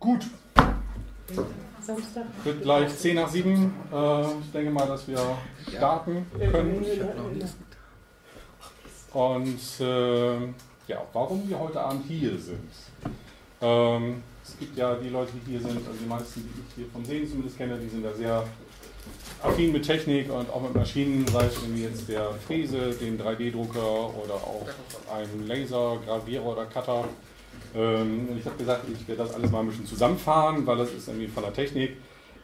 Gut. Wird gleich 10 nach 7. Äh, ich denke mal, dass wir starten können. Und äh, ja, warum wir heute Abend hier sind. Ähm, es gibt ja die Leute, die hier sind, also die meisten, die ich hier vom Sehen zumindest kenne, die sind da sehr affin mit Technik und auch mit Maschinen, sei es irgendwie jetzt der Fräse, den 3D-Drucker oder auch ein Laser, Gravierer oder Cutter. Ähm, ich habe gesagt, ich werde das alles mal ein bisschen zusammenfahren, weil das ist irgendwie von der Technik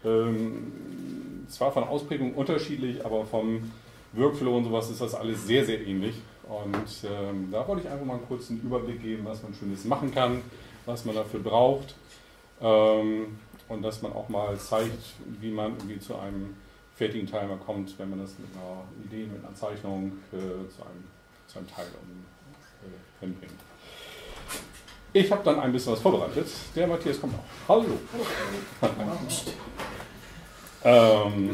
ähm, zwar von Ausprägung unterschiedlich, aber vom Workflow und sowas ist das alles sehr, sehr ähnlich. Und ähm, da wollte ich einfach mal einen kurzen Überblick geben, was man Schönes machen kann, was man dafür braucht. Und dass man auch mal zeigt, wie man irgendwie zu einem fertigen mal kommt, wenn man das mit einer Idee, mit einer Zeichnung äh, zu, einem, zu einem Teil um, äh, hinbringt. Ich habe dann ein bisschen was vorbereitet. Der Matthias kommt auch. Hallo. ähm,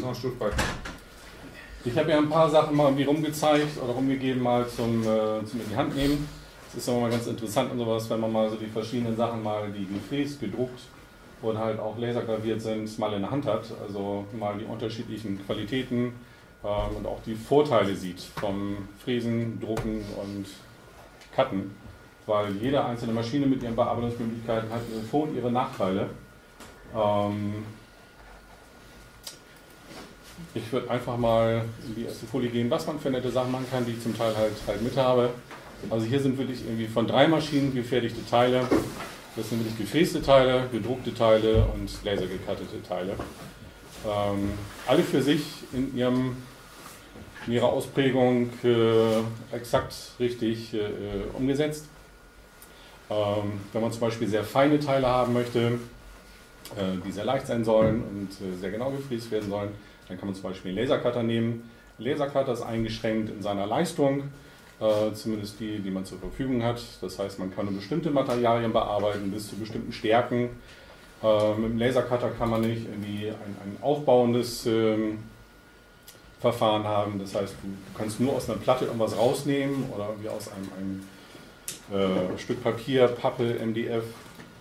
ich habe ja ein paar Sachen mal irgendwie rumgezeigt oder rumgegeben, mal zum, äh, zum in die Hand nehmen. Es ist immer mal ganz interessant und sowas, wenn man mal so die verschiedenen Sachen mal, die gefräst, gedruckt und halt auch lasergraviert sind, mal in der Hand hat. Also mal die unterschiedlichen Qualitäten ähm, und auch die Vorteile sieht vom Fräsen, Drucken und Cutten weil jede einzelne Maschine mit ihren Bearbeitungsmöglichkeiten hat ihre Vor- und ihre Nachteile. Ähm ich würde einfach mal in die erste Folie gehen, was man für nette Sachen machen kann, die ich zum Teil halt, halt mit habe. Also hier sind wirklich irgendwie von drei Maschinen gefertigte Teile. Das sind wirklich gefräste Teile, gedruckte Teile und lasergekattete Teile. Ähm, alle für sich in, ihrem, in ihrer Ausprägung äh, exakt richtig äh, umgesetzt. Ähm, wenn man zum Beispiel sehr feine Teile haben möchte, äh, die sehr leicht sein sollen und äh, sehr genau gefräst werden sollen, dann kann man zum Beispiel einen Lasercutter nehmen. Ein Lasercutter ist eingeschränkt in seiner Leistung, äh, zumindest die, die man zur Verfügung hat. Das heißt, man kann nur bestimmte Materialien bearbeiten bis zu bestimmten Stärken. mit dem Lasercutter kann man nicht irgendwie ein, ein aufbauendes ähm, Verfahren haben. Das heißt, du, kannst nur aus einer Platte irgendwas rausnehmen oder irgendwie aus einem, einem äh, Stück Papier, Pappe, MDF,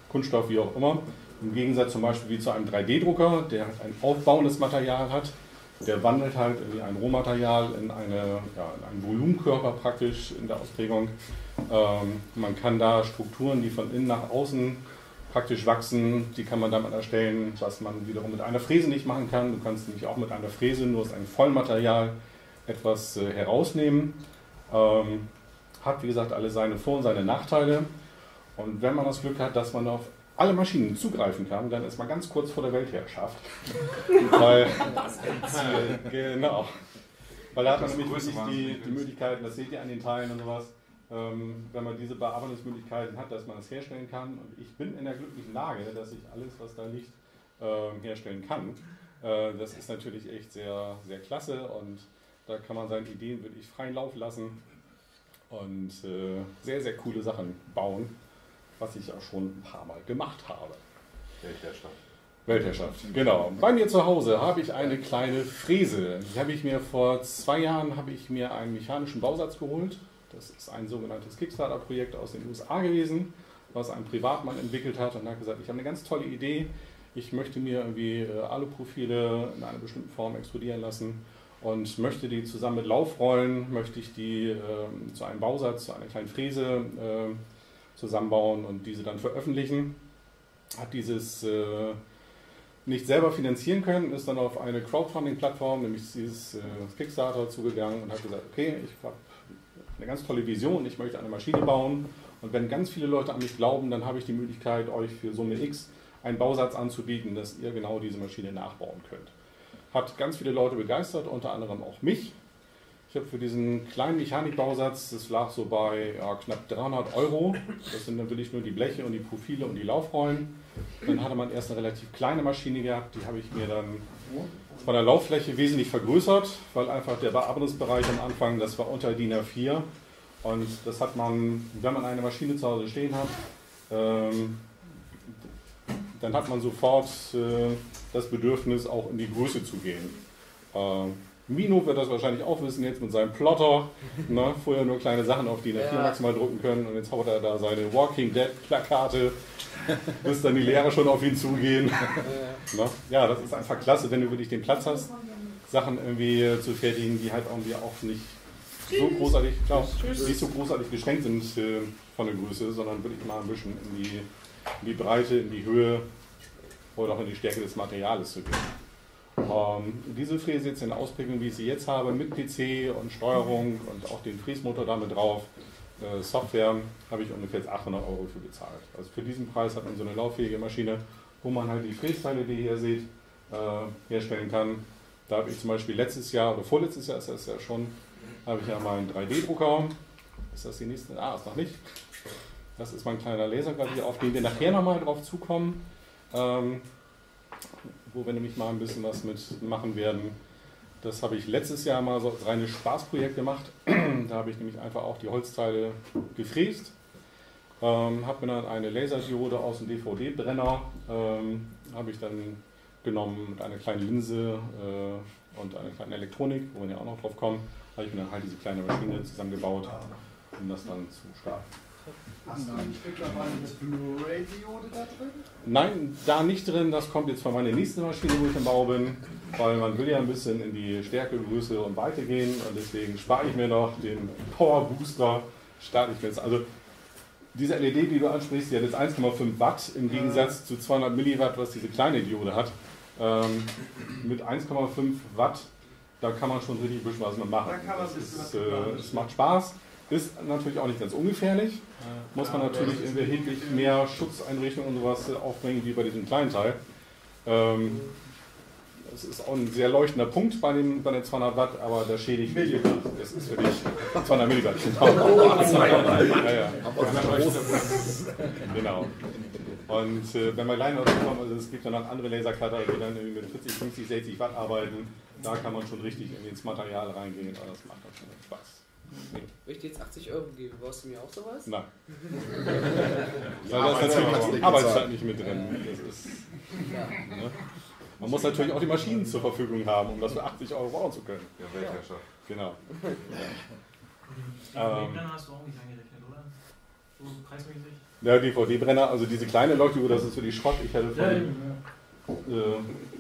Kunststoff, wie auch immer. Im Gegensatz zum Beispiel wie zu einem 3D-Drucker, der halt ein aufbauendes Material hat. Der wandelt halt ein Rohmaterial in, eine, ja, in einen Volumenkörper praktisch in der Ausprägung. Ähm, man kann da Strukturen, die von innen nach außen praktisch wachsen, die kann man damit erstellen, was man wiederum mit einer Fräse nicht machen kann. Du kannst nämlich auch mit einer Fräse nur aus einem Vollmaterial etwas äh, herausnehmen. Ähm, hat, wie gesagt, alle seine Vor- und seine Nachteile. Und wenn man das Glück hat, dass man auf alle Maschinen zugreifen kann, dann ist man ganz kurz vor der Weltherrschaft. Weil, genau. Weil da hat man nämlich wirklich die, die Möglichkeiten, das seht ihr an den Teilen und sowas, ähm, wenn man diese Bearbeitungsmöglichkeiten hat, dass man es herstellen kann. Und ich bin in der glücklichen Lage, dass ich alles, was da liegt, äh, herstellen kann. Äh, das ist natürlich echt sehr, sehr klasse und da kann man seinen Ideen wirklich freien Lauf lassen und äh, sehr, sehr coole Sachen bauen, was ich auch schon ein paar Mal gemacht habe. Weltherrschaft. Weltherrschaft, genau. Bei mir zu Hause habe ich eine kleine Fräse. Die habe ich mir vor zwei Jahren habe ich mir einen mechanischen Bausatz geholt. Das ist ein sogenanntes Kickstarter-Projekt aus den USA gewesen, was ein Privatmann entwickelt hat und hat gesagt, ich habe eine ganz tolle Idee. Ich möchte mir irgendwie äh, Aluprofile in einer bestimmten Form explodieren lassen und möchte die zusammen mit Laufrollen, möchte ich die äh, zu einem Bausatz, zu einer kleinen Fräse äh, zusammenbauen und diese dann veröffentlichen. Hat dieses äh, nicht selber finanzieren können, ist dann auf eine Crowdfunding-Plattform, nämlich dieses äh, Kickstarter, zugegangen und hat gesagt, okay, ich habe eine ganz tolle Vision, ich möchte eine Maschine bauen und wenn ganz viele Leute an mich glauben, dann habe ich die Möglichkeit, euch für Summe X einen Bausatz anzubieten, dass ihr genau diese Maschine nachbauen könnt hat ganz viele Leute begeistert, unter anderem auch mich. Ich habe für diesen kleinen Mechanikbausatz, das lag so bei ja, knapp 300 Euro. Das sind dann wirklich nur die Bleche und die Profile und die Laufrollen. Dann hatte man erst eine relativ kleine Maschine gehabt, die habe ich mir dann von der Lauffläche wesentlich vergrößert, weil einfach der Bearbeitungsbereich am Anfang, das war unter DIN A4. Und das hat man, wenn man eine Maschine zu Hause stehen hat, ähm, dann hat man sofort äh, das Bedürfnis, auch in die Größe zu gehen. Äh, Mino wird das wahrscheinlich auch wissen jetzt mit seinem Plotter. Ne? Vorher nur kleine Sachen auf die er 4 ja. maximal drucken können und jetzt haut er da seine Walking Dead Plakate bis dann die Lehrer schon auf ihn zugehen. Ne? Ja, das ist einfach klasse, wenn du wirklich den Platz hast, Sachen irgendwie zu fertigen, die halt irgendwie auch nicht so großartig, ciao, nicht so großartig beschränkt sind äh, von der Größe, sondern wirklich mal ein bisschen in die, in die Breite, in die Höhe oder auch in die Stärke des Materials zu gehen. Ähm, diese Fräse jetzt in Ausprägung, wie ich sie jetzt habe, mit PC und Steuerung und auch den Fräsmotor damit drauf, äh, Software, habe ich ungefähr 800 Euro für bezahlt. Also für diesen Preis hat man so eine lauffähige Maschine, wo man halt die Frästeile, die ihr hier seht, äh, herstellen kann. Da habe ich zum Beispiel letztes Jahr oder vorletztes Jahr ist das ja schon, habe ich ja mal einen 3D-Drucker. Ist das die nächste? Ah, ist noch nicht. Das ist mein kleiner Lasergravier, auf den wir nachher nochmal drauf zukommen. Ähm, wo wir nämlich mal ein bisschen was mitmachen werden. Das habe ich letztes Jahr mal so als reines Spaßprojekt gemacht. da habe ich nämlich einfach auch die Holzteile gefräst. Ähm, habe mir dann eine Laserdiode aus dem DVD-Brenner ähm, habe ich dann genommen mit einer kleinen Linse äh, und einer kleinen Elektronik, wo wir ja auch noch drauf kommen. Habe ich mir dann halt diese kleine Maschine zusammengebaut, um das dann zu starten. Hast du mittlerweile eine Blu-ray-Diode da drin? Nein, da nicht drin. Das kommt jetzt von meiner nächsten Maschine, wo ich im Bau bin, weil man will ja ein bisschen in die Stärke, Größe und Weite gehen und deswegen spare ich mir noch den Power Booster. Starte ich mir jetzt. Also diese LED, die du ansprichst, die hat jetzt 1,5 Watt im Gegensatz zu 200 Milliwatt, was diese kleine Diode hat. Ähm, mit 1,5 Watt, da kann man schon richtig ein bisschen was mit machen. Da kann man das ist, äh, es macht Spaß. Ist natürlich auch nicht ganz ungefährlich. Muss man natürlich in erheblich mehr Schutzeinrichtungen und sowas aufbringen wie bei diesem kleinen Teil. Ähm, es ist auch ein sehr leuchtender Punkt bei, dem, bei den 200 Watt, aber der schädigt wirklich. Das ist wirklich 200 Milliwatt. Genau. ja, ja. genau. Und äh, wenn wir kleiner kommen, also es gibt ja noch andere Lasercutter, die dann irgendwie mit 40, 50, 60 Watt arbeiten. Da kann man schon richtig in ins Material reingehen. Aber das macht dann schon Spaß. Nee. Wenn ich dir jetzt 80 Euro gebe, brauchst du mir auch sowas? Nein. Weil da ist Arbeitszeit natürlich Arbeitszeit bezahlt. nicht mit drin. Das ist, Ja. ne? Man muss natürlich auch die Maschinen zur Verfügung haben, um das für 80 Euro bauen zu können. Ja, Weltherrschaft. Genau. Die DVD-Brenner hast du auch nicht angerechnet, oder? So preismäßig? Ja, DVD-Brenner, also diese kleine Leuchtdiode, das ist für die Schrott. Ich hatte von, Ja,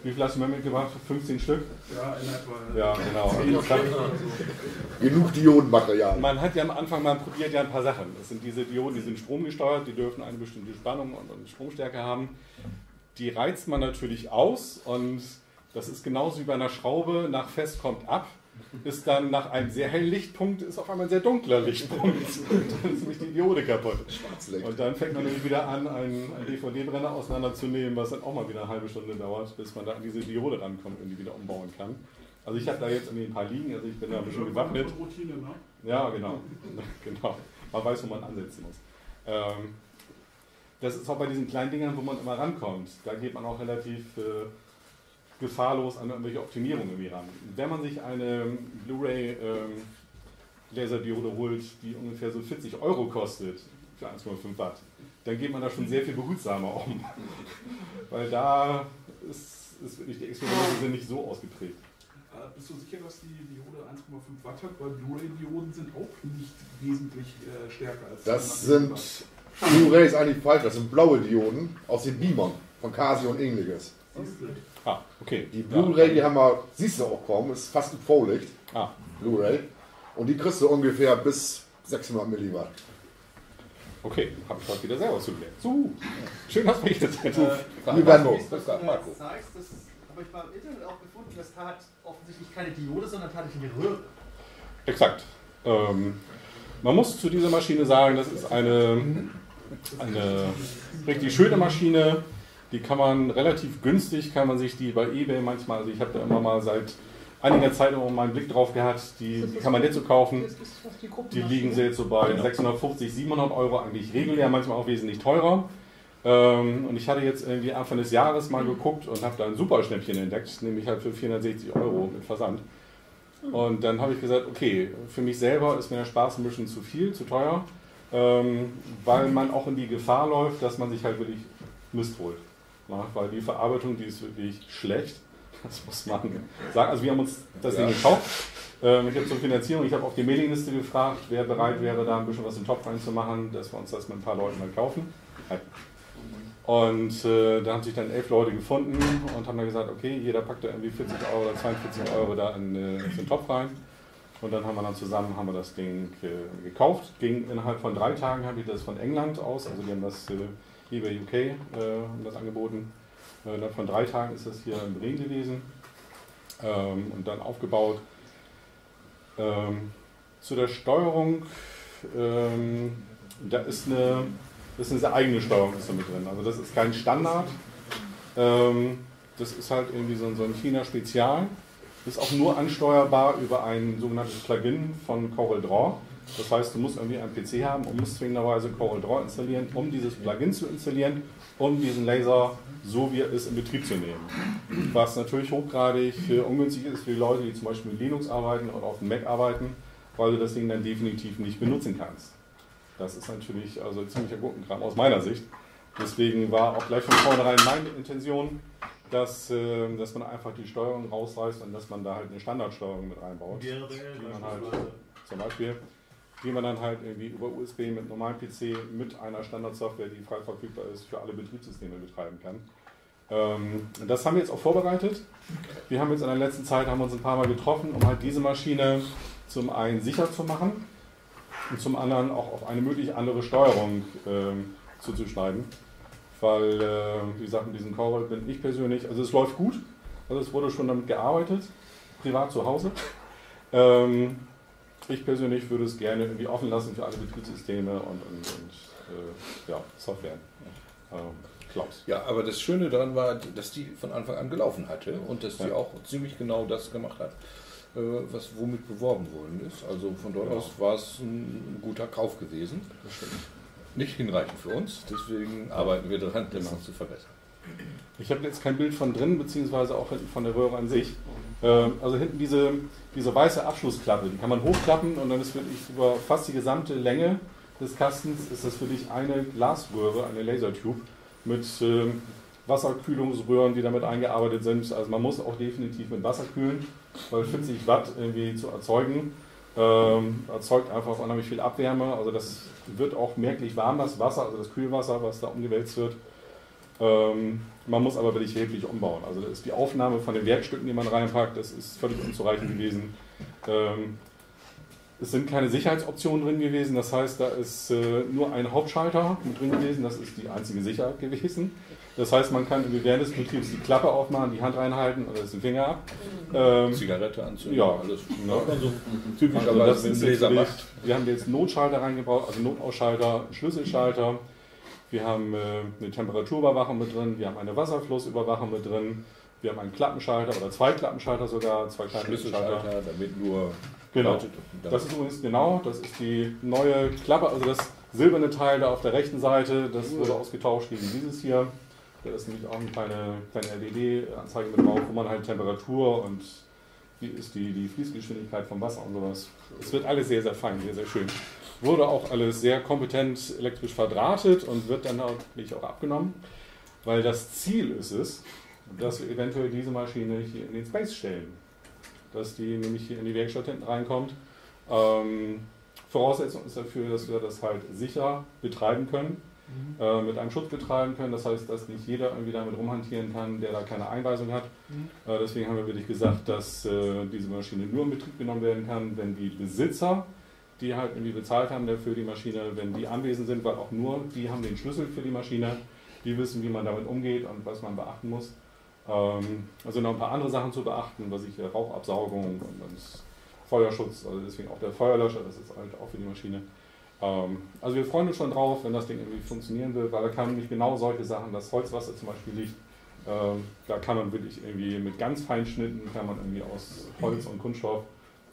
wie viel hast du mir mitgebracht? 15 Stück? ja, in etwa. Ja, genau. Hab, Genug Diodenmaterial. man hat ja am Anfang mal probiert ja ein paar Sachen. Das sind diese Dioden, die sind stromgesteuert, die dürfen eine bestimmte Spannung und, und Stromstärke haben. Die reizt man natürlich aus und das ist genauso wie bei einer Schraube, nach fest kommt ab, ist dann nach einem sehr hellen Lichtpunkt, ist auf einmal ein sehr dunkler Lichtpunkt. dann ist nämlich die Diode kaputt. Schwarzlicht. Und dann fängt man nämlich wieder an, einen, einen DVD-Brenner auseinanderzunehmen, was dann auch mal wieder eine halbe Stunde dauert, bis man da an diese Diode rankommt und die wieder umbauen kann. Also ich habe da jetzt irgendwie ein paar liegen, also ich bin da ein bisschen gewappnet. Routine, ne? Ja, genau. genau. Man weiß, wo man ansetzen muss. Ähm, das ist auch bei diesen kleinen Dingern, wo man immer rankommt. Da geht man auch relativ äh, gefahrlos an irgendwelche Optimierungen irgendwie ran. Wenn man sich eine Blu-ray ähm, Laserdiode holt, die ungefähr so 40 Euro kostet für 1,5 Watt, dann geht man da schon sehr viel behutsamer um. Weil da ist, ist wirklich die Experimente sind nicht so ausgeprägt. Äh, Bist du sicher, dass die Diode 1,5 Watt hat? Weil Blu-ray-Dioden sind auch nicht wesentlich äh, stärker als Das 200 sind, Blu-ray ist eigentlich falsch, das sind blaue Dioden aus den Beamern von Casio und ähnliches. Siehst du? Ah, okay. Die Blu-ray, die haben wir, siehst du auch kaum, ist fast ein V-Licht, Ah, Blu-ray. Und die kriegst du ungefähr bis 600 Milliwatt. Okay, habe ich heute wieder selber zugelernt. So, schön, dass wir hier sind. Wie Benno. Was du mir jetzt zeigst, das habe ich mal im Internet auch gefunden, das hat offensichtlich keine Diode, sondern tatsächlich eine Röhre. Exakt. Ähm, man muss zu dieser Maschine sagen, das ist eine, eine richtig schöne Maschine. Die kann man relativ günstig, kann man sich die bei eBay manchmal, also ich habe da immer mal seit einiger Zeit immer mal einen Blick drauf gehabt, die, die kann man nicht so kaufen. Die liegen sie jetzt so bei 650, 700 Euro, eigentlich regulär, manchmal auch wesentlich teurer. Ähm, und ich hatte jetzt irgendwie Anfang des Jahres mal geguckt und habe da ein super Schnäppchen entdeckt, nämlich halt für 460 Euro mit Versand. Und dann habe ich gesagt, okay, für mich selber ist mir der Spaß ein bisschen zu viel, zu teuer, ähm, weil man auch in die Gefahr läuft, dass man sich halt wirklich Mist holt. Ja, weil die Verarbeitung, die ist wirklich schlecht. Das muss man sagen. Also wir haben uns das Ja. Ding gekauft. Ähm, ich habe zur Finanzierung, ich habe auf die Mailingliste gefragt, wer bereit wäre, da ein bisschen was in den Topf reinzumachen, dass wir uns das mit ein paar Leuten mal kaufen. Und äh, da haben sich dann elf Leute gefunden und haben dann gesagt, okay, jeder packt da irgendwie 40 Euro oder 42 Euro da in, äh, in den Topf rein. Und dann haben wir dann zusammen haben wir das Ding ge gekauft. Ging innerhalb von drei Tagen habe ich das von England aus, also die haben das eBay UK äh, das angeboten. Äh, von drei Tagen ist das hier in Bremen gewesen ähm, und dann aufgebaut. Ähm, zu der Steuerung, ähm, da ist eine, das ist eine eigene Steuerung ist da mit drin. Also das ist kein Standard. Ähm, das ist halt irgendwie so, so ein China-Spezial. Ist auch nur ansteuerbar über ein sogenanntes Plugin von Corel Draw. Das heißt, du musst irgendwie einen PC haben und musst zwingenderweise Corel Draw installieren, um dieses Plugin zu installieren, um diesen Laser so wie er ist in Betrieb zu nehmen. Was natürlich hochgradig ungünstig ist für die Leute, die zum Beispiel mit Linux arbeiten oder auf dem Mac arbeiten, weil du das Ding dann definitiv nicht benutzen kannst. Das ist natürlich also ziemlicher Gurkenkram aus meiner Sicht. Deswegen war auch gleich von vornherein meine Intention, dass, äh, dass man einfach die Steuerung rausreißt und dass man da halt eine Standardsteuerung mit reinbaut. Die man halt, zum Beispiel, die man dann halt irgendwie über USB mit normalen PC mit einer Standardsoftware, die frei verfügbar ist, für alle Betriebssysteme betreiben kann. Ähm, das haben wir jetzt auch vorbereitet. Wir haben jetzt in der letzten Zeit haben uns ein paar Mal getroffen, um halt diese Maschine zum einen sicher zu machen und zum anderen auch auf eine mögliche andere Steuerung ähm, zuzuschneiden. Weil, äh, wie gesagt, in diesem Cowboy bin ich persönlich, also es läuft gut, also es wurde schon damit gearbeitet, privat zu Hause. Ähm, ich persönlich würde es gerne irgendwie offen lassen für alle Betriebssysteme und, und, und äh, ja, Software. Ähm, Klaus. Ja, aber das Schöne daran war, dass die von Anfang an gelaufen hatte und dass die Ja. auch ziemlich genau das gemacht hat, äh, was womit beworben worden ist. Also von dort Ja. aus war es ein guter Kauf gewesen. Nicht hinreichend für uns, deswegen arbeiten wir daran, das Genau. noch zu verbessern. Ich habe jetzt kein Bild von drin, beziehungsweise auch hinten von der Röhre an sich. Ähm, also hinten diese, diese weiße Abschlussklappe, die kann man hochklappen und dann ist wirklich über fast die gesamte Länge des Kastens ist das wirklich eine Glasröhre, eine Lasertube mit ähm, Wasserkühlungsröhren, die damit eingearbeitet sind. Also man muss auch definitiv mit Wasser kühlen, weil 40 Watt irgendwie zu erzeugen ähm, erzeugt einfach unheimlich viel Abwärme. Also das wird auch merklich warm, das Wasser, also das Kühlwasser, was da umgewälzt wird. Ähm, man muss aber wirklich erheblich umbauen. Also ist die Aufnahme von den Werkstücken, die man reinpackt, das ist völlig unzureichend gewesen. Ähm, es sind keine Sicherheitsoptionen drin gewesen, das heißt, da ist äh, nur ein Hauptschalter mit drin gewesen, das ist die einzige Sicherheit gewesen. Das heißt, man kann während des Betriebs die Klappe aufmachen, die Hand reinhalten oder den Finger ab. Ähm, Zigarette anzünden, ja, alles. ne? Also also typischerweise, das ist Laser wirklich, macht. wir haben jetzt einen Notschalter reingebaut, also Notausschalter, einen Schlüsselschalter. Wir haben äh, eine Temperaturüberwachung mit drin, wir haben eine Wasserflussüberwachung mit drin, wir haben einen Klappenschalter oder zwei Klappenschalter sogar, zwei kleine Schlüsselschalter. Damit nur Genau. Das ist übrigens genau, das ist die neue Klappe, also das silberne Teil da auf der rechten Seite, das wurde ausgetauscht gegen dieses hier. Da ist nämlich auch eine kleine, kleine LED-Anzeige mit drauf, wo man halt Temperatur und wie ist die, die Fließgeschwindigkeit vom Wasser und sowas. Es wird alles sehr, sehr fein, sehr, sehr schön. Wurde auch alles sehr kompetent elektrisch verdrahtet und wird dann natürlich auch abgenommen, weil das Ziel ist es, dass wir eventuell diese Maschine hier in den Space stellen. Dass die nämlich hier in die Werkstatt hinten reinkommt. Ähm, Voraussetzung ist dafür, dass wir das halt sicher betreiben können, äh, mit einem Schutz betreiben können. Das heißt, dass nicht jeder irgendwie damit rumhantieren kann, der da keine Einweisung hat. Äh, deswegen haben wir wirklich gesagt, dass äh, diese Maschine nur in Betrieb genommen werden kann, wenn die Besitzer, die halt irgendwie bezahlt haben dafür die Maschine, wenn die anwesend sind, weil auch nur die haben den Schlüssel für die Maschine, die wissen, wie man damit umgeht und was man beachten muss. Ähm, also noch ein paar andere Sachen zu beachten, was ich äh, Rauchabsaugung und, Feuerschutz, also deswegen auch der Feuerlöscher, das ist halt auch für die Maschine. Ähm, also wir freuen uns schon drauf, wenn das Ding irgendwie funktionieren will, weil da kann nämlich genau solche Sachen, das Holz, was da zum Beispiel liegt, ähm, da kann man wirklich irgendwie mit ganz feinen Schnitten, kann man irgendwie aus Holz und Kunststoff,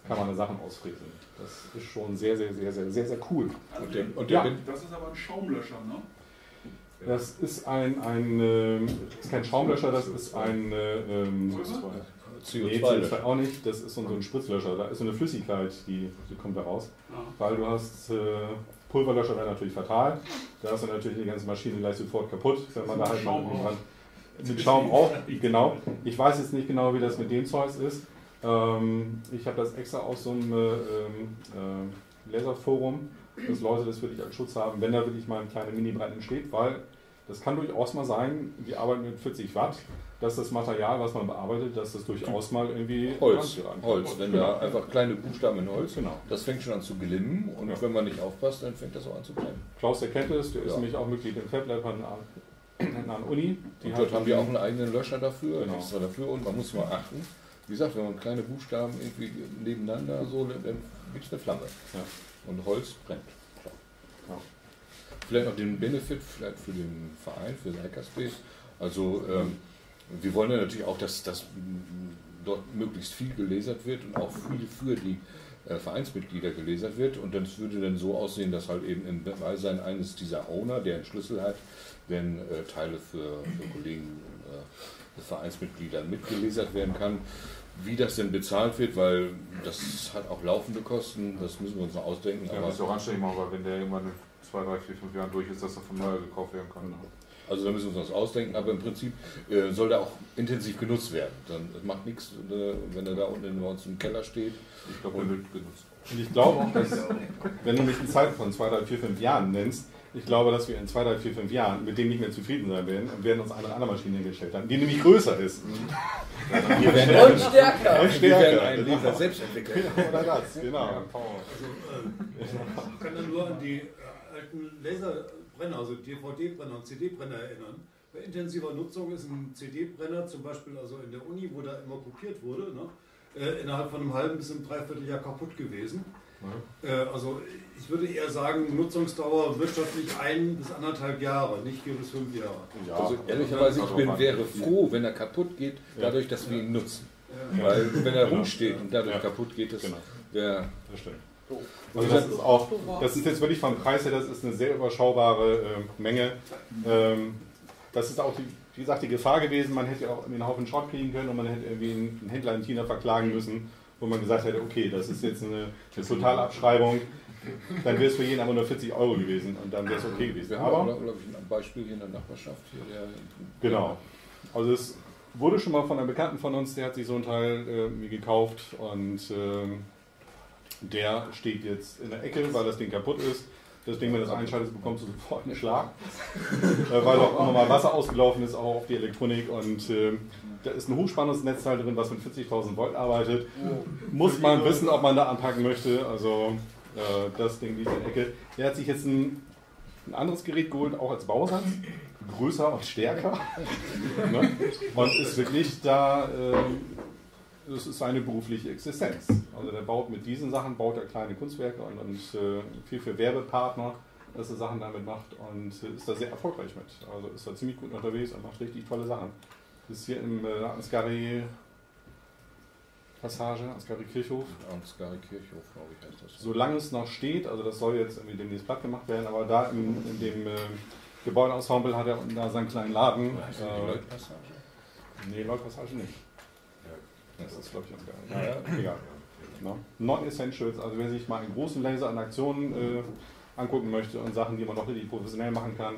kann man da Sachen ausfräsen. Das ist schon sehr, sehr, sehr, sehr, sehr, sehr cool. Und der, und Ja. der Das ist aber ein Schaumlöscher, ne? Das ist ein, ein das ist kein Schaumlöscher, das ist ein äh, ähm, Nee, CO2 auch nicht. Das ist so ein Spritzlöscher. Da ist so eine Flüssigkeit, die, die kommt da raus. Ja. Weil du hast, äh, Pulverlöscher wäre natürlich fatal. Da ist dann natürlich die ganze Maschine gleich sofort kaputt, wenn man da halt mal Schaum auch. dran. Mit Schaum auch, genau. Ich weiß jetzt nicht genau, wie das mit dem Zeugs ist. Ähm, ich habe das extra aus so einem äh, ähm, äh, Laserforum, dass Leute das wirklich als Schutz haben, wenn da wirklich mal ein kleiner Mini-Brand entsteht, weil Das kann durchaus mal sein, wir arbeiten mit 40 Watt, dass das Material, was man bearbeitet, dass das durchaus mal irgendwie Holz, Holz. Wenn Genau. da einfach kleine Buchstaben in Holz, Genau. das fängt schon an zu glimmen und Ja. wenn man nicht aufpasst, dann fängt das auch an zu brennen. Klaus, der kennt es, der ist Ja. nämlich auch Mitglied im FabLab an der Uni. Die Und dort haben wir auch einen eigenen Löscher dafür, Genau. extra dafür und man muss mal achten. Wie gesagt, wenn man kleine Buchstaben irgendwie nebeneinander so, dann gibt es eine Flamme. Ja. Und Holz brennt. Ja. Vielleicht noch den Benefit vielleicht für den Verein, für den Hackerspace. Also ähm, wir wollen ja natürlich auch, dass, dass dort möglichst viel gelesert wird und auch viel für die äh, Vereinsmitglieder gelesert wird. Und das würde dann so aussehen, dass halt eben im Beisein eines dieser Owner, der einen Schlüssel hat, wenn äh, Teile für, für Kollegen, Vereinsmitgliedern mitgelesert werden kann. Wie das denn bezahlt wird, weil das hat auch laufende Kosten, das müssen wir uns noch ausdenken. Ja, aber muss ja auch anständig machen, weil wenn der irgendwann in zwei, drei, vier, fünf Jahren durch ist, dass er von neuer gekauft werden kann. Also da müssen wir uns was ausdenken, aber im Prinzip äh, soll der auch intensiv genutzt werden. Dann es macht nichts, äh, wenn er da unten bei uns im Keller steht. Ich glaube, der wird genutzt. Und ich glaube auch, dass, wenn du mich in Zeiten von 2, 3, 4, 5 Jahren nennst, ich glaube, dass wir in 2, 3, 4, 5 Jahren mit dem nicht mehr zufrieden sein werden und werden uns eine andere Maschine hingestellt haben, die nämlich größer ist. Wir werden, Und stärker. Und wir werden stärker. einen Leser selbst entwickeln. Oder das, genau. Ich kann dann nur an die äh, alten Laserbrenner, also DVD-Brenner und CD-Brenner erinnern. Bei intensiver Nutzung ist ein CD-Brenner zum Beispiel also in der Uni, wo da immer kopiert wurde, ne, äh, innerhalb von einem halben bis einem Dreivierteljahr kaputt gewesen. Äh, also ich würde eher sagen, Nutzungsdauer wirtschaftlich ein bis anderthalb Jahre, nicht vier bis fünf Jahre. Ja, Also ehrlicherweise, ich bin, wäre froh, wenn er kaputt geht, dadurch, dass wir ihn nutzen. Weil wenn er rumsteht und dadurch Ja. kaputt geht, das Genau. wäre stimmt. Also das ist auch, das ist jetzt wirklich vom Preis her, das ist eine sehr überschaubare äh, Menge. Ähm, das ist auch, die, wie gesagt, die Gefahr gewesen, man hätte ja auch einen Haufen Schrott kriegen können und man hätte irgendwie einen einen Händler in China verklagen müssen, wo man gesagt hätte, okay, das ist jetzt eine, eine Totalabschreibung, dann wäre es für jeden aber nur 40 Euro gewesen und dann wäre es okay gewesen. Wir haben Aber glaube ich, ein Beispiel hier in der Nachbarschaft. Hier, der, Genau. Also es wurde schon mal von einem Bekannten von uns, der hat sich so ein Teil äh, gekauft und ähm, der steht jetzt in der Ecke, weil das Ding kaputt ist. Das Ding, wenn du das einschaltest, bekommst du sofort einen Schlag, äh, weil auch immer mal Wasser ausgelaufen ist, auch auf die Elektronik. Und äh, da ist ein Hochspannungsnetzteil drin, was mit 40.000 Volt arbeitet. Muss man wissen, ob man da anpacken möchte. Also äh, das Ding liegt in der Ecke. Der hat sich jetzt ein, ein anderes Gerät geholt, auch als Bausatz. Größer und stärker. ne? Und ist wirklich da, ähm, das ist seine berufliche Existenz. Also der baut mit diesen Sachen, baut er kleine Kunstwerke und, und äh, viel für Werbepartner, dass er Sachen damit macht und äh, ist da sehr erfolgreich mit. Also ist da ziemlich gut unterwegs und macht richtig tolle Sachen. Ist hier im äh, Ansgari Passage, Ansgari Kirchhof. Ansgari Kirchhof, glaube ich, heißt das. Solange es noch steht, also das soll jetzt irgendwie demnächst platt gemacht werden, aber da in, in dem äh, Gebäudeensemble hat er unten da seinen kleinen Laden. Das Äh, nee, Leutpassage nicht. Das ist, glaube ich, Ansgari. Ja, ja. Egal. Ne? Non-Essentials, also wer sich mal einen großen Laser in Aktion äh, angucken möchte und Sachen, die man noch richtig professionell machen kann,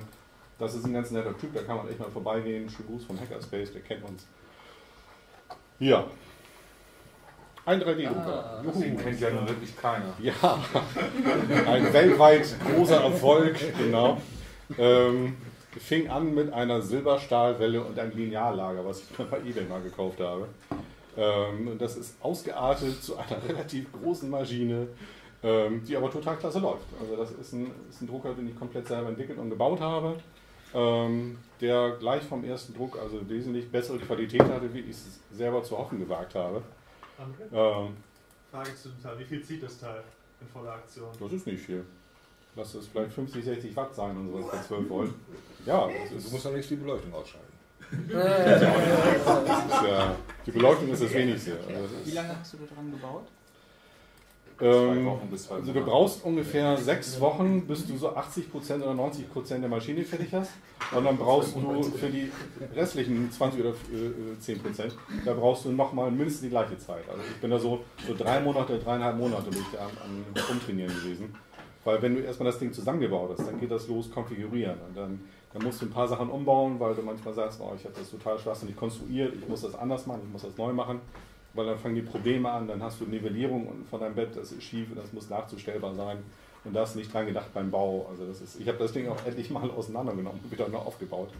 das ist ein ganz netter Typ, da kann man echt mal vorbeigehen. Schönen Gruß vom Hackerspace, der kennt uns. Ja. Ein 3D-Drucker. Ah, Den kennt ja nun wirklich keiner. Ja, ein weltweit großer Erfolg, genau. Ähm, fing an mit einer Silberstahlwelle und einem Lineallager, was ich mir bei eBay mal gekauft habe. Ähm, und das ist ausgeartet zu einer relativ großen Maschine, ähm, die aber total klasse läuft. Also das ist ein, ist ein Drucker, den ich komplett selber entwickelt und gebaut habe, ähm, der gleich vom ersten Druck also wesentlich bessere Qualität hatte, wie ich es selber zu hoffen gewagt habe. Ähm, Frage zu dem Teil. Wie viel zieht das Teil in voller Aktion? Das ist nicht viel. Lass das vielleicht 50, 60 Watt sein und sowas bei 12 Volt. Ja, das ist, Du musst dann nicht die Beleuchtung ausschalten. Ja, die Beleuchtung ist das Wenigste. Also das Wie lange hast du da dran gebaut? Zwei ähm, Wochen bis zwei also du brauchst ungefähr sechs Wochen, bis du so 80% oder 90% der Maschine fertig hast. Und dann brauchst du für die restlichen 20 oder äh, 10%, da brauchst du nochmal mindestens die gleiche Zeit. Also ich bin da so, so drei Monate, dreieinhalb Monate bin ich da am, am Umtrainieren gewesen. Weil wenn du erstmal das Ding zusammengebaut hast, dann geht das los konfigurieren. Und dann, dann musst du ein paar Sachen umbauen, weil du manchmal sagst, oh, ich habe das total schwachsinnig konstruiert, ich muss das anders machen, ich muss das neu machen. Weil dann fangen die Probleme an, dann hast du Nivellierung von deinem Bett, das ist schief das muss nachzustellbar sein. Und da ist nicht dran gedacht beim Bau. Also das ist, ich habe das Ding auch endlich mal auseinandergenommen und wieder neu aufgebaut.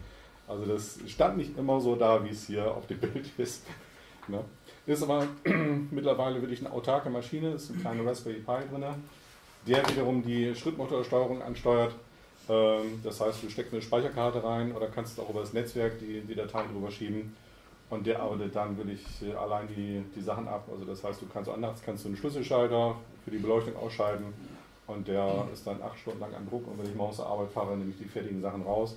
Also das stand nicht immer so da, wie es hier auf dem Bild ist. Ne? Ist aber mittlerweile wirklich eine autarke Maschine, ist ein kleiner Raspberry Pi drin, der wiederum die Schrittmotorsteuerung ansteuert. Ähm, Das heißt, du steckst eine Speicherkarte rein oder kannst auch über das Netzwerk die, die Dateien drüber schieben. Und der arbeitet dann wirklich allein die, die Sachen ab. Also das heißt, du kannst nachts kannst du einen Schlüsselschalter für die Beleuchtung ausschalten und der ist dann acht Stunden lang am Druck und wenn ich morgens zur Arbeit fahre, nehme ich die fertigen Sachen raus,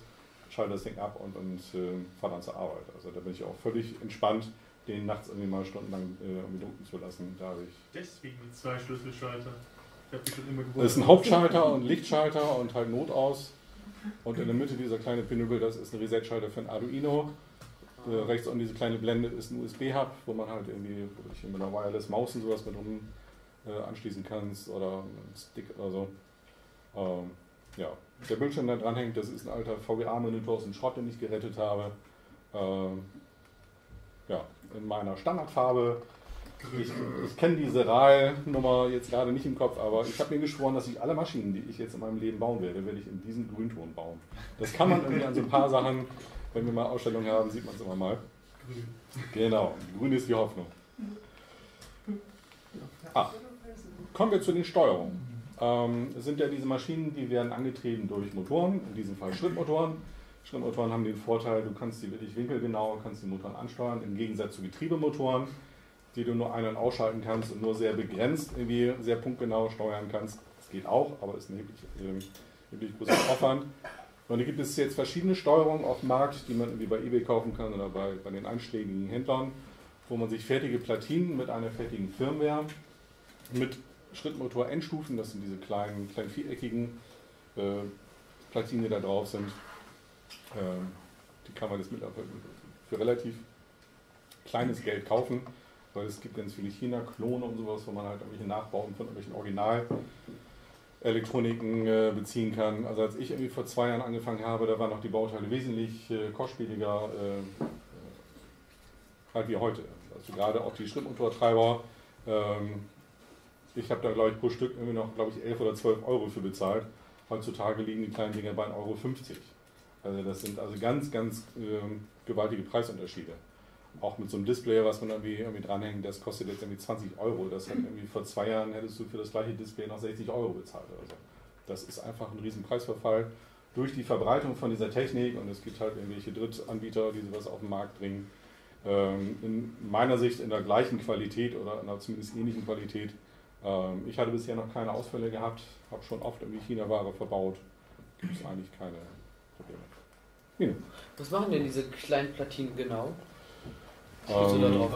schalte das Ding ab und, und äh, fahre dann zur Arbeit. Also da bin ich auch völlig entspannt, den nachts irgendwie mal stundenlang äh, drucken zu lassen. Da ich Deswegen zwei Schlüsselschalter. Das ist ein Hauptschalter und Lichtschalter und halt Notaus. Und in der Mitte dieser kleine Pinübel, das ist ein Reset-Schalter für ein Arduino. Äh, rechts unten diese kleine Blende ist ein USB-Hub, wo man halt irgendwie mit einer Wireless-Maus und sowas mit rum äh, anschließen kannst oder einen Stick oder so. Ähm, ja, der Bildschirm da dran hängt, das ist ein alter VGA-Monitor aus dem Schrott, den ich gerettet habe. Ähm, ja, in meiner Standardfarbe. Ich, ich kenne diese RAL-Nummer jetzt gerade nicht im Kopf, aber ich habe mir geschworen, dass ich alle Maschinen, die ich jetzt in meinem Leben bauen werde, werde ich in diesem Grünton bauen. Das kann man irgendwie an so ein paar Sachen, wenn wir mal Ausstellungen haben, sieht man es immer mal. grün. Genau, grün ist die Hoffnung. Ah, kommen wir zu den Steuerungen. Ähm, es sind ja diese Maschinen, die werden angetrieben durch Motoren, in diesem Fall Schrittmotoren. Schrittmotoren haben den Vorteil, du kannst die wirklich winkelgenau, kannst die Motoren ansteuern, im Gegensatz zu Getriebemotoren, die du nur ein- und ausschalten kannst und nur sehr begrenzt, irgendwie sehr punktgenau steuern kannst. Das geht auch, aber ist ein erheblich, ähm, großer Aufwand. Und da gibt es jetzt verschiedene Steuerungen auf dem Markt, die man irgendwie bei eBay kaufen kann oder bei, bei den einschlägigen Händlern, wo man sich fertige Platinen mit einer fertigen Firmware mit Schrittmotor-Endstufen, das sind diese kleinen, kleinen viereckigen äh, Platinen, die da drauf sind. Ähm, die kann man jetzt mittlerweile für relativ kleines Geld kaufen, weil es gibt ganz viele China-Klone und sowas, wo man halt irgendwelche Nachbauten von irgendwelchen Original Elektroniken äh, beziehen kann. Also als ich irgendwie vor zwei Jahren angefangen habe, da waren noch die Bauteile wesentlich äh, kostspieliger, äh, halt wie heute. Also gerade auch die Schrittmotortreiber. Ähm, ich habe da, glaube ich, pro Stück irgendwie noch, glaube ich, 11 oder 12 Euro für bezahlt. Heutzutage liegen die kleinen Dinger bei 1,50 Euro. Also das sind also ganz, ganz ähm, gewaltige Preisunterschiede. Auch mit so einem Display, was man irgendwie, irgendwie dranhängt, das kostet jetzt irgendwie 20 Euro. Das hat irgendwie vor zwei Jahren hättest du für das gleiche Display noch 60 Euro bezahlt oder so. Das ist einfach ein riesen Preisverfall durch die Verbreitung von dieser Technik und es gibt halt irgendwelche Drittanbieter, die sowas auf den Markt bringen. Ähm, in meiner Sicht in der gleichen Qualität oder in einer zumindest ähnlichen Qualität. Ähm, ich hatte bisher noch keine Ausfälle gehabt, habe schon oft irgendwie China-Ware verbaut. Gibt es eigentlich keine Probleme. Nino. Was machen denn diese kleinen Platinen genau? Ähm,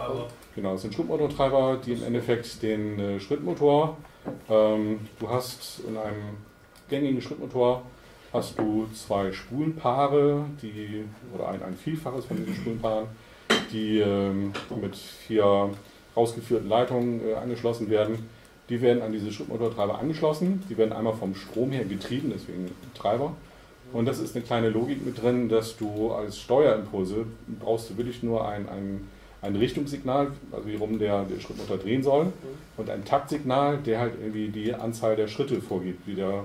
Genau, das sind Schrittmotortreiber, die im Endeffekt den äh, Schrittmotor, ähm, du hast in einem gängigen Schrittmotor hast du zwei Spulenpaare, die, oder ein, ein Vielfaches von diesen Spulenpaaren, die ähm, mit vier rausgeführten Leitungen äh, angeschlossen werden. Die werden an diese Schrittmotortreiber angeschlossen, die werden einmal vom Strom her getrieben, deswegen Treiber. Und das ist eine kleine Logik mit drin, dass du als Steuerimpulse brauchst du wirklich nur ein, ein, ein Richtungssignal, also wie rum der, der Schrittmotor drehen soll, und ein Taktsignal, der halt irgendwie die Anzahl der Schritte vorgibt, wie der,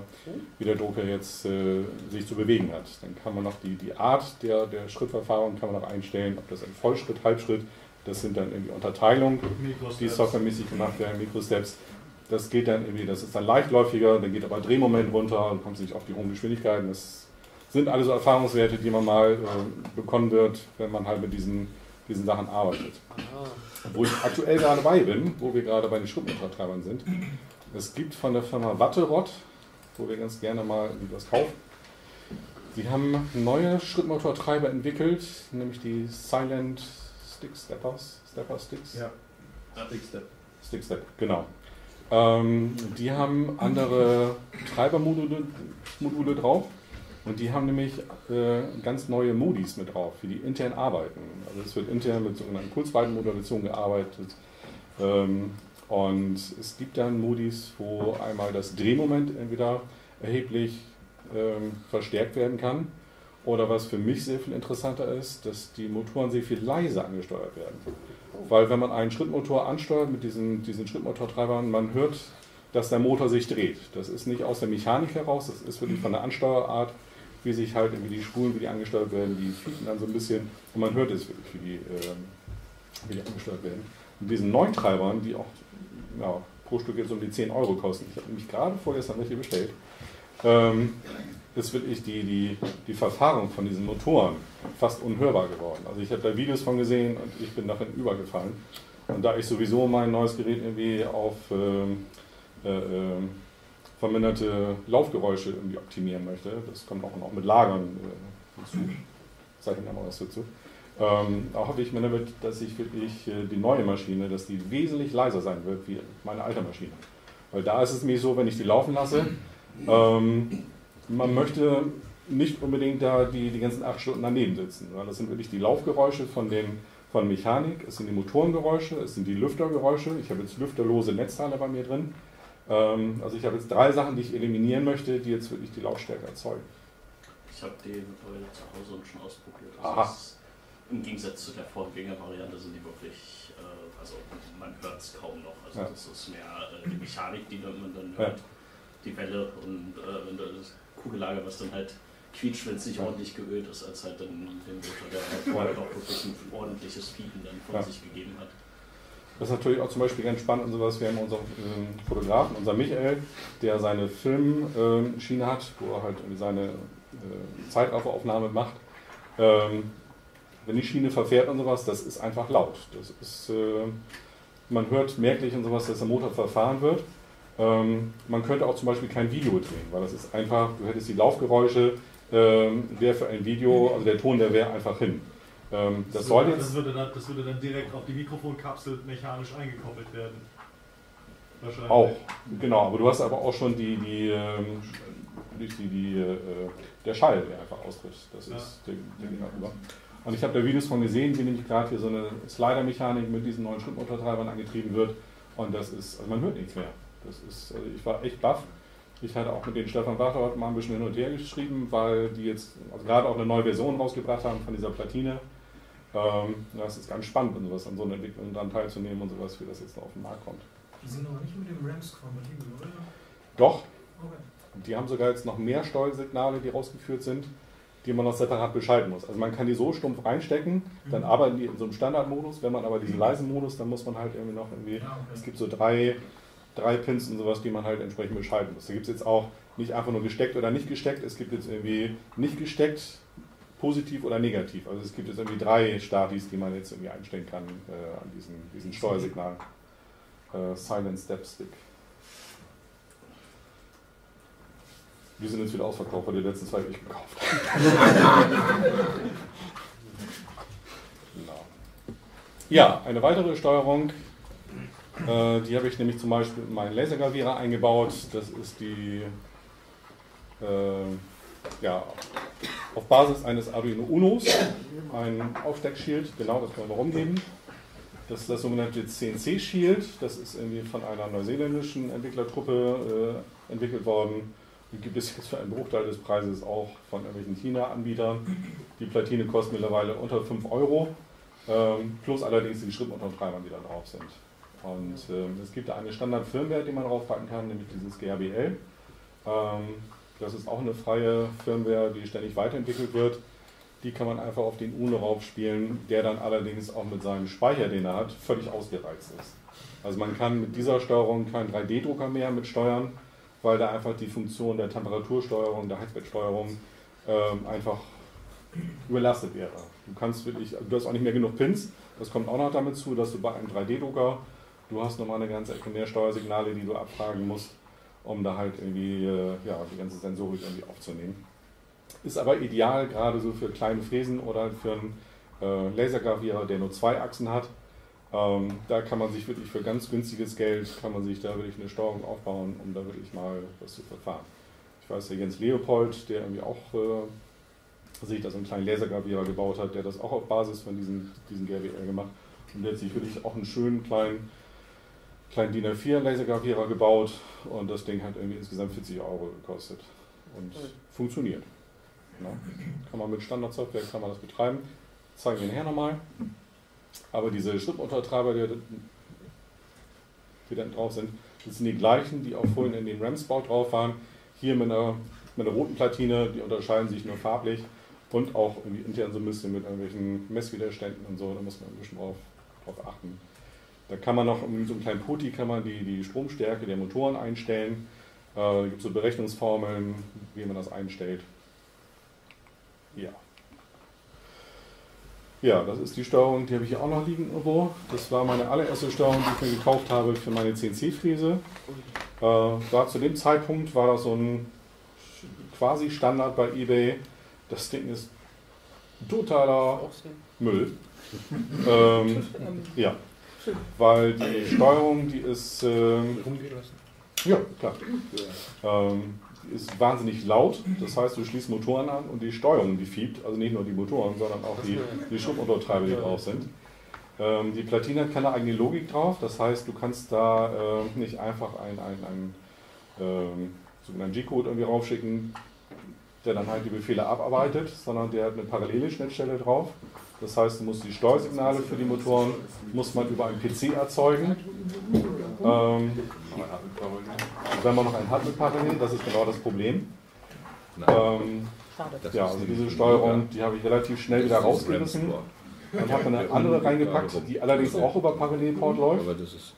wie der Drucker jetzt äh, sich zu bewegen hat. Dann kann man noch die, die Art der, der Schrittverfahren kann man noch einstellen, ob das ein Vollschritt, Halbschritt, das sind dann irgendwie Unterteilungen, die softwaremäßig gemacht werden, Mikrosteps. Das geht dann irgendwie, das ist dann leichtläufiger, dann geht aber Drehmoment runter und kommt nicht auf die hohen Geschwindigkeiten. Das sind alles so Erfahrungswerte, die man mal äh, bekommen wird, wenn man halt mit diesen, diesen Sachen arbeitet. Ah, Wo ich aktuell gerade bei bin, wo wir gerade bei den Schrittmotortreibern sind. Es gibt von der Firma Watterott, wo wir ganz gerne mal was kaufen. Sie haben neue Schrittmotortreiber entwickelt, nämlich die Silent Stick Steppers, Stepper Sticks. Ja. Stick-Step. Stick Step, genau. Ähm, die haben andere Treibermodule Module drauf und die haben nämlich äh, ganz neue Modis mit drauf, für die intern arbeiten. Also es wird intern mit sogenannten Kurzweitenmodulation gearbeitet. Ähm, und es gibt dann Modis, wo einmal das Drehmoment entweder erheblich ähm, verstärkt werden kann oder was für mich sehr viel interessanter ist, dass die Motoren sehr viel leiser angesteuert werden. Weil wenn man einen Schrittmotor ansteuert mit diesen, diesen Schrittmotortreibern, man hört dass der Motor sich dreht. Das ist nicht aus der Mechanik heraus, das ist wirklich von der Ansteuerart, wie sich halt irgendwie die Spulen, wie die angesteuert werden, die fiepen dann so ein bisschen und man hört es wirklich, wie die, ähm, wie die angesteuert werden. Und diesen neuen Treibern, die auch ja, pro Stück jetzt um die 10 Euro kosten, ich habe nämlich gerade vorgestern welche bestellt, ähm, ist wirklich die, die, die Verfahrung von diesen Motoren fast unhörbar geworden. Also ich habe da Videos von gesehen und ich bin darin übergefallen. Und da ich sowieso mein neues Gerät irgendwie auf ähm, äh, äh, verminderte Laufgeräusche irgendwie optimieren möchte, das kommt auch noch mit Lagern äh, hinzu, ich mal was dazu, ähm, da hoffe ich mir damit, dass ich wirklich äh, die neue Maschine, dass die wesentlich leiser sein wird wie meine alte Maschine. Weil da ist es nämlich so, wenn ich die laufen lasse, ähm, man möchte nicht unbedingt da die, die ganzen acht Stunden daneben sitzen. Weil das sind wirklich die Laufgeräusche von, dem, von Mechanik, es sind die Motorengeräusche, es sind die Lüftergeräusche. Ich habe jetzt lüfterlose Netzteile bei mir drin. Ähm, also ich habe jetzt drei Sachen, die ich eliminieren möchte, die jetzt wirklich die Lautstärke erzeugen. Ich habe den äh, zu Hause schon ausprobiert. Aha. Also es- Im Gegensatz zu der Vorgängervariante sind die wirklich, äh, also man hört es kaum noch. Also Ja. das ist mehr äh, die Mechanik, die man dann Ja. hört, die Welle und äh, da das Kugellager, was dann halt quietscht, wenn es nicht Ja. ordentlich geölt ist, als halt dann den Motor, der halt vorher doch wirklich ein ordentliches Piepen dann von Ja. sich gegeben hat. Das ist natürlich auch zum Beispiel ganz spannend und sowas. Wir haben unseren ähm, Fotografen, unser Michael, der seine Filmschiene hat, wo er halt seine äh, Zeitrafferaufnahme macht. Ähm, wenn die Schiene verfährt und sowas, das ist einfach laut. Das ist, äh, man hört merklich und sowas, dass der Motor verfahren wird. Ähm, man könnte auch zum Beispiel kein Video drehen, weil das ist einfach, du hättest die Laufgeräusche, ähm, wäre für ein Video, also der Ton, der wäre einfach hin. Ähm, das soll würde, jetzt. das, würde dann, das würde dann direkt auf die Mikrofonkapsel mechanisch eingekoppelt werden. Wahrscheinlich. Auch, genau, aber du hast aber auch schon die, die, ähm, die, die äh, der Schall, der einfach austritt. Das Ja. ist der, der geht darüber. Und ich habe da Videos von gesehen, wie nämlich gerade hier so eine Slider-Mechanik mit diesen neuen Schrittmotortreibern angetrieben wird. Und das ist, also man hört nichts mehr. Das ist, also ich war echt baff. Ich hatte auch mit den Stefan Wachter heute mal ein bisschen hin und her geschrieben, weil die jetzt also gerade auch eine neue Version rausgebracht haben von dieser Platine. Ähm, das ist ganz spannend und sowas, an so einer Entwicklung dann teilzunehmen und sowas, wie das jetzt noch auf den Markt kommt. Die sind aber nicht mit dem Rams kompatibel, oder? Doch, Okay. Die haben sogar jetzt noch mehr Steuersignale, die rausgeführt sind, die man noch separat beschalten muss. Also man kann die so stumpf reinstecken, dann Mhm. arbeiten die in so einem Standardmodus. Wenn man aber diesen leisen Modus, dann muss man halt irgendwie noch irgendwie, Ja, okay. es gibt so drei, drei Pins und sowas, die man halt entsprechend beschalten muss. Da gibt es jetzt auch nicht einfach nur gesteckt oder nicht gesteckt, es gibt jetzt irgendwie nicht gesteckt, positiv oder negativ. Also es gibt jetzt irgendwie drei Statis, die man jetzt irgendwie einstellen kann äh, an diesen, diesen Steuersignalen. Äh, Silent Step Stick. Die sind jetzt wieder ausverkauft, weil die letzten zwei ich gekauft genau. Ja, eine weitere Steuerung, äh, die habe ich nämlich zum Beispiel in meinen Lasergravierer eingebaut. Das ist die, äh, ja, auf Basis eines Arduino Unos, ein Aufsteckschild, genau, das können wir rumgeben. Das ist das sogenannte CNC-Shield, das ist irgendwie von einer neuseeländischen Entwicklertruppe äh, entwickelt worden. Die gibt es jetzt für einen Bruchteil des Preises auch von irgendwelchen China-Anbietern. Die Platine kostet mittlerweile unter 5 Euro, ähm, plus allerdings die Schrittmotortreiber, die da drauf sind. Und ähm, es gibt da eine Standard-Firmware, die man draufpacken kann, nämlich dieses GABL. Ähm, das ist auch eine freie Firmware, die ständig weiterentwickelt wird. Die kann man einfach auf den UNO raufspielen, der dann allerdings auch mit seinem Speicher, den er hat, völlig ausgereizt ist. Also man kann mit dieser Steuerung keinen 3D-Drucker mehr mit steuern, weil da einfach die Funktion der Temperatursteuerung, der Heizbettsteuerung ähm, einfach überlastet wäre. Du kannst wirklich, du hast auch nicht mehr genug Pins. Das kommt auch noch damit zu, dass du bei einem 3D-Drucker, du hast nochmal eine ganze Ecke mehr Steuersignale, die du abfragen musst, um da halt irgendwie äh, ja, die ganze Sensorik irgendwie aufzunehmen. Ist aber ideal gerade so für kleine Fräsen oder für einen äh, Lasergravierer, der nur zwei Achsen hat. Ähm, da kann man sich wirklich für ganz günstiges Geld, kann man sich da wirklich eine Steuerung aufbauen, um da wirklich mal was zu verfahren. Ich weiß, der Jens Leopold, der irgendwie auch äh, sich da so einen kleinen Lasergravierer gebaut hat, der das auch auf Basis von diesem, diesem GRWL gemacht und der hat sich wirklich auch einen schönen kleinen, kleinen DIN A4 Lasergravierer gebaut und das Ding hat irgendwie insgesamt 40 Euro gekostet und funktioniert. Ja. Kann man mit Standardsoftware kann man das betreiben. Zeigen wir nachher nochmal. Aber diese Schrittuntertreiber, die, die da drauf sind, Das sind die gleichen, die auch vorhin in dem Ramsbau drauf waren. Hier mit einer, mit einer roten Platine, die unterscheiden sich nur farblich und auch intern so ein bisschen mit irgendwelchen Messwiderständen und so. Da muss man ein bisschen drauf, drauf achten. Da kann man noch in so einem kleinen Poti kann man die, die Stromstärke der Motoren einstellen. Äh, da gibt es so Berechnungsformeln, wie man das einstellt. Ja. Ja, das ist die Steuerung, die habe ich hier auch noch liegen irgendwo. Das war meine allererste Steuerung, die ich mir gekauft habe für meine CNC-Fräse. Äh, war zu dem Zeitpunkt war das so ein quasi Standard bei eBay. Das Ding ist totaler Müll. ähm, ja, weil die Steuerung, die ist. Ähm, ja, klar. Ähm, die ist wahnsinnig laut. Das heißt, du schließt Motoren an und die Steuerung, die fiebt. Also nicht nur die Motoren, sondern auch die, die Schubmotortreiber, die drauf sind. Ähm, die Platine hat keine eigene Logik drauf. Das heißt, du kannst da äh, nicht einfach einen, einen, einen ähm, sogenannten G-Code irgendwie raufschicken, der dann halt die Befehle abarbeitet, sondern der hat eine parallele Schnittstelle drauf. Das heißt, du musst die Steuersignale für die Motoren muss man über einen PC erzeugen. Ähm, wenn man noch einen hat mit parallel, das ist genau das Problem. Ähm, ja, also diese Steuerung, die habe ich relativ schnell wieder rausgerissen und habe eine andere reingepackt, die allerdings auch über Parallelport läuft,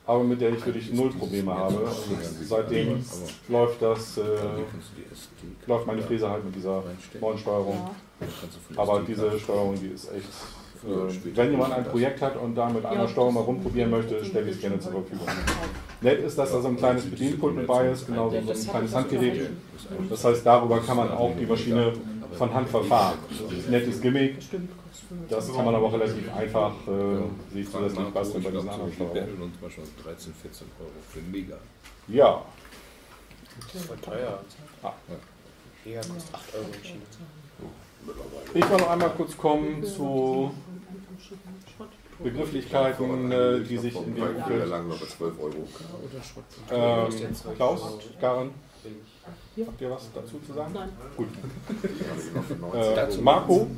aber mit der ich wirklich null Probleme habe. Und seitdem läuft das, äh, läuft meine Fräse halt mit dieser neuen Steuerung. Aber diese Steuerung, die ist echt. Äh, wenn jemand ein Projekt hat und da mit einer Steuerung mal rumprobieren möchte, stelle ich es gerne zur Verfügung. Nett ist, dass da so ein kleines Bedienpult mit bei ist, genauso so ein kleines Handgerät. Das heißt, darüber kann man auch die Maschine von Hand verfahren. Das ist ein nettes Gimmick. Das kann man aber auch relativ einfach äh, sich zusätzlich basteln bei diesen anderen Steuerungen. und zum Beispiel 13, 14 Euro für Mega. Ja. Das war teuer. Ah. Mega kostet 8 Euro in China. Ich will noch einmal kurz kommen zu Begrifflichkeiten, äh, die sich in Umfeld. lang noch bei 12 Euro. Klaus, Garen, habt ihr was dazu zu sagen? Nein. Gut. Äh, Äh, Marco,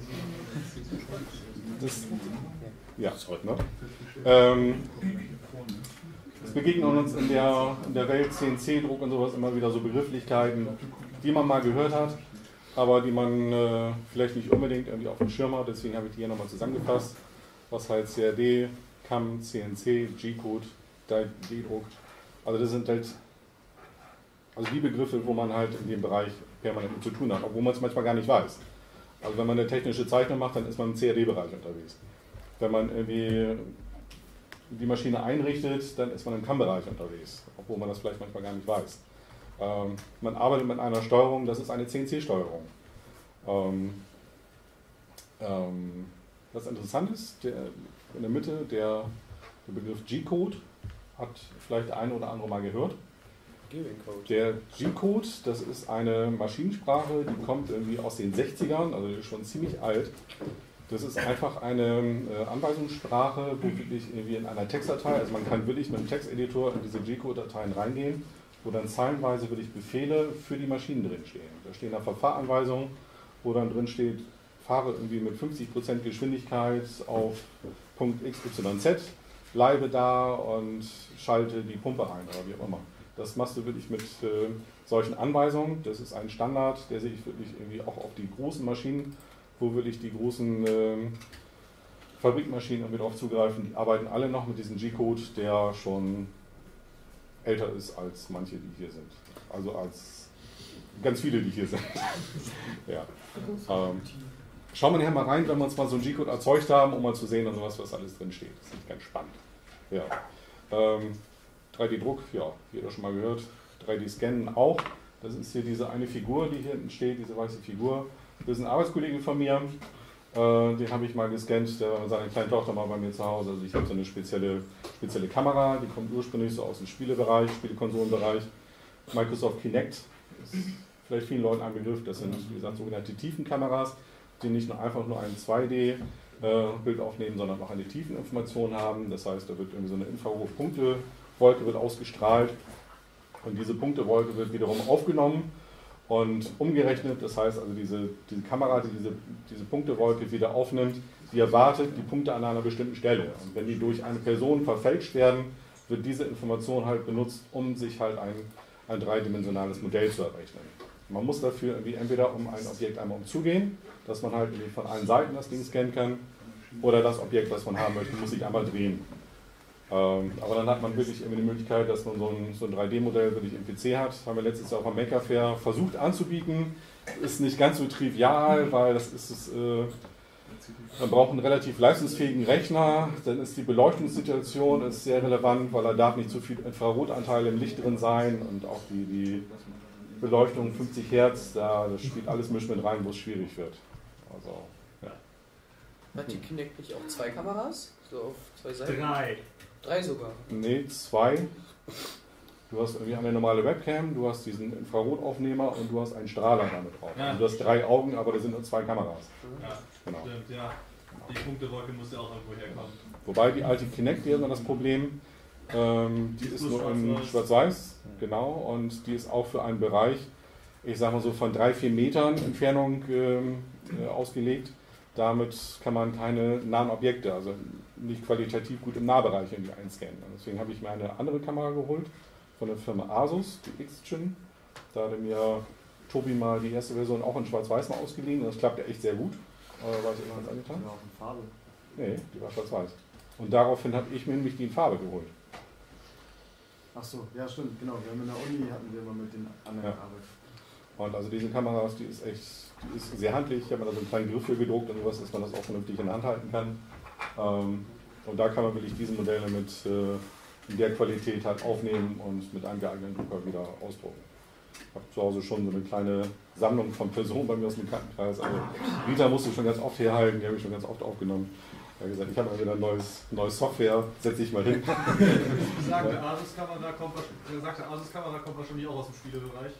das, ja, ne? ähm, es begegnen uns in der, in der Welt CNC-Druck und sowas immer wieder so Begrifflichkeiten, die man mal gehört hat, aber die man äh, vielleicht nicht unbedingt irgendwie auf dem Schirm hat. Deswegen habe ich die hier nochmal zusammengefasst. Was halt CAD, CAM, CNC, G-Code, D-Druck. Also das sind halt also die Begriffe, wo man halt in dem Bereich permanent zu tun hat, obwohl man es manchmal gar nicht weiß. Also wenn man eine technische Zeichnung macht, dann ist man im CAD-Bereich unterwegs. Wenn man irgendwie die Maschine einrichtet, dann ist man im CAM-Bereich unterwegs, obwohl man das vielleicht manchmal gar nicht weiß. Ähm, man arbeitet mit einer Steuerung, das ist eine CNC-Steuerung. Ähm, ähm, was interessant ist, der, in der Mitte der, der Begriff G-Code hat vielleicht der eine oder andere mal gehört. Der G-Code, das ist eine Maschinensprache, die kommt irgendwie aus den 60ern, also schon ziemlich alt. Das ist einfach eine äh, Anweisungssprache, wo wirklich irgendwie in einer Textdatei, also man kann wirklich mit dem Texteditor in diese G-Code-Dateien reingehen, wo dann zeilenweise wirklich Befehle für die Maschinen drinstehen. Da stehen da Verfahranweisungen, wo dann drin steht, fahre irgendwie mit 50% Geschwindigkeit auf Punkt XYZ, bleibe da und schalte die Pumpe ein oder wie auch immer. Das machst du wirklich mit äh, solchen Anweisungen. Das ist ein Standard, der sich wirklich irgendwie auch auf die großen Maschinen, wo wirklich die großen ähm, Fabrikmaschinen irgendwie drauf zugreifen, die arbeiten alle noch mit diesem G-Code, der schon älter ist als manche, die hier sind. Also als ganz viele, die hier sind. ja. Ähm, schauen wir nachher mal rein, wenn wir uns mal so einen G-Code erzeugt haben, um mal zu sehen, also was, was alles drin steht. Das ist ganz spannend. Ja. Ähm, 3D-Druck, ja, jeder schon mal gehört. 3D-Scannen auch. Das ist hier diese eine Figur, die hier hinten steht, diese weiße Figur. Das ist ein Arbeitskollege von mir. Äh, den habe ich mal gescannt, der war mit seiner kleinen Tochter mal bei mir zu Hause. Also ich habe so eine spezielle, spezielle Kamera, die kommt ursprünglich so aus dem Spielebereich, Spielekonsolenbereich. Microsoft Kinect ist vielleicht vielen Leuten ein Begriff. Das sind, wie gesagt, sogenannte Tiefenkameras, die nicht nur einfach nur ein 2D-Bild aufnehmen, sondern auch eine Tiefeninformation haben. Das heißt, da wird irgendwie so eine Infrarot-Punkte-Wolke wird ausgestrahlt und diese Punktewolke wird wiederum aufgenommen und umgerechnet. Das heißt also, diese, diese Kamera, die diese, diese Punktewolke wieder aufnimmt, die erwartet die Punkte an einer bestimmten Stelle. Und wenn die durch eine Person verfälscht werden, wird diese Information halt benutzt, um sich halt ein, ein dreidimensionales Modell zu errechnen. Man muss dafür irgendwie entweder um ein Objekt einmal umzugehen, dass man halt von allen Seiten das Ding scannen kann, oder das Objekt, was man haben möchte, muss sich einmal drehen. Ähm, aber dann hat man wirklich irgendwie die Möglichkeit, dass man so ein, so ein 3D-Modell wirklich im PC hat. Haben wir letztes Jahr auf dem Maker Fair versucht anzubieten. Ist nicht ganz so trivial, weil das ist es. Äh, man braucht einen relativ leistungsfähigen Rechner, dann ist die Beleuchtungssituation ist sehr relevant, weil da darf nicht zu viel Infrarotanteil im Licht drin sein und auch die, die Beleuchtung 50 Hertz, da das spielt alles Misch mit rein, wo es schwierig wird. Also, ja. Hat die Kinect nicht auch zwei Kameras? So auf zwei Seiten? Drei. Drei sogar. Nee, zwei. Du hast irgendwie eine normale Webcam, du hast diesen Infrarotaufnehmer und du hast einen Strahler damit drauf. Ja. Du hast drei Augen, aber da sind nur zwei Kameras. Ja, Genau. stimmt, ja. Die Punktewolke muss ja auch irgendwo herkommen. Wobei die alte Kinect, die hat immer das Problem, ähm, die ist nur in schwarz-weiß. Schwarz-Weiß, genau, und die ist auch für einen Bereich, ich sag mal so von drei, vier Metern Entfernung ähm, äh, ausgelegt. Damit kann man keine nahen Objekte, also nicht qualitativ gut im Nahbereich irgendwie einscannen. Deswegen habe ich mir eine andere Kamera geholt von der Firma Asus, die Xgen. Da hatte mir Tobi mal die erste Version auch in Schwarz-Weiß mal ausgeliehen und das klappt ja echt sehr gut. Aber war ich immer ganz angetan. Ja, auch in Farbe. Nee, die war schwarz-weiß. Und daraufhin habe ich mir nämlich die in Farbe geholt. Ach so, ja stimmt, genau. Wir haben in der Uni hatten wir mal mit den anderen Ja. gearbeitet. Und also diese Kameras, die ist echt, die ist sehr handlich. Ich habe mir da so einen kleinen Griff für gedruckt und sowas, dass man das auch vernünftig in der Hand halten kann. Ähm, und da kann man wirklich diese Modelle mit äh, in der Qualität halt aufnehmen und mit einem geeigneten Drucker wieder ausdrucken. Ich habe zu Hause schon so eine kleine Sammlung von Personen bei mir aus dem Bekanntenkreis. Also Rita musste schon ganz oft herhalten, die habe ich schon ganz oft aufgenommen. Er hat gesagt, ich habe mal wieder neues, neues Software, setze ich mal hin. Ich sage, der Asus-Kamera kommt, Asus-Kamera kommt wahrscheinlich auch aus dem Spielebereich.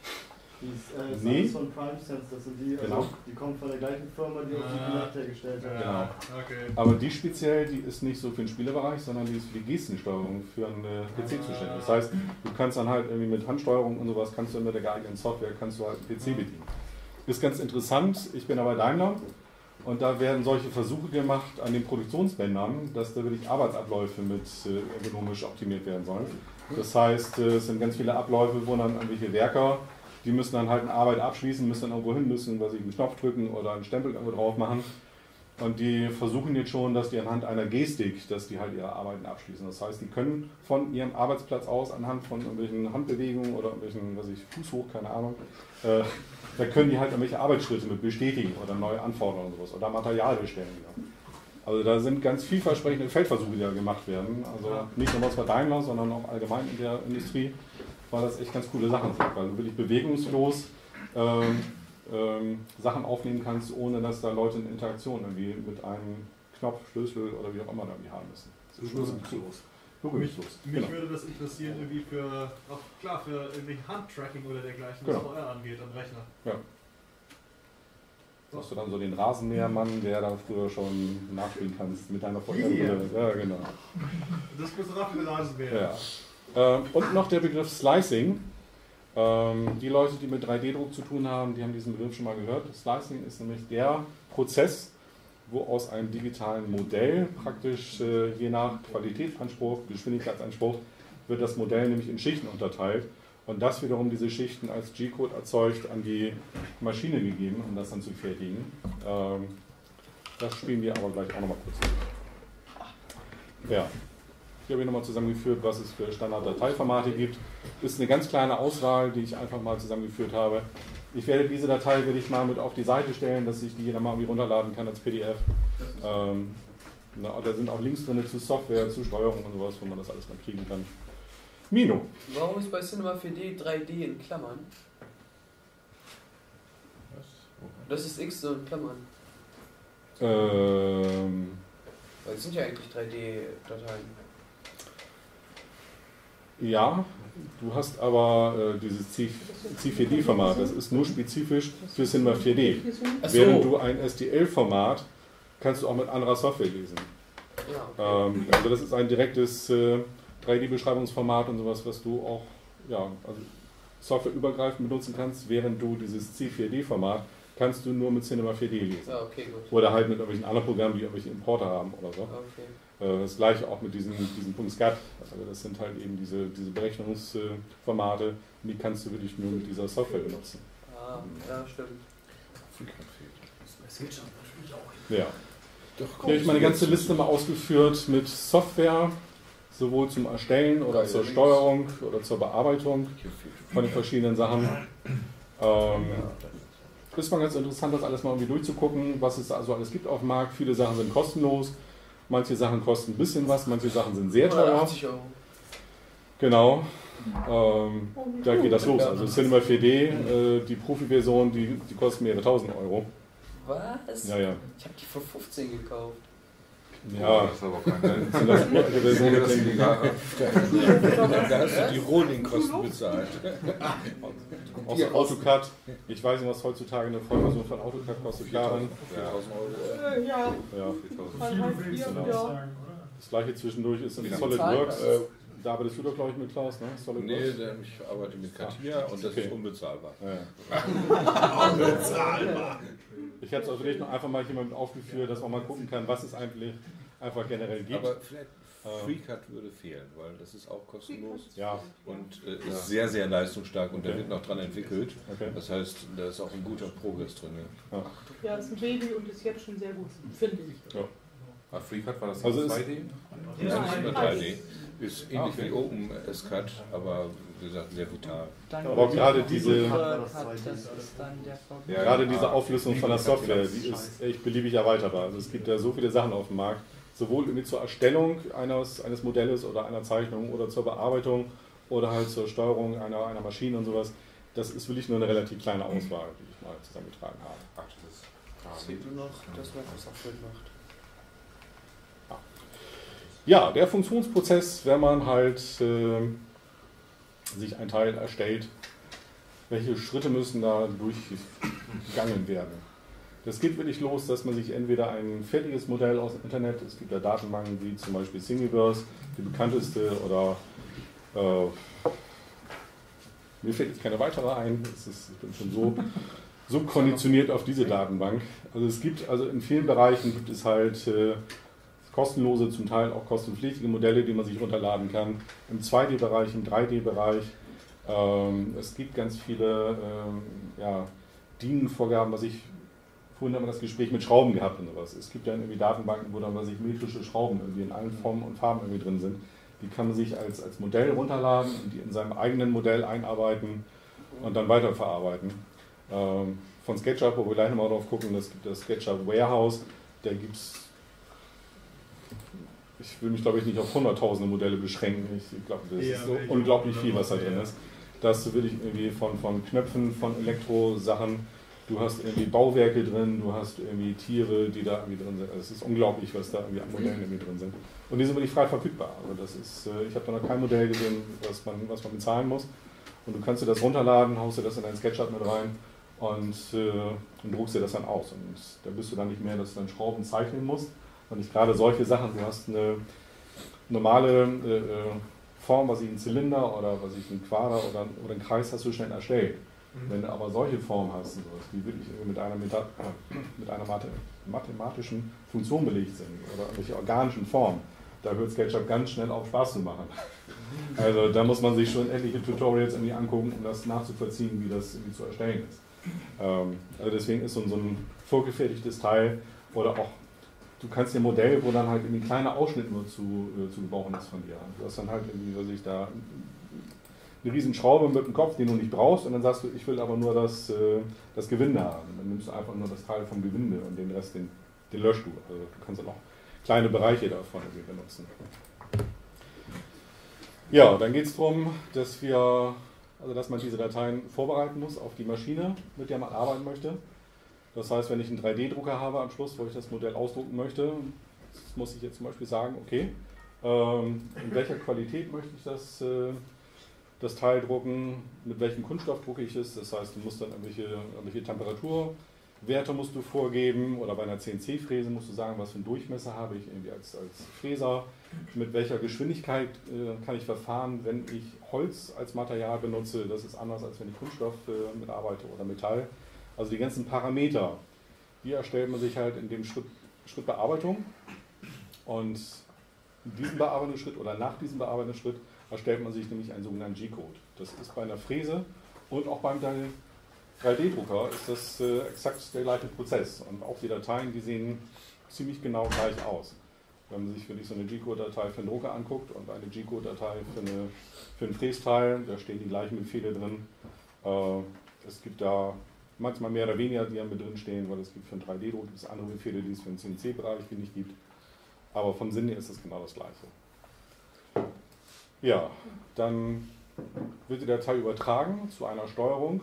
Die ist, äh, Nee. von Prime Sense, das sind die, Genau. also, die kommt von der gleichen Firma, die auch die Ah. Kinect hergestellt hat. Genau. Okay. Aber die speziell, die ist nicht so für den Spielebereich, sondern die ist für die Gestensteuerung für einen PC zuständig. Das heißt, du kannst dann halt irgendwie mit Handsteuerung und sowas, kannst du mit der geeigneten Software, kannst du halt einen PC bedienen. Ist ganz interessant, ich bin aber Daimler und da werden solche Versuche gemacht an den Produktionsbändern, dass da wirklich Arbeitsabläufe mit äh, ergonomisch optimiert werden sollen. Das heißt, äh, es sind ganz viele Abläufe, wo dann irgendwelche Werker, die müssen dann halt eine Arbeit abschließen, müssen dann irgendwo hin, müssen, was ich, einen Knopf drücken oder einen Stempel irgendwo drauf machen. Und die versuchen jetzt schon, dass die anhand einer Gestik, dass die halt ihre Arbeiten abschließen. Das heißt, die können von ihrem Arbeitsplatz aus anhand von irgendwelchen Handbewegungen oder irgendwelchen, was ich, Fuß hoch, keine Ahnung, äh, da können die halt irgendwelche Arbeitsschritte mit bestätigen oder neue Anforderungen und sowas oder Material bestellen wieder. Also da sind ganz vielversprechende Feldversuche, die da gemacht werden. Also nicht nur was bei Daimler, sondern auch allgemein in der Industrie, weil das echt ganz coole Sachen sind. Weil du wirklich bewegungslos ähm, ähm, Sachen aufnehmen kannst, ohne dass da Leute in Interaktion irgendwie mit einem Knopf, Schlüssel oder wie auch immer da irgendwie haben müssen. Berührungslos. Berührungslos. Mich Genau. würde das interessieren, irgendwie für, auch klar, für irgendwie Handtracking oder dergleichen, Genau. was VR angeht am Rechner. Ja. Hast du dann so den Rasenmähermann, der da früher schon nachspielen kannst mit deiner VR-Brille. Ja, genau. Das muss Rasenmäher. Ja. Ähm, und noch der Begriff Slicing. Ähm, die Leute, die mit 3D-Druck zu tun haben, die haben diesen Begriff schon mal gehört. Slicing ist nämlich der Prozess, wo aus einem digitalen Modell praktisch äh, je nach Qualitätsanspruch, Geschwindigkeitsanspruch, wird das Modell nämlich in Schichten unterteilt und das wiederum diese Schichten als G-Code erzeugt an die Maschine gegeben, um das dann zu fertigen. Ähm, das spielen wir aber gleich auch nochmal kurz. Ja. Hier habe ich nochmal zusammengeführt, was es für Standard-Dateiformate gibt. Ist eine ganz kleine Auswahl, die ich einfach mal zusammengeführt habe. Ich werde diese Datei werde ich mal mit auf die Seite stellen, dass sich die jeder mal irgendwie runterladen kann als PDF. Ähm, na, da sind auch Links drin zu Software, zu Steuerung und sowas, wo man das alles dann kriegen kann. Mino. Warum ist bei Cinema 4D 3D in Klammern? Das ist X so in Klammern. Ähm, Weil es sind ja eigentlich 3D-Dateien. Ja, du hast aber äh, dieses C- C4D-Format, das ist nur spezifisch für Cinema 4D. Ach so. Während du ein STL-Format kannst du auch mit anderer Software lesen. Ja, Ähm, also das ist ein direktes äh, 3D-Beschreibungsformat und sowas, was du auch ja, also softwareübergreifend benutzen kannst, während du dieses C4D-Format kannst du nur mit Cinema 4D lesen. Ja, okay. Oder halt mit irgendwelchen anderen Programmen, die irgendwelche Importer haben oder so. Okay. Äh, Das gleiche auch mit diesen, diesen .scat. Also das sind halt eben diese, diese Berechnungsformate, die kannst du wirklich nur mit dieser Software benutzen. Ah, ja, stimmt. Das geht schon natürlich auch. Ja. Doch, Hier habe ich meine ganze Liste mal ausgeführt mit Software, sowohl zum Erstellen oder zur Steuerung oder zur Bearbeitung von den verschiedenen Sachen. Ähm, ist mal ganz interessant, das alles mal irgendwie durchzugucken, was es also alles gibt auf dem Markt. Viele Sachen sind kostenlos, manche Sachen kosten ein bisschen was, manche Sachen sind sehr teuer. 80 Euro. Genau. Ähm, da geht das los. Also Cinema 4D, äh, die Profi-Version, die, die kostet mehrere tausend Euro. Was? Ja, ja. Ich habe die für 15 gekauft. Ja, Das ist aber kein sind das sportliche Versionen. Da hast du die Rohling-Kosten bezahlt. Aus AutoCAD. Ich weiß nicht, was heutzutage eine Vollversion von AutoCAD kostet. 4000 Euro. Äh, ja, Ja. man halt hier, Genau. ja. Das gleiche zwischendurch ist in SolidWorks. Äh, da arbeitest du doch, glaube ich, mit Klaus, ne? Nee, SolidWorks. denn ich arbeite mit Katia und das Okay. ist unbezahlbar. Ja. Ich hätte es auch vielleicht noch einfach mal jemand aufgeführt, dass man mal gucken kann, was es eigentlich einfach generell gibt. Aber vielleicht FreeCut würde fehlen, weil das ist auch kostenlos ja, und äh, ist sehr, sehr leistungsstark und da Okay. wird noch dran entwickelt. okay. Das heißt, da ist auch ein guter Progress drin. Ja. Ja, ist ein Baby und ist jetzt schon sehr gut, finde ich. Ah, FreeCut war das Also also ist- 2D? Das Ja, ist nicht nur alles. 3D. Ist ähnlich Ah, okay. wie OpenSCAD, aber wie gesagt sehr vital. Dann Aber gerade diese-. Ja, Gerade ja. diese Auflistung von der Software, die ist echt beliebig erweiterbar. Also es gibt ja so viele Sachen auf dem Markt, sowohl irgendwie zur Erstellung eines, eines Modells oder einer Zeichnung oder zur Bearbeitung oder halt zur Steuerung einer, einer Maschine und sowas. Das ist wirklich nur eine relativ kleine Auswahl, die ich mal zusammengetragen habe. Ach, das ist Seht ihr noch, dass Microsoft mitmacht? Ja, der Funktionsprozess, wenn man halt äh, sich ein Teil erstellt, welche Schritte müssen da durchgegangen werden? Das geht wirklich los, dass man sich entweder ein fertiges Modell aus dem Internet, es gibt ja Datenbanken wie zum Beispiel Thingiverse, die bekannteste, oder äh, mir fällt jetzt keine weitere ein, es ist, ich bin schon so, so konditioniert auf diese Datenbank. Also es gibt, also in vielen Bereichen gibt es halt äh, kostenlose, zum Teil auch kostenpflichtige Modelle, die man sich runterladen kann. Im 2D-Bereich, im 3D-Bereich. Ähm, es gibt ganz viele ähm, ja, DIN-Vorgaben, was ich vorhin haben wir das Gespräch mit Schrauben gehabt und sowas. Es gibt ja irgendwie Datenbanken, wo dann was ich metrische Schrauben irgendwie in allen Formen und Farben irgendwie drin sind. Die kann man sich als, als Modell runterladen und die in seinem eigenen Modell einarbeiten und dann weiterverarbeiten. Ähm, von SketchUp, wo wir gleich nochmal drauf gucken, das gibt das SketchUp Warehouse. Da gibt es ich will mich glaube ich nicht auf hunderttausende Modelle beschränken. Ich glaube, das Ja, ist so unglaublich viel, was da drin ist. Da hast du wirklich irgendwie von, von Knöpfen, von Elektrosachen, du hast irgendwie Bauwerke drin, du hast irgendwie Tiere, die da irgendwie drin sind. Also es ist unglaublich, was da irgendwie an Modellen irgendwie drin sind. Und die sind wirklich frei verfügbar. Also das ist, äh, ich habe da noch kein Modell gesehen, was man, was man bezahlen muss. Und du kannst dir das runterladen, haust dir das in dein SketchUp mit rein und, äh, und druckst dir das dann aus. Und da bist du dann nicht mehr, dass du dann Schrauben zeichnen musst. Und nicht gerade solche Sachen, du hast eine normale äh, äh, Form, was ich einen Zylinder oder was ich einen Quader oder, oder einen Kreis hast du schnell erstellt. Wenn du aber solche Formen hast, sowas, die wirklich mit einer, Meta äh, mit einer Mathe mathematischen Funktion belegt sind oder irgendwelche organischen Formen, da hört SketchUp ganz schnell auf Spaß zu machen. Also da muss man sich schon etliche Tutorials irgendwie angucken, um das nachzuvollziehen, wie das irgendwie zu erstellen ist. Ähm, also deswegen ist so ein, so ein vorgefertigtes Teil oder auch, du kannst dir ein Modell, wo dann halt irgendwie ein kleiner Ausschnitt nur zu, äh, zu gebrauchen ist von dir. Du hast dann halt irgendwie, was ich da, eine riesen Schraube mit dem Kopf, den du nicht brauchst und dann sagst du, ich will aber nur das, äh, das Gewinde haben. Dann nimmst du einfach nur das Teil vom Gewinde und den Rest, den, den löscht du. Also du kannst dann auch kleine Bereiche davon benutzen. Ja, dann geht es darum, dass wir, also dass man diese Dateien vorbereiten muss auf die Maschine, mit der man arbeiten möchte. Das heißt, wenn ich einen 3D-Drucker habe am Schluss, wo ich das Modell ausdrucken möchte, muss ich jetzt zum Beispiel sagen, okay, ähm, in welcher Qualität möchte ich das, äh, das Teil drucken, mit welchem Kunststoff drucke ich es. Das heißt, du musst dann irgendwelche, irgendwelche Temperaturwerte musst du vorgeben oder bei einer CNC-Fräse musst du sagen, was für einen Durchmesser habe ich irgendwie als, als Fräser, mit welcher Geschwindigkeit äh, kann ich verfahren, wenn ich Holz als Material benutze. Das ist anders, als wenn ich Kunststoff äh, mitarbeite oder Metall. Also die ganzen Parameter, die erstellt man sich halt in dem Schritt, Schritt Bearbeitung. Und in diesem Bearbeitungsschritt oder nach diesem Bearbeitungsschritt erstellt man sich nämlich einen sogenannten G-Code. Das ist bei einer Fräse und auch beim 3D-Drucker ist das äh, exakt der gleiche Prozess. Und auch die Dateien, die sehen ziemlich genau gleich aus. Wenn man sich wirklich so eine G-Code-Datei für einen Drucker anguckt und eine G-Code-Datei für, eine, für ein Frästeil, da stehen die gleichen Befehle drin. Äh, es gibt da manchmal mehr oder weniger, die ja mit drin stehen, weil es gibt für einen 3D-Druck gibt es andere Befehle, die es für den CNC-Bereich nicht gibt. Aber vom Sinn her ist es genau das gleiche. Ja, dann wird die Datei übertragen zu einer Steuerung.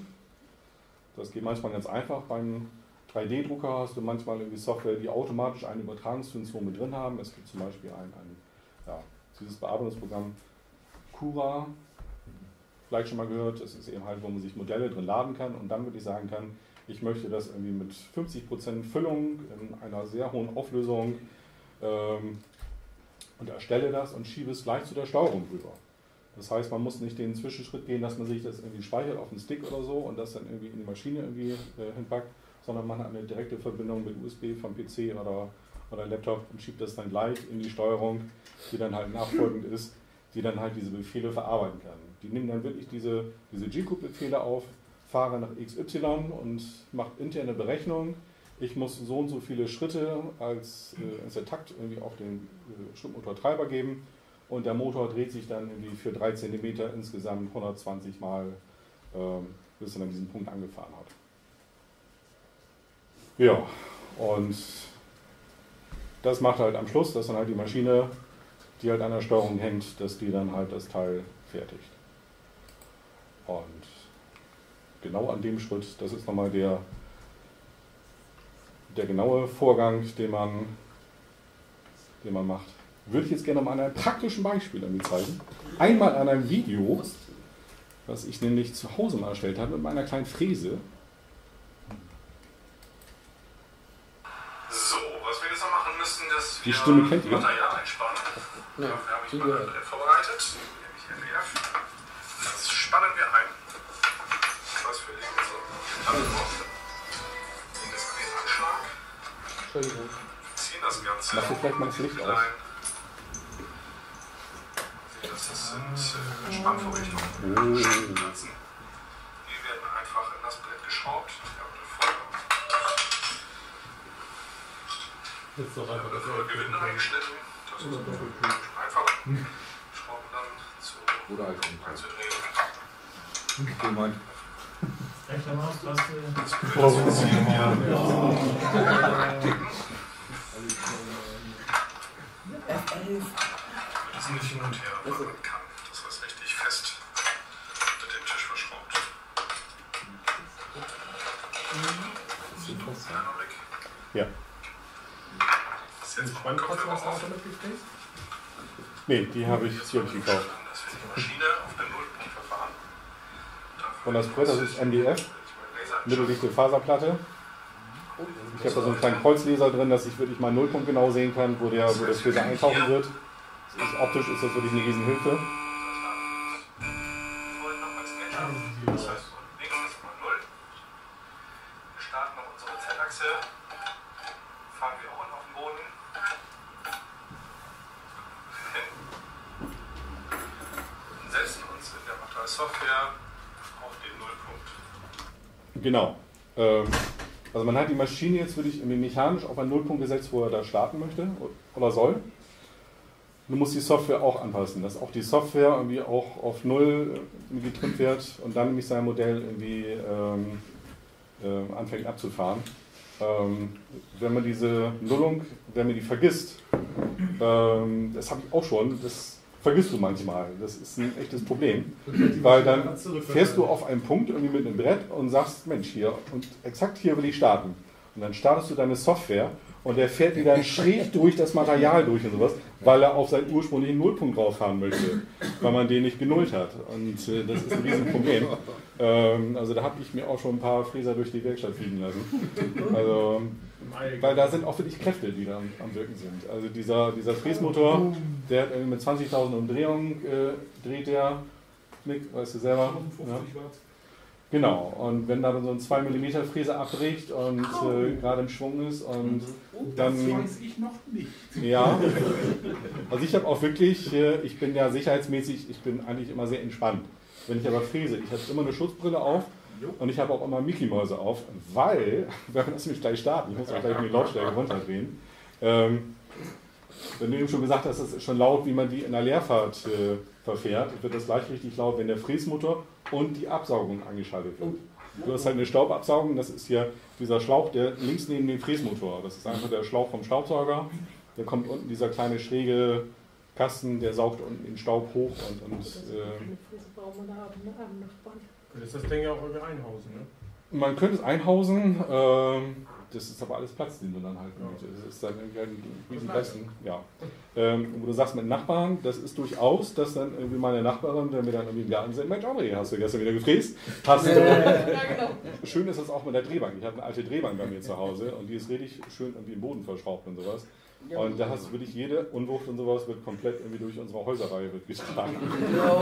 Das geht manchmal ganz einfach. Beim 3D-Drucker hast du manchmal irgendwie Software, die automatisch eine Übertragungsfunktion mit drin haben. Es gibt zum Beispiel ein, ein ja, dieses Bearbeitungsprogramm Cura, vielleicht schon mal gehört. Das ist eben halt, wo man sich Modelle drin laden kann und dann wirklich sagen kann, ich möchte das irgendwie mit 50% Füllung in einer sehr hohen Auflösung ähm, und erstelle das und schiebe es gleich zu der Steuerung rüber. Das heißt, man muss nicht den Zwischenschritt gehen, dass man sich das irgendwie speichert auf einen Stick oder so und das dann irgendwie in die Maschine irgendwie äh, hinpackt, sondern man hat eine direkte Verbindung mit USB vom PC oder, oder Laptop und schiebt das dann gleich in die Steuerung, die dann halt nachfolgend ist, die dann halt diese Befehle verarbeiten kann. Die nehmen dann wirklich diese, diese G-Code-Befehle auf, fahre nach XY und macht interne Berechnung. Ich muss so und so viele Schritte als, äh, als der Takt irgendwie auf den äh, Schrittmotortreiber geben und der Motor dreht sich dann irgendwie für 3 cm insgesamt 120 Mal, ähm, bis er dann diesen Punkt angefahren hat. Ja, und das macht halt am Schluss, dass dann halt die Maschine, die halt an der Steuerung hängt, dass die dann halt das Teil fertigt. Und genau an dem Schritt, das ist nochmal der, der genaue Vorgang, den man, den man macht. Würde ich jetzt gerne mal an einem praktischen Beispiel damit zeigen. Einmal an einem Video, was ich nämlich zu Hause mal erstellt habe mit meiner kleinen Fräse. So, was wir jetzt noch machen müssen, dass Die wir Stimme kennt ihr? Material einspannen. Ja, Dafür habe ich die mal vorbereitet, nämlich MDF. Das spannen wir ein. Was wir legen so Entschuldigung. Ziehen das Ganze. Machst du vielleicht mal das Licht aus? Das sind äh, Spannvorrichtungen. Die werden einfach in das Brett geschraubt. Jetzt doch einfach das Gewinde eingeschnitten. Das ist einfach. Schrauben dann zu Oder als einzudrehen. Jemand. Rechter Maustaste. Das Prinzip, ja. F11. Das nicht hin und her fahren kann. Das ist richtig fest unter dem Tisch verschraubt. Ja. Das ist jetzt auch Wann ein kostet Kopfhörer das auf. Nee, die habe ich, die habe ich gekauft. Das ist die Maschine auf dem Nullpunktverfahren. Und das Brett, das ist MDF, mitteldichte Faserplatte. Ich habe da so einen kleinen Kreuzleser drin, dass ich wirklich mal einen Nullpunkt genau sehen kann, wo der, wo der Fräser eintauchen wird. Das ist, optisch ist das wirklich eine Riesenhilfe. Das heißt, links ist mal 0. Wir starten auf unsere Z-Achse. Fahren wir auch auf den Boden. Hin. Und setzen uns in der Materialsoftware auf den Nullpunkt. Genau. Ähm, also man hat die Maschine jetzt wirklich irgendwie mechanisch auf einen Nullpunkt gesetzt, wo er da starten möchte oder soll. Du musst die Software auch anpassen, dass auch die Software irgendwie auch auf Null getrimmt wird und dann nämlich sein Modell irgendwie ähm, äh, anfängt abzufahren. Ähm, wenn man diese Nullung, wenn man die vergisst, ähm, das habe ich auch schon, das vergisst du manchmal. Das ist ein echtes Problem. Weil dann fährst du auf einen Punkt irgendwie mit einem Brett und sagst, Mensch, hier und exakt hier will ich starten. Und dann startest du deine Software und der fährt dann schräg durch das Material durch und sowas, weil er auf seinen ursprünglichen Nullpunkt rausfahren möchte, weil man den nicht genullt hat. Und äh, das ist ein Riesenproblem. Ähm, also da habe ich mir auch schon ein paar Fräser durch die Werkstatt fliegen lassen. Also, weil da sind auch wirklich Kräfte, die da am, am Wirken sind. Also dieser, dieser Fräsmotor, der hat irgendwie mit 20.000 Umdrehungen äh, dreht der, Nick, weißt du selber. 55 Ja. Watt. Genau, und wenn da so ein 2 mm Fräse abbricht und äh, gerade im Schwung ist und dann... Das weiß ich noch nicht. Ja, also ich habe auch wirklich, äh, ich bin ja sicherheitsmäßig, ich bin eigentlich immer sehr entspannt. Wenn ich aber fräse, ich habe immer eine Schutzbrille auf und ich habe auch immer Mickey-Mäuse auf, weil, wir lassen mich gleich starten, ich muss auch gleich die Lautstärke runterdrehen. Ähm, wenn du eben schon gesagt hast, es ist schon laut, wie man die in der Leerfahrt äh, verfährt, wird das gleich richtig laut, wenn der Fräsmotor und die Absaugung angeschaltet wird. Du hast halt eine Staubabsaugung, das ist hier dieser Schlauch, der links neben dem Fräsmotor. Das ist einfach der Schlauch vom Staubsauger. Da kommt unten dieser kleine schräge Kasten, der saugt unten den Staub hoch und, und äh, Nachbarn. Das ist das Ding ja auch irgendwie einhausen, ne? Man könnte es einhausen, ähm, das ist aber alles Platz, den du dann halt mietest. Das ist dann irgendwie ein Riesenkasten. Ja. Ähm, wo du sagst mit Nachbarn, das ist durchaus, dass dann irgendwie meine Nachbarin, der mir dann irgendwie im Garten sagt, Mensch, André, hast du gestern wieder gefräst? Hast du. genau. Schön ist das auch mit der Drehbank. Ich habe eine alte Drehbank bei mir zu Hause und die ist richtig schön irgendwie im Boden verschraubt und sowas. Und da hast du wirklich jede Unwucht und sowas wird komplett irgendwie durch unsere Häuserreihe wird getragen.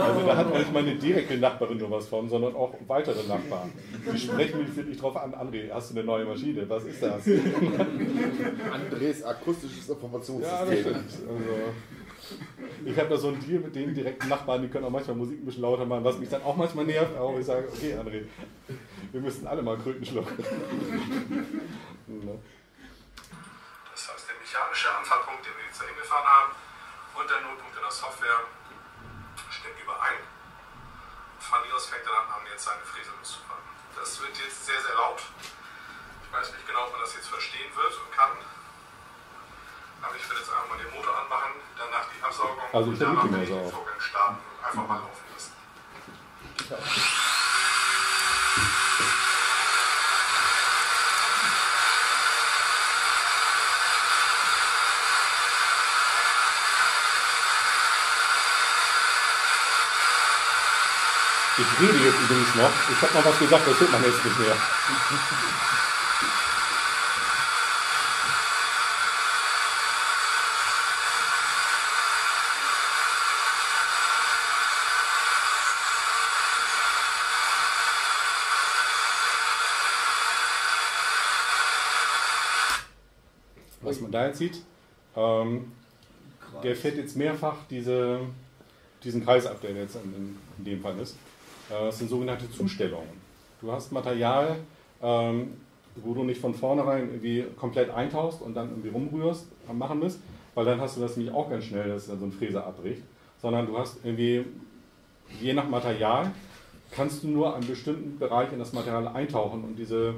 Also da hat auch nicht meine direkte Nachbarin nur was von, sondern auch weitere Nachbarn. Die sprechen mich wirklich drauf an, André, hast du eine neue Maschine? Was ist das? Andres akustisches Ja, Informationssystem. das stimmt. Also, ich habe da so einen Deal mit den direkten Nachbarn, die können auch manchmal Musik ein bisschen lauter machen, was mich dann auch manchmal nervt, aber ich sage, okay André, wir müssen alle mal Kröten schlucken. Mechanische Anfallpunkt, den wir jetzt dahin gefahren haben, und der Nullpunkt in der Software stimmen überein. Von hier aus fängt er dann an, jetzt seine Fräse loszufahren. Das wird jetzt sehr, sehr laut. Ich weiß nicht genau, ob man das jetzt verstehen wird und kann. Aber ich würde jetzt einfach mal den Motor anmachen, danach die Absaugung Also und danach den. Vorgang starten und einfach mal laufen lassen. Ich rede jetzt übrigens noch. Ich habe noch was gesagt, das hört man jetzt nicht mehr. Was man da jetzt sieht, ähm, der fährt jetzt mehrfach diese, diesen Kreis ab, der jetzt in, in dem Fall ist. Äh, Das sind sogenannte Zustellungen. Du hast Material, ähm, wo du nicht von vornherein irgendwie komplett eintauchst und dann irgendwie rumrührst, am machen bist, weil dann hast du das nämlich auch ganz schnell, dass so ein Fräser abbricht, sondern du hast irgendwie, je nach Material, kannst du nur einen bestimmten Bereich in das Material eintauchen und diese,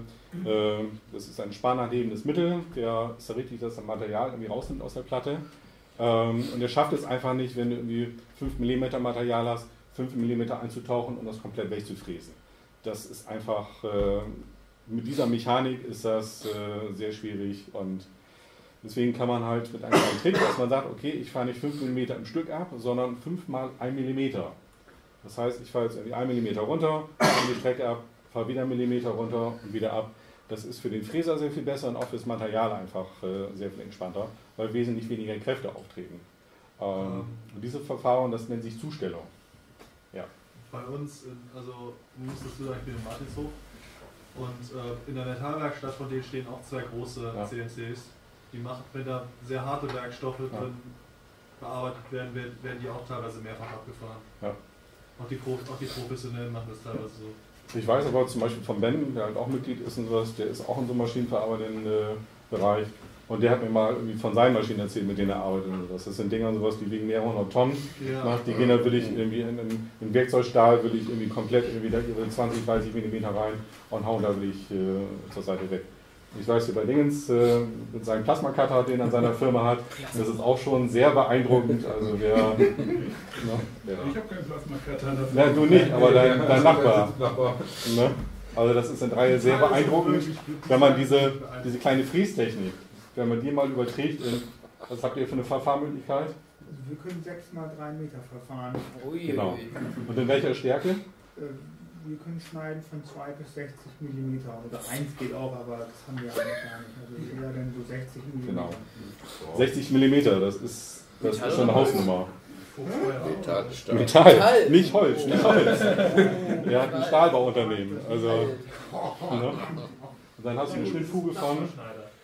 äh, das ist ein spannerhebendes Mittel, der ist ja richtig, dass das Material irgendwie rausnimmt aus der Platte. Ähm, und er schafft es einfach nicht, wenn du irgendwie 5 mm Material hast, 5 mm einzutauchen und das komplett wegzufräsen. Das ist einfach, äh, mit dieser Mechanik ist das äh, sehr schwierig und deswegen kann man halt mit einem kleinen Trick, dass man sagt, okay, ich fahre nicht 5 mm im Stück ab, sondern 5 mal 1 mm. Das heißt, ich fahre jetzt irgendwie 1 mm runter, fahre die Strecke ab, fahre wieder 1 mm runter und wieder ab. Das ist für den Fräser sehr viel besser und auch für das Material einfach äh, sehr viel entspannter, weil wesentlich weniger Kräfte auftreten. Ähm, und diese Verfahren, das nennt sich Zustellung. Ja. Bei uns, in, also du musstest du sagen, ich bin in Martinshof und äh, in der Metallwerkstatt von denen stehen auch zwei große Ja. CNCs. Die machen, wenn da sehr harte Werkstoffe Ja. drin bearbeitet werden, werden, werden die auch teilweise mehrfach abgefahren. Ja. Auch die, Pro, auch die Professionellen machen das teilweise so. Ich weiß aber zum Beispiel von Ben, der halt auch Mitglied ist und sowas, der ist auch in so einem maschinenverarbeitenden äh, Bereich. Und der hat mir mal irgendwie von seinen Maschinen erzählt, mit denen er arbeitet und sowas. Das sind Dinger und sowas, die wiegen mehrere hundert Tonnen. Ja. Macht. Die gehen da will ich irgendwie in, in, in Werkzeugstahl, will ich irgendwie komplett irgendwie da ihre 20, 30 mm rein und hauen da will ich äh, zur Seite weg. Ich weiß, hier bei Dingens äh, mit seinem Plasma-Cutter, den er in seiner Firma hat, das ist auch schon sehr beeindruckend. Also wer, ne? Ich habe keinen Plasma-Cutter dafür. Na, du nicht, aber dein, dein Nachbar. Ne? Also das ist in Reihe sehr beeindruckend, wenn man diese, diese kleine Frästechnik, wenn man die mal überträgt in, was habt ihr für eine Verfahrmöglichkeit? Also wir können 6 mal 3 Meter verfahren. Genau. Und in welcher Stärke? Äh, Wir können schneiden von 2 bis 60 mm. Oder 1 geht auch, aber das haben wir eigentlich gar nicht. Also eher dann so 60 mm. Genau. 60 mm, das ist, das ist schon eine Hausnummer. Metall, Stahl. Metall, Metall. nicht Holz, nicht Oh. Holz. Er hat ein Stahlbauunternehmen. Also, ne? Und dann hast du eine Schnittfuge von,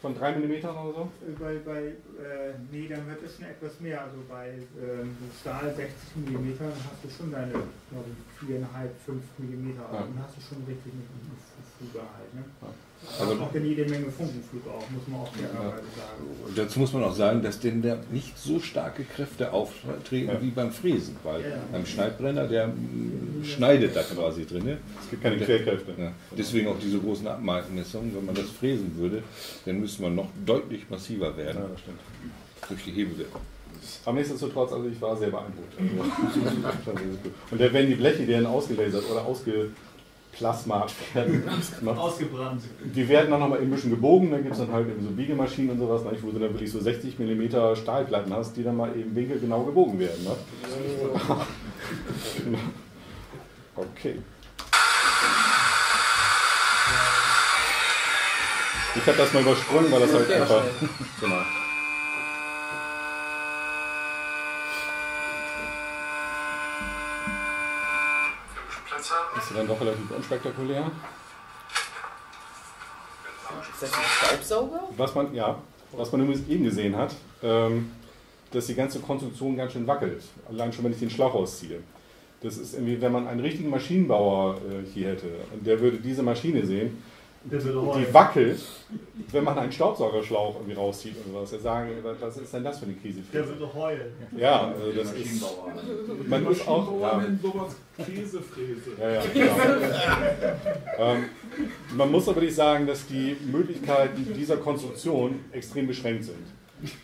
von 3 mm oder so. Bei, bei äh, nee, dann wird es schon etwas mehr. Also bei ähm, Stahl 60 mm, hast du schon deine glaube ich, 4,5, 5 mm. Ja. Dann hast du schon richtig eine Fuge halt. Ne? Also- Also auch eine jede Menge Funkenflug auch, muss man auch fairerweise sagen. Und dazu muss man auch sagen, dass denn da nicht so starke Kräfte auftreten Ja. wie beim Fräsen, weil Ja. beim Schneidbrenner, der mm, schneidet da quasi drin. Es gibt keine Querkräfte. Ja. Deswegen auch diese großen Abmessungen. Wenn man das fräsen würde, dann müsste man noch deutlich massiver werden Ja, das stimmt. durch die Hebelwirkung. Aber nichtsdestotrotz, also ich war sehr beeindruckt. Also, und da werden die Bleche, die dann ausgelasert oder ausgeplasmat werden? Ausgebrannt. die werden dann nochmal ein bisschen gebogen, dann gibt es dann halt eben so Biegemaschinen und sowas, ne, wo du dann wirklich so 60 mm Stahlplatten hast, die dann mal eben winkelgenau gebogen werden. Ne? okay. Ich habe das mal übersprungen, weil das halt einfach. Genau. Ist dann doch relativ unspektakulär. Ist das ein Staubsauger? Was man, ja, was man übrigens eben gesehen hat, ähm, dass die ganze Konstruktion ganz schön wackelt. Allein schon, wenn ich den Schlauch ausziehe. Das ist irgendwie, wenn man einen richtigen Maschinenbauer äh, hier hätte und der würde diese Maschine sehen. Die wackelt, wenn man einen Staubsaugerschlauch irgendwie rauszieht oder was. Sagen, was ist denn das für eine Krise? Der würde heulen. Ja, also das ist. Man muss auch. Ja, Käsefräse. ja, ja, genau. ähm, man muss aber nicht sagen, dass die Möglichkeiten dieser Konstruktion extrem beschränkt sind.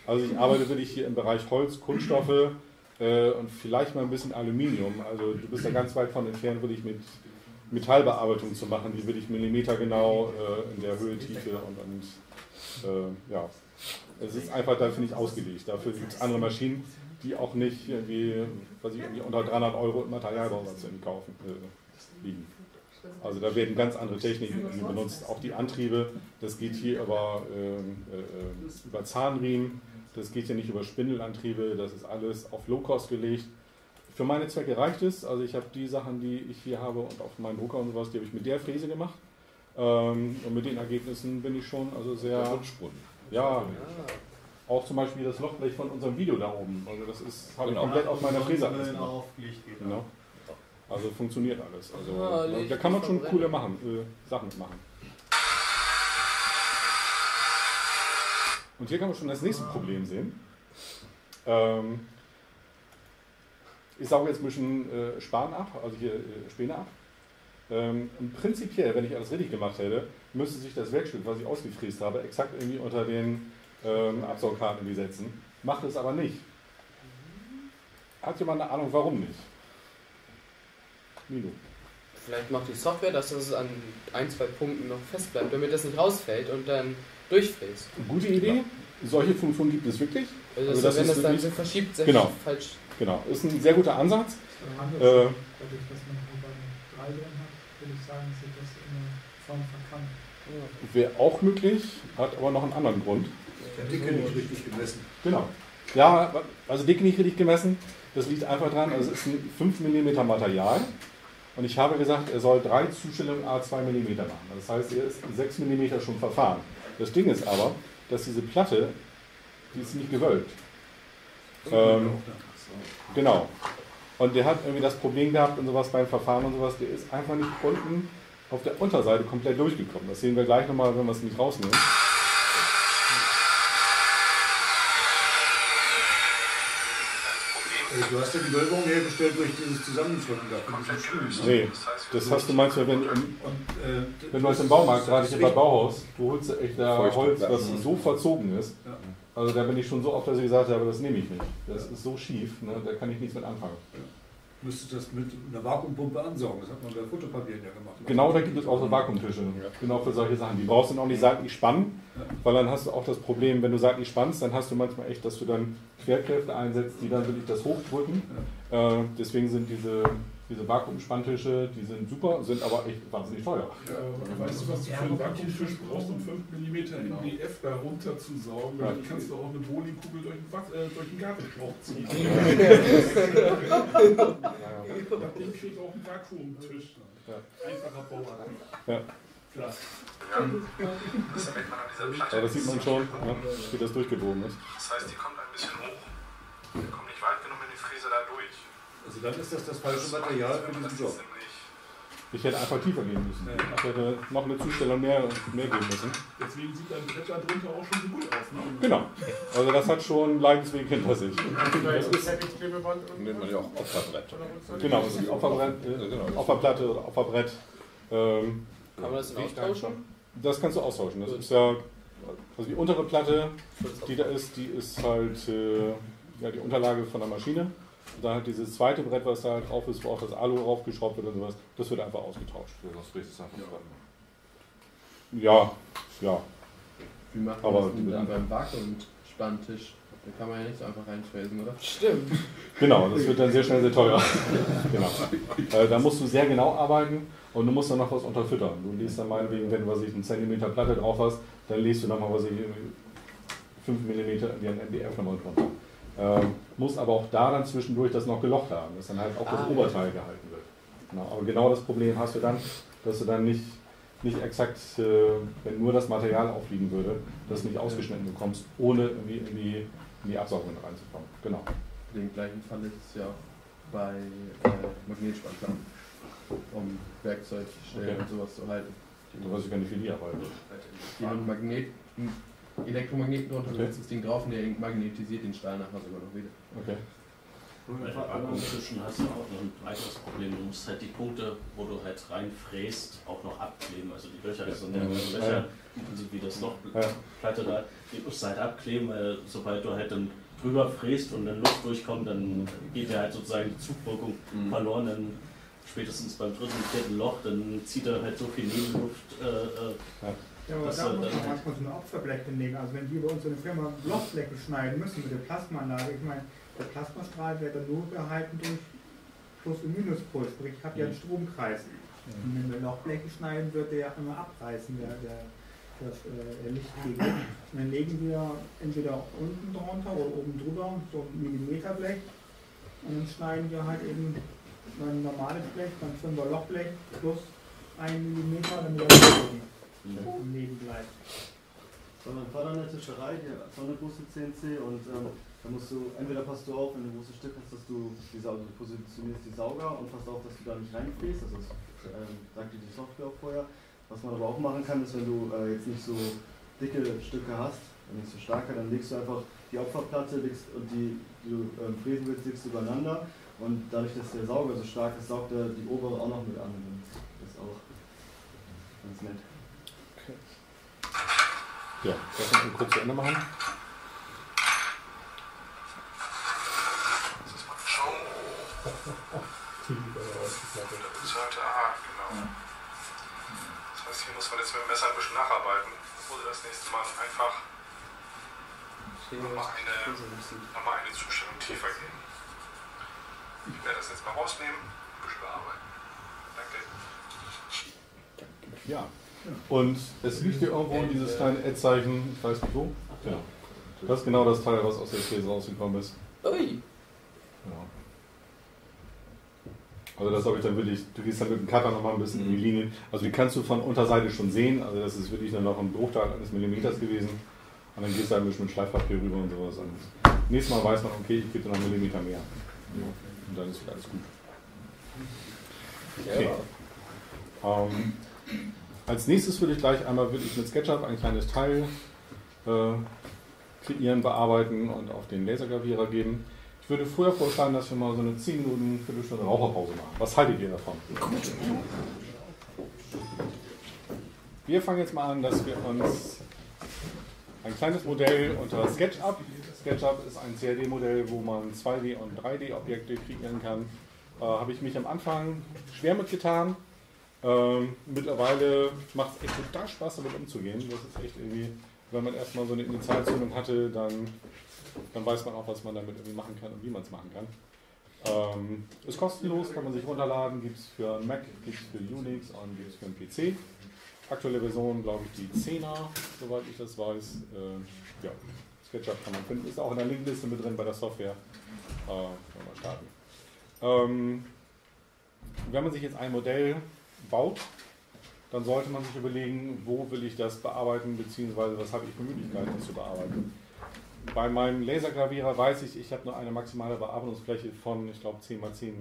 Also ich arbeite wirklich hier im Bereich Holz, Kunststoffe äh, und vielleicht mal ein bisschen Aluminium. Also du bist da ganz weit von entfernt, wirklich mit Metallbearbeitung zu machen, die wirklich millimetergenau äh, in der Höhe, Tiefe und, und äh, ja. Es ist einfach, da finde ich, ausgelegt. Dafür gibt es andere Maschinen, die auch nicht irgendwie, was ich, irgendwie unter 300 Euro Materialbausatz irgendwie kaufen, äh, liegen. Also da werden ganz andere Techniken benutzt. Auch die Antriebe, das geht hier über, ähm, äh, äh, über Zahnriemen, das geht hier nicht über Spindelantriebe, das ist alles auf Low-Cost gelegt. Für meine Zwecke reicht es. Also ich habe die Sachen, die ich hier habe und auch meinen Drucker und sowas, die habe ich mit der Fräse gemacht. Ähm, und mit den Ergebnissen bin ich schon also sehr. Ja, auch zum Beispiel das Lochblech von unserem Video da oben. Also das ist habe ich Genau. komplett auf meiner Fräse alles gemacht. auf. Genau. Also funktioniert alles. Also da- Licht da kann man schon coole machen, äh, Sachen machen. Und hier kann man schon das nächste Problem sehen. Ähm, ich sauge jetzt ein bisschen äh, Span ab, also hier äh, Späne ab. Ähm, und prinzipiell, wenn ich alles richtig gemacht hätte, müsste sich das Werkstück, was ich ausgefräst habe, exakt irgendwie unter den ähm, Absaugkarten irgendwie setzen. Macht es aber nicht. Hat jemand eine Ahnung, warum nicht? Mino. Vielleicht macht die Software, dass das an ein, zwei Punkten noch fest bleibt, damit das nicht rausfällt und dann durchfräst. Gute Idee. Solche Funktionen gibt es wirklich. Also, Also das, wenn das dann so verschiebt, sich Genau. falsch. Genau, ist ein sehr guter Ansatz. Äh, dadurch, dass man über drei drin hat, würde ich sagen, dass sich das in der Form verkannt. Wäre auch möglich, hat aber noch einen anderen Grund. Der Dicke nicht richtig gemessen. Genau. Ja, also Dicke nicht richtig gemessen. Das liegt einfach dran, also es ist ein 5 mm Material. Und ich habe gesagt, er soll drei Zustellungen A2 mm machen. Das heißt, er ist 6 mm schon verfahren. Das Ding ist aber, dass diese Platte, die ist nicht gewölbt. Ähm, genau. Und der hat irgendwie das Problem gehabt und sowas beim Verfahren und sowas, der ist einfach nicht unten auf der Unterseite komplett durchgekommen. Das sehen wir gleich nochmal, wenn wir es nicht rausnehmen. Äh, Du hast ja die Wölbung hergestellt durch dieses Zusammendrücken da Schlüssel. Nee, das hast du manchmal, wenn, im, Und, äh, wenn du aus dem Baumarkt, gerade hier bei Bauhaus, du holst echt da Holz, was so verzogen ist. Ja. Also da bin ich schon so oft, dass ich gesagt habe, das nehme ich nicht. Das ist so schief, ne? da kann ich nichts mit anfangen. müsste das mit einer Vakuumpumpe ansaugen. Das hat man bei Fotopapieren ja gemacht. Genau, da gibt es auch so Vakuumtische. Genau für solche Sachen. Die brauchst du dann auch nicht seitlich spannen, weil dann hast du auch das Problem, wenn du seitlich spannst, dann hast du manchmal echt, dass du dann Querkräfte einsetzt, die dann wirklich das hochdrücken. Äh, deswegen sind diese Diese Vakuumspanntische, die sind super, sind aber echt wahnsinnig teuer. Ja, weißt du, was du für einen Vakuumfisch brauchst, um 5 mm MDF da runter zu saugen? Ja. Dann kannst du auch eine Bowlingkugel durch äh, durch den Gartenschlauch ziehen. Das Ding kriegt auch einen Vakuumtisch. Einfacher Bauart. Ja. Platte. Ja, das sieht man schon, ne, wie das durchgebogen ist. Das heißt, die kommt ein bisschen hoch. Die kommt nicht weit genug in die Fräse da durch. Also dann ist das das falsche Material für diesen Job. Ich hätte einfach tiefer gehen müssen. Ich hätte noch eine Zustellung mehr, mehr geben müssen. Deswegen sieht dein Brett da drunter auch schon so gut aus. Ne? Genau. Also das hat schon einen Leidensweg hinter sich. Das ist, Nennt man ja auch Opferbrett. genau, das ist Opferbrett, äh, Opferplatte oder Opferbrett. Ähm, Kann man das austauschen? Das kannst du austauschen. Das ist ja, also die untere Platte, die da ist, die ist halt äh, ja, die Unterlage von der Maschine. Und dann halt dieses zweite Brett, was da halt drauf ist, wo auch das Alu draufgeschraubt wird und sowas, das wird einfach ausgetauscht. Sonst bricht es einfach zusammen. Ja, ja. Wie macht Aber man das denn dann beim Vakuumspanntisch? Da kann man ja nicht so einfach reinfräsen, oder? Stimmt. Genau, das wird dann sehr schnell sehr teuer. genau. Äh, da musst du sehr genau arbeiten und du musst dann noch was unterfüttern. Du legst dann meinetwegen, wenn du was ich, einen Zentimeter Platte drauf hast, dann legst du dann mal was ich, 5 mm wie ein MDF nochmal drunter. Ähm, musst aber auch da dann zwischendurch das noch gelocht haben, dass dann halt auch das Ah, Oberteil gehalten wird. Genau, aber genau das Problem hast du dann, dass du dann nicht, nicht exakt, äh, wenn nur das Material aufliegen würde, das nicht ausgeschnitten bekommst, ohne irgendwie in die, in die Absaugung reinzukommen. Genau. Den gleichen Fall ist es ja auch bei äh, Magnetspannplatten, um Werkzeugstellen Okay. und sowas zu halten. Du weißt gar nicht, wie die arbeiten. Die haben Magnet, Elektromagneten drunter, Okay. okay. das Ding drauf und der magnetisiert den Stahl nachher sogar noch wieder. Okay. Bei den Vakuumfischen hast du auch noch ein weiteres Problem. Du musst halt die Punkte, wo du halt reinfräst, auch noch abkleben. Also die Löcher, das sind ja Ja. also Ja. Löcher, im Prinzip wie das Lochplatte da, die musst du halt abkleben, weil sobald du halt dann drüber fräst und dann Luft durchkommt, dann geht ja halt sozusagen die Zugwirkung Mhm. verloren. Dann spätestens beim dritten, vierten Loch, dann zieht er halt so viel Nebenluft. Äh, äh, Ja, aber dass da muss man manchmal so eine Opferblech hinlegen. Also wenn die bei uns in der Firma Lochbleche schneiden müssen mit der Plasmaanlage, ich meine, der Plasmastrahl wird dann nur gehalten durch Plus- und Minuspol, sprich ich habe ja einen Stromkreis. Und wenn wir Lochbleche schneiden, wird der ja immer abreißen, der, der, das äh, Lichtkegel. Und dann legen wir entweder unten drunter oder oben drüber so ein Millimeterblech und dann schneiden wir halt eben ein normales Blech, dann 5er Lochblech plus 1 Millimeter, damit er oben im Leben bleibt. So, mein Vater in der Tischerei, der hat so eine große CNC und ähm, da musst du, entweder passt du auf, wenn du ein großes Stück hast, dass du die Sauger, du positionierst die Sauger und passt auf, dass du da nicht reinfließt, also das ähm, sagt dir die Software auch vorher. Was man aber auch machen kann, ist, wenn du äh, jetzt nicht so dicke Stücke hast, nicht so starke, dann legst du einfach die Opferplatte legst, und die, die du ähm, fräsen willst, legst du übereinander und dadurch, dass der Sauger so stark ist, saugt er die obere auch noch mit an. Das ist auch ganz nett. Ja, das müssen wir kurz zu Ende machen. Zweite A, genau. Das heißt, hier muss man jetzt mit dem Messer ein bisschen nacharbeiten, oder das nächste Mal einfach nochmal eine, nochmal eine Zustellung tiefer gehen. Ich werde das jetzt mal rausnehmen, ein bisschen bearbeiten. Danke. Ja. Und es liegt hier irgendwo dieses kleine Ad-Zeichen, ich weiß nicht wo. Genau. Das ist genau das Teil, was aus der Fräse rausgekommen ist. Ui! Genau. Also das habe ich dann wirklich, du gehst dann mit dem Cutter nochmal ein bisschen in die Linien. Also die kannst du von Unterseite schon sehen, also das ist wirklich nur noch ein Bruchteil eines Millimeters gewesen. Und dann gehst du halt ein bisschen mit Schleifpapier rüber und sowas. Und nächstes Mal weiß man, okay, ich gebe dir noch einen Millimeter mehr. Und dann ist wieder alles gut. Okay. Ähm, als nächstes würde ich gleich einmal wirklich mit SketchUp ein kleines Teil äh, kreieren, bearbeiten und auf den Lasergravierer geben. Ich würde vorher vorschlagen, dass wir mal so eine 10 Minuten, Viertelstunde Raucherpause machen. Was haltet ihr davon? Wir fangen jetzt mal an, dass wir uns ein kleines Modell unter SketchUp. SketchUp ist ein CAD-Modell, wo man 2D- und 3D-Objekte kreieren kann. Äh, Habe ich mich am Anfang schwer mitgetan. Ähm, mittlerweile macht es echt total Spaß, damit umzugehen. Das ist echt irgendwie, wenn man erstmal so eine Initialzündung hatte, dann, dann weiß man auch, was man damit irgendwie machen kann und wie man es machen kann. Ähm, ist kostenlos, kann man sich runterladen, gibt es für Mac, gibt es für Unix und gibt es für den PC. Aktuelle Version, glaube ich, die 10er, soweit ich das weiß. Äh, ja, SketchUp kann man finden, ist auch in der Linkliste mit drin bei der Software. Äh, können wir starten. Ähm, wenn man sich jetzt ein Modell baut, dann sollte man sich überlegen, wo will ich das bearbeiten, beziehungsweise was habe ich für Möglichkeiten, das zu bearbeiten. Bei meinem Lasergravierer weiß ich, ich habe nur eine maximale Bearbeitungsfläche von, ich glaube, 10 x 10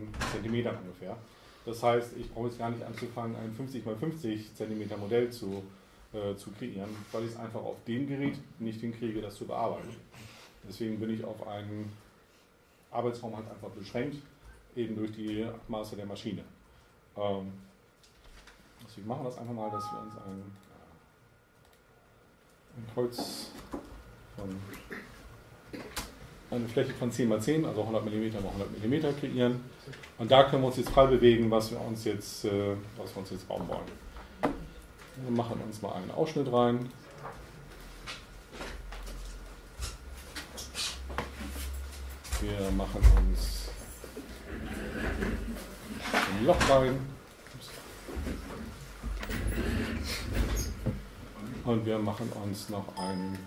cm ungefähr. Das heißt, ich brauche jetzt gar nicht anzufangen, ein 50 x 50 cm Modell zu, äh, zu kreieren, weil ich es einfach auf dem Gerät nicht hinkriege, das zu bearbeiten. Deswegen bin ich auf einen Arbeitsraum halt einfach beschränkt, eben durch die Maße der Maschine. Ähm, deswegen machen wir das einfach mal, dass wir uns ein, ein Kreuz von eine Fläche von 10 x 10, also 100 mm mal 100 mm kreieren. Und da können wir uns jetzt frei bewegen, was wir uns jetzt, äh, was wir uns jetzt bauen wollen. Wir machen uns mal einen Ausschnitt rein. Wir machen uns ein Loch rein. Und wir machen uns noch einen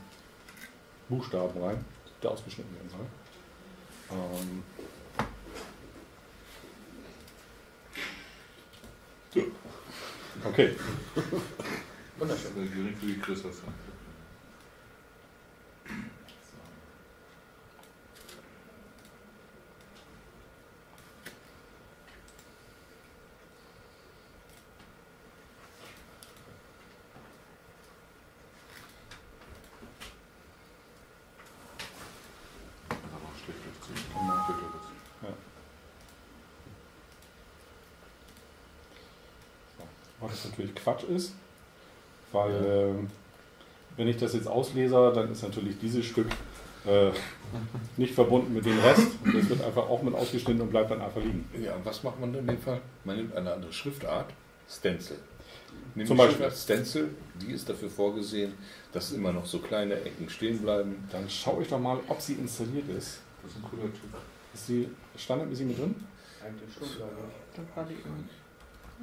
Buchstaben rein, der ausgeschnitten werden soll. Ähm okay. Wunderschön. Geringfügig Chris hast du. Was natürlich Quatsch ist, weil äh, wenn ich das jetzt auslese, dann ist natürlich dieses Stück äh, nicht verbunden mit dem Rest. Das wird einfach auch mit ausgeschnitten und bleibt dann einfach liegen. Ja, und was macht man in dem Fall? Man nimmt eine andere Schriftart, Stencil. Nimmt Zum die Beispiel. Schriftart Stencil, die ist dafür vorgesehen, dass immer noch so kleine Ecken stehen bleiben. Dann schaue ich doch mal, ob sie installiert ist. Das ist ein cooler Typ. Ist sie standardmäßig mit drin? Eigentlich schon, ich. Da war die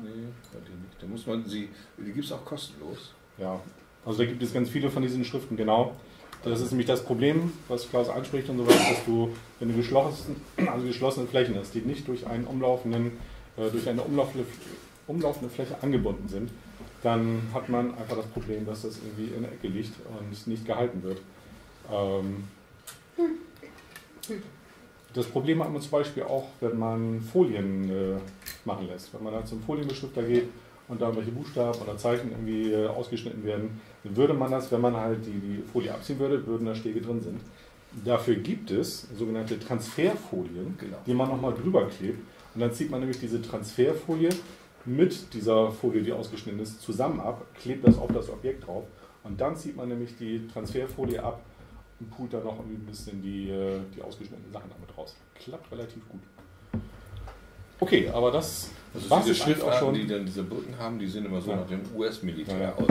Nee, war die nicht. Da muss man sie, die gibt es auch kostenlos. Ja, also da gibt es ganz viele von diesen Schriften, genau. Das ist nämlich das Problem, was Klaus anspricht und so weiter, dass du, wenn du geschlossen, also geschlossene Flächen hast, die nicht durch einen umlaufenden, äh, durch eine umlaufende, umlaufende Fläche angebunden sind, dann hat man einfach das Problem, dass das irgendwie in der Ecke liegt und nicht gehalten wird. Ähm, das Problem hat man zum Beispiel auch, wenn man Folien äh, machen lässt. Wenn man dann zum Folienbeschrifter geht und da welche Buchstaben oder Zeichen irgendwie äh, ausgeschnitten werden, dann würde man das, wenn man halt die, die Folie abziehen würde, würden da Stege drin sind. Dafür gibt es sogenannte Transferfolien, die man nochmal drüber klebt. Und dann zieht man nämlich diese Transferfolie mit dieser Folie, die ausgeschnitten ist, zusammen ab, klebt das auf das Objekt drauf. Und dann zieht man nämlich die Transferfolie ab und pult dann noch ein bisschen die, äh, die ausgeschnittenen Sachen damit raus. Klappt relativ gut. Okay, aber das Also war's diese auch Schriftarten, schon. die dann diese Brücken haben, die sehen immer so Ja. nach dem US-Militär Ja, aus.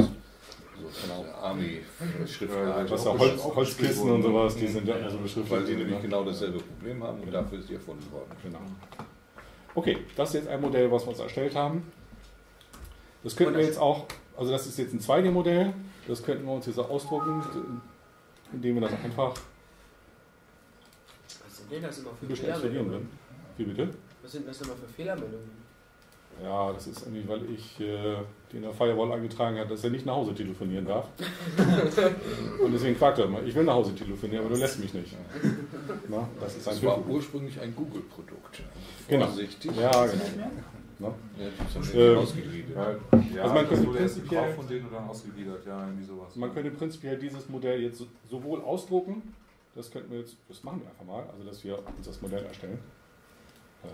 So genau. Army-Schriftarten. Ist auch Holz- Holzkisten und sowas, die sind ja immer so beschriftet. Weil die nämlich ne? genau dasselbe Problem haben und dafür ist die erfunden worden. Genau. Okay, das ist jetzt ein Modell, was wir uns erstellt haben. Das könnten wir jetzt auch, also das ist jetzt ein 2D-Modell, das könnten wir uns jetzt auch ausdrucken, indem wir das einfach Was sind denn das immer für. Fehlermeldungen? Wie bitte? Was sind das immer für Fehlermeldungen? Ja, das ist irgendwie, weil ich äh, den der Firewall eingetragen hat, dass er nicht nach Hause telefonieren darf. Und deswegen fragt er immer, ich will nach Hause telefonieren, aber du lässt mich nicht. Na, das ist ein Das war ursprünglich ein Google-Produkt. Genau. Vorsichtig. Ja, genau. Na? Ja, Ähm, ausgegliedert. Ja, also man könnte prinzipiell, von denen ausgegliedert. Ja, irgendwie sowas. man könnte prinzipiell dieses Modell jetzt so- sowohl ausdrucken, das könnten wir jetzt, das machen wir einfach mal, also dass wir uns das Modell erstellen. Ähm,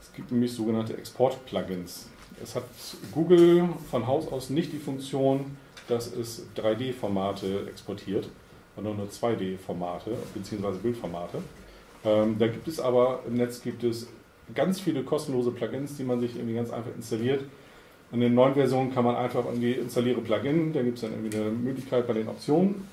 Es gibt nämlich sogenannte Export-Plugins. Es hat Google von Haus aus nicht die Funktion, dass es 3D-Formate exportiert, sondern nur 2D-Formate bzw. Bildformate. Ähm, da gibt es aber im Netz gibt es ganz viele kostenlose Plugins, die man sich irgendwie ganz einfach installiert. In den neuen Versionen kann man einfach irgendwie installiere Plugin, da gibt es dann irgendwie eine Möglichkeit bei den Optionen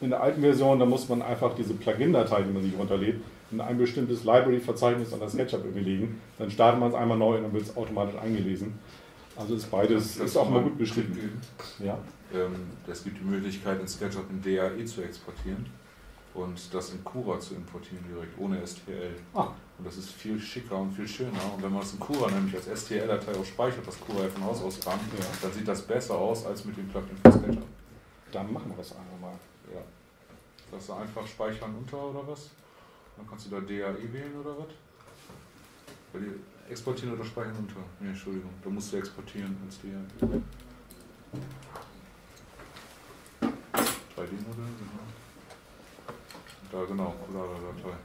In der alten Version, da muss man einfach diese Plugin-Datei, die man sich runterlädt, in ein bestimmtes Library-Verzeichnis an das SketchUp irgendwie legen. Dann startet man es einmal neu und dann wird es automatisch eingelesen. Also ist beides, ist auch mal gut beschrieben. Ja. Ähm, es gibt die Möglichkeit, in SketchUp in DAE zu exportieren und das in Cura zu importieren direkt, ohne STL. Ah. Und das ist viel schicker und viel schöner. Und wenn man es in Cura nämlich als STL-Datei auch speichert, was Cura ja von Haus aus kann, dann sieht das besser aus als mit dem Plugin für SketchUp. Dann machen wir das einfach mal. Ja. Sagst du einfach speichern unter oder was? Dann kannst du da DAE wählen oder was? Weil die exportieren oder speichern unter. Nee, Entschuldigung, da musst du exportieren ins DAE. 3D-Modell, genau. Da genau, Colada-Datei.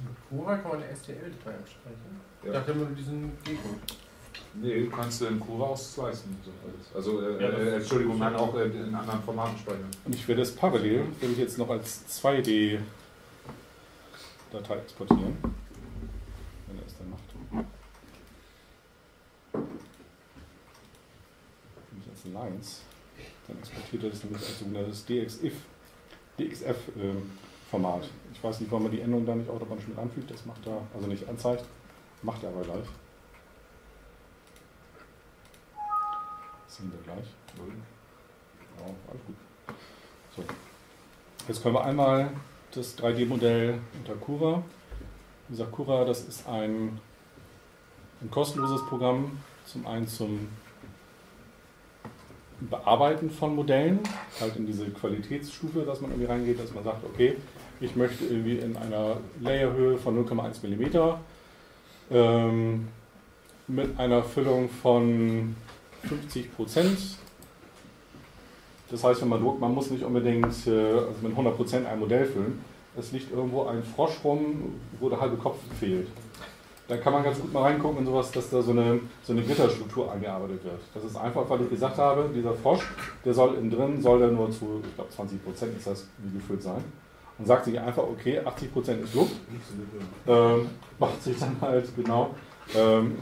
Mit Cura kann man eine STL-Datei abspeichern. Ich Ja. dachte immer nur diesen Gegen. Nee, du kannst du in Cura ausslicen. So alles. Also, äh, Ja, äh, Entschuldigung, nein, auch äh, in anderen Formaten speichern. Und ich werde es parallel, will ich jetzt noch als 2D-Datei exportieren. Wenn er es dann macht. Wenn ich als Lines, dann exportiert er das nämlich als sogenanntes DXF, DXF-Format. ich weiß nicht, warum man die Endung da nicht automatisch mit anfügt, das macht er, also nicht anzeigt, macht er aber gleich. Das sehen wir gleich. Ja, alles gut. So. Jetzt können wir einmal das 3D-Modell unter Cura. Wie gesagt, Cura, das ist ein, ein kostenloses Programm, zum einen zum Bearbeiten von Modellen, halt in diese Qualitätsstufe, dass man irgendwie reingeht, dass man sagt, okay, ich möchte irgendwie in einer Layerhöhe von 0,1 mm ähm, mit einer Füllung von 50 Prozent das heißt, wenn man druckt, man muss nicht unbedingt äh, also mit 100% ein Modell füllen. Es liegt irgendwo ein Frosch rum, wo der halbe Kopf fehlt. Da kann man ganz gut mal reingucken in sowas, dass da so eine, so eine Gitterstruktur eingearbeitet wird. Das ist einfach, weil ich gesagt habe, dieser Frosch, der soll innen drin, soll der nur zu, ich glaube 20% ist das, wie gefüllt sein. Und sagt sich einfach, okay, 80% ist Luft. Ähm, macht sich dann halt genau ähm,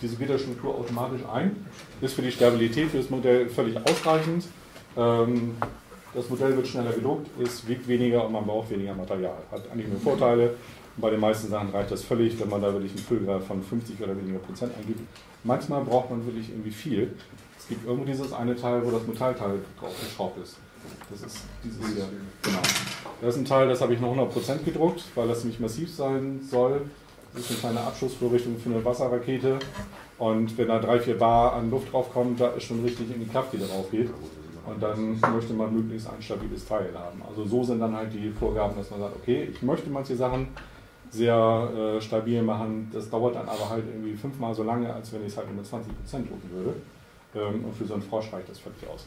diese Gitterstruktur automatisch ein. Ist für die Stabilität für das Modell völlig ausreichend. Ähm, das Modell wird schneller gedruckt, es wiegt weniger und man braucht weniger Material. Hat eigentlich nur Vorteile. Bei den meisten Sachen reicht das völlig, wenn man da wirklich einen Füllgrad von 50 oder weniger Prozent eingibt. Manchmal braucht man wirklich irgendwie viel. Es gibt irgendwo dieses eine Teil, wo das Metallteil draufgeschraubt ist. Das ist dieses hier. Genau. Das ist ein Teil, das habe ich noch 100% gedruckt, weil das nicht massiv sein soll. Das ist eine kleine Abschussvorrichtung für eine Wasserrakete. Und wenn da 3-4 Bar an Luft draufkommt, da ist schon richtig in die Kraft, die da drauf geht. Und dann möchte man möglichst ein stabiles Teil haben. Also so sind dann halt die Vorgaben, dass man sagt, okay, ich möchte manche Sachen sehr äh, stabil machen. Das dauert dann aber halt irgendwie fünfmal so lange, als wenn ich es halt nur mit 20% drucken würde. Ähm, und für so einen Frosch reicht das völlig aus.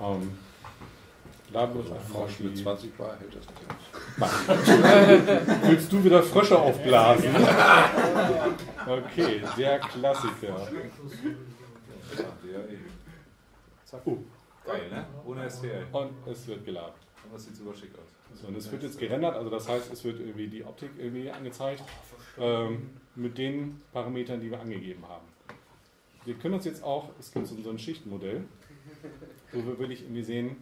Ähm, wird Also Frosch mit die- 20 Bar hält das nicht Nein. Willst du wieder Frösche aufblasen? Okay, der Klassiker. Zack. Oh. Geil, ne? Ohne STL. Und es wird geladen. Und das sieht super schick aus. So, und es wird jetzt gerendert, also das heißt, es wird irgendwie die Optik irgendwie angezeigt ähm, mit den Parametern, die wir angegeben haben. Wir können uns jetzt auch, es gibt so ein Schichtenmodell, wo wir wirklich irgendwie sehen,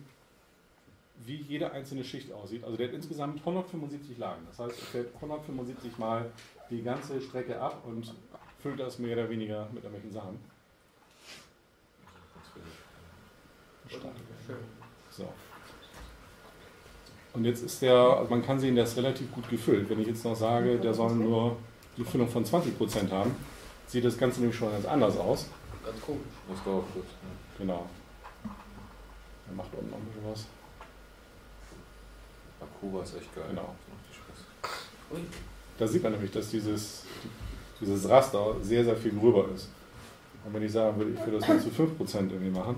wie jede einzelne Schicht aussieht. Also der hat insgesamt 175 Lagen. Das heißt, er fährt 175 Mal die ganze Strecke ab und füllt das mehr oder weniger mit irgendwelchen Sachen. So. Und jetzt ist der, also man kann sehen, der ist relativ gut gefüllt. Wenn ich jetzt noch sage, der soll nur die Füllung von 20% haben, sieht das Ganze nämlich schon ganz anders aus. Ganz komisch. Das dauert kurz. Ne? Genau. Er macht unten noch ein bisschen was. Akuba ist echt geil. Genau. Da sieht man nämlich, dass dieses, dieses Raster sehr, sehr viel gröber ist. Und wenn ich sagen würde, ich würde das nur zu 5% irgendwie machen,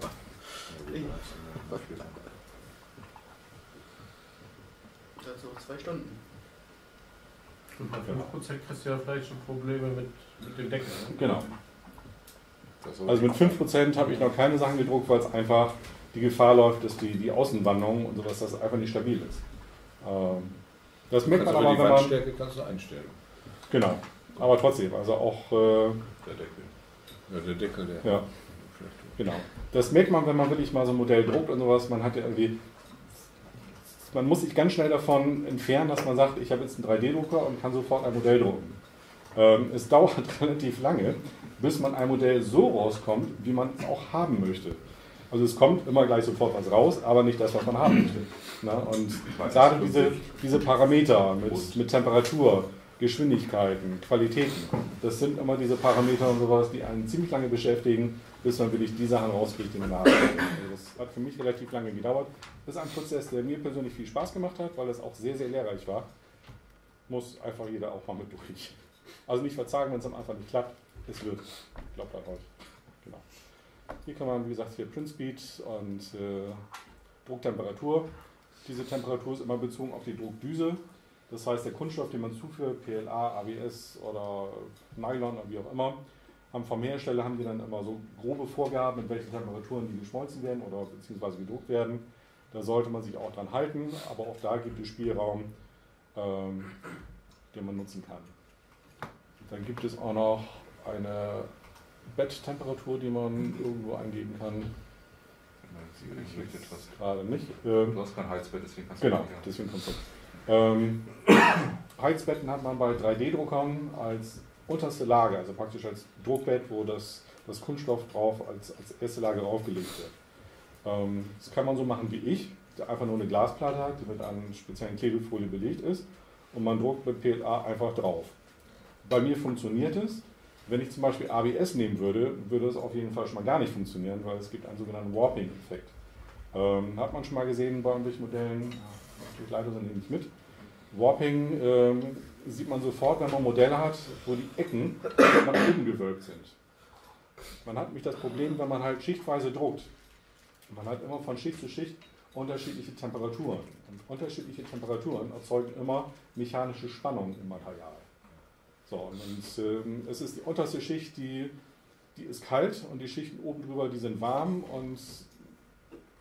Dazu zwei Stunden. Und bei 5% kriegst du ja vielleicht schon Probleme mit, mit dem Deckel. Ne? Genau. Also mit 5% habe ich noch keine Sachen gedruckt, weil es einfach die Gefahr läuft, dass die, die Außenwandung und sowas, das einfach nicht stabil ist. Ähm, das merkt man Kannst aber, die wenn man... Wandstärke kannst du einstellen. Genau. Aber trotzdem, also auch... Äh, Der Deckel. Ja, der Deckel, der. Ja, genau. Das merkt man, wenn man wirklich mal so ein Modell druckt und sowas. Man hat ja irgendwie, man muss sich ganz schnell davon entfernen, dass man sagt, ich habe jetzt einen 3D-Drucker und kann sofort ein Modell drucken. Ähm, es dauert relativ lange, bis man ein Modell so rauskommt, wie man es auch haben möchte. Also es kommt immer gleich sofort was raus, aber nicht das, was man haben möchte. Na, und gerade diese, diese Parameter mit, mit Temperatur, Geschwindigkeiten, Qualitäten, das sind immer diese Parameter und sowas, die einen ziemlich lange beschäftigen, bis man wirklich die Sachen rauskriegt, die man haben. Also das hat für mich relativ lange gedauert. Das ist ein Prozess, der mir persönlich viel Spaß gemacht hat, weil es auch sehr, sehr lehrreich war. Muss einfach jeder auch mal mit durch. Also nicht verzagen, wenn es am Anfang nicht klappt. Es wird. Glaubt daran. Genau. Hier kann man, wie gesagt, hier Print Speed und äh, Drucktemperatur. Diese Temperatur ist immer bezogen auf die Druckdüse. Das heißt, der Kunststoff, den man zuführt, PLA, ABS oder Nylon oder wie auch immer, haben vom Hersteller haben die dann immer so grobe Vorgaben, mit welchen Temperaturen die geschmolzen werden oder beziehungsweise gedruckt werden. Da sollte man sich auch dran halten, aber auch da gibt es Spielraum, ähm, den man nutzen kann. Dann gibt es auch noch eine Betttemperatur, die man irgendwo eingeben kann. Ich möchte etwas. Gerade nicht. Ähm, Du hast kein Heizbett, deswegen kannst du Genau, deswegen kommt es. Ähm, Heizbetten hat man bei 3D-Druckern als unterste Lage, also praktisch als Druckbett, wo das, das Kunststoff drauf als, als erste Lage draufgelegt wird. Ähm, das kann man so machen wie ich, der einfach nur eine Glasplatte hat, die mit einer speziellen Klebefolie belegt ist und man druckt mit PLA einfach drauf. Bei mir funktioniert es. Wenn ich zum Beispiel ABS nehmen würde, würde es auf jeden Fall schon mal gar nicht funktionieren, weil es gibt einen sogenannten Warping-Effekt. Ähm, hat man schon mal gesehen bei irgendwelchen Modellen, steht leider so nicht mit. Warping ähm, sieht man sofort, wenn man Modelle hat, wo die Ecken nach oben gewölbt sind. Man hat nämlich das Problem, wenn man halt schichtweise druckt. Man hat immer von Schicht zu Schicht unterschiedliche Temperaturen. Und unterschiedliche Temperaturen erzeugen immer mechanische Spannung im Material. So, und ähm, es ist die unterste Schicht, die, die ist kalt und die Schichten oben drüber, die sind warm und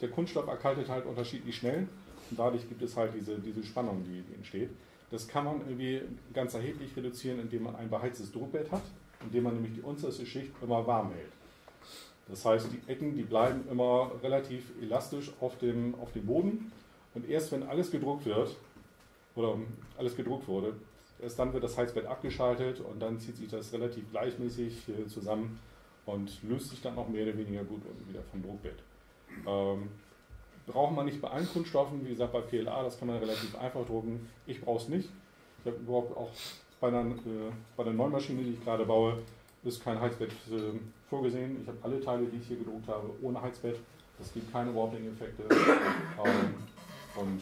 der Kunststoff erkaltet halt unterschiedlich schnell und dadurch gibt es halt diese, diese Spannung, die, die entsteht. Das kann man irgendwie ganz erheblich reduzieren, indem man ein beheiztes Druckbett hat, indem man nämlich die unterste Schicht immer warm hält. Das heißt, die Ecken, die bleiben immer relativ elastisch auf dem, auf dem Boden und erst wenn alles gedruckt wird, oder alles gedruckt wurde, erst dann wird das Heizbett abgeschaltet und dann zieht sich das relativ gleichmäßig zusammen und löst sich dann auch mehr oder weniger gut unten wieder vom Druckbett. Ähm, braucht man nicht bei allen Kunststoffen, wie gesagt bei PLA, das kann man relativ einfach drucken. Ich brauche es nicht. Ich habe überhaupt auch bei einer, äh, bei der neuen Maschine, die ich gerade baue, ist kein Heizbett äh, vorgesehen. Ich habe alle Teile, die ich hier gedruckt habe, ohne Heizbett. Es gibt keine Warping-Effekte. Ähm, und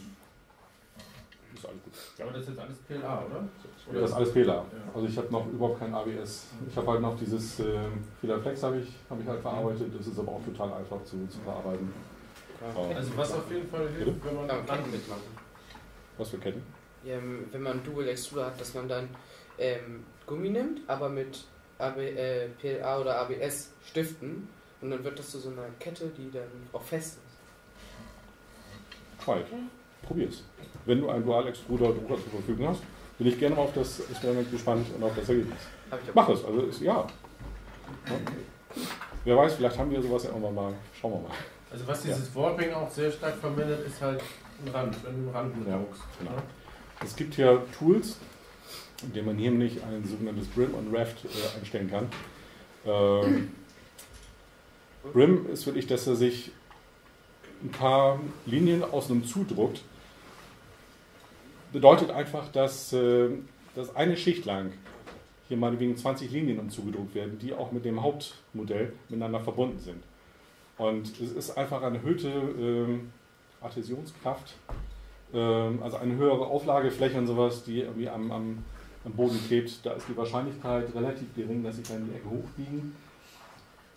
ist alles gut. Ja, aber das ist jetzt alles PLA, oder? Das ist alles PLA. Also ich habe noch überhaupt kein ABS. Ich habe halt noch dieses äh, Fehlerflex habe ich, hab ich halt verarbeitet. Das ist aber auch total einfach zu, zu verarbeiten. Ähm, Also was auf jeden Fall hilft, Bitte? wenn man Kann man Ketten mitmachen. Was für Ketten? Ja, wenn man Dual Extruder hat, dass man dann ähm, Gummi nimmt, aber mit AB, äh, PLA oder ABS Stiften und dann wird das zu so einer Kette, die dann auch fest ist. Try. Probier's. Wenn du einen Dual-Extruder-Drucker zur Verfügung hast, bin ich gerne mal auf das Experiment gespannt und auf das Ergebnis. Mach es, also ist, ja. ja. Wer weiß, vielleicht haben wir sowas ja irgendwann mal. Schauen wir mal. Also was dieses Warping auch sehr stark verwendet, ist halt ein Rand, wenn du einen Rand Ja, mitdruckst. genau. ne? Es gibt hier Tools, in denen man hier nämlich ein sogenanntes Brim und Raft äh, einstellen kann. Ähm, Brim ist wirklich, dass er sich ein paar Linien aus einem zudruckt. Bedeutet einfach, dass, äh, dass eine Schicht lang hier meinetwegen 20 Linien umzugedruckt werden, die auch mit dem Hauptmodell miteinander verbunden sind. Und es ist einfach eine erhöhte ähm, Adhäsionskraft, ähm, also eine höhere Auflagefläche und sowas, die irgendwie am, am, am Boden klebt. Da ist die Wahrscheinlichkeit relativ gering, dass sich dann die Ecke hochbiegen.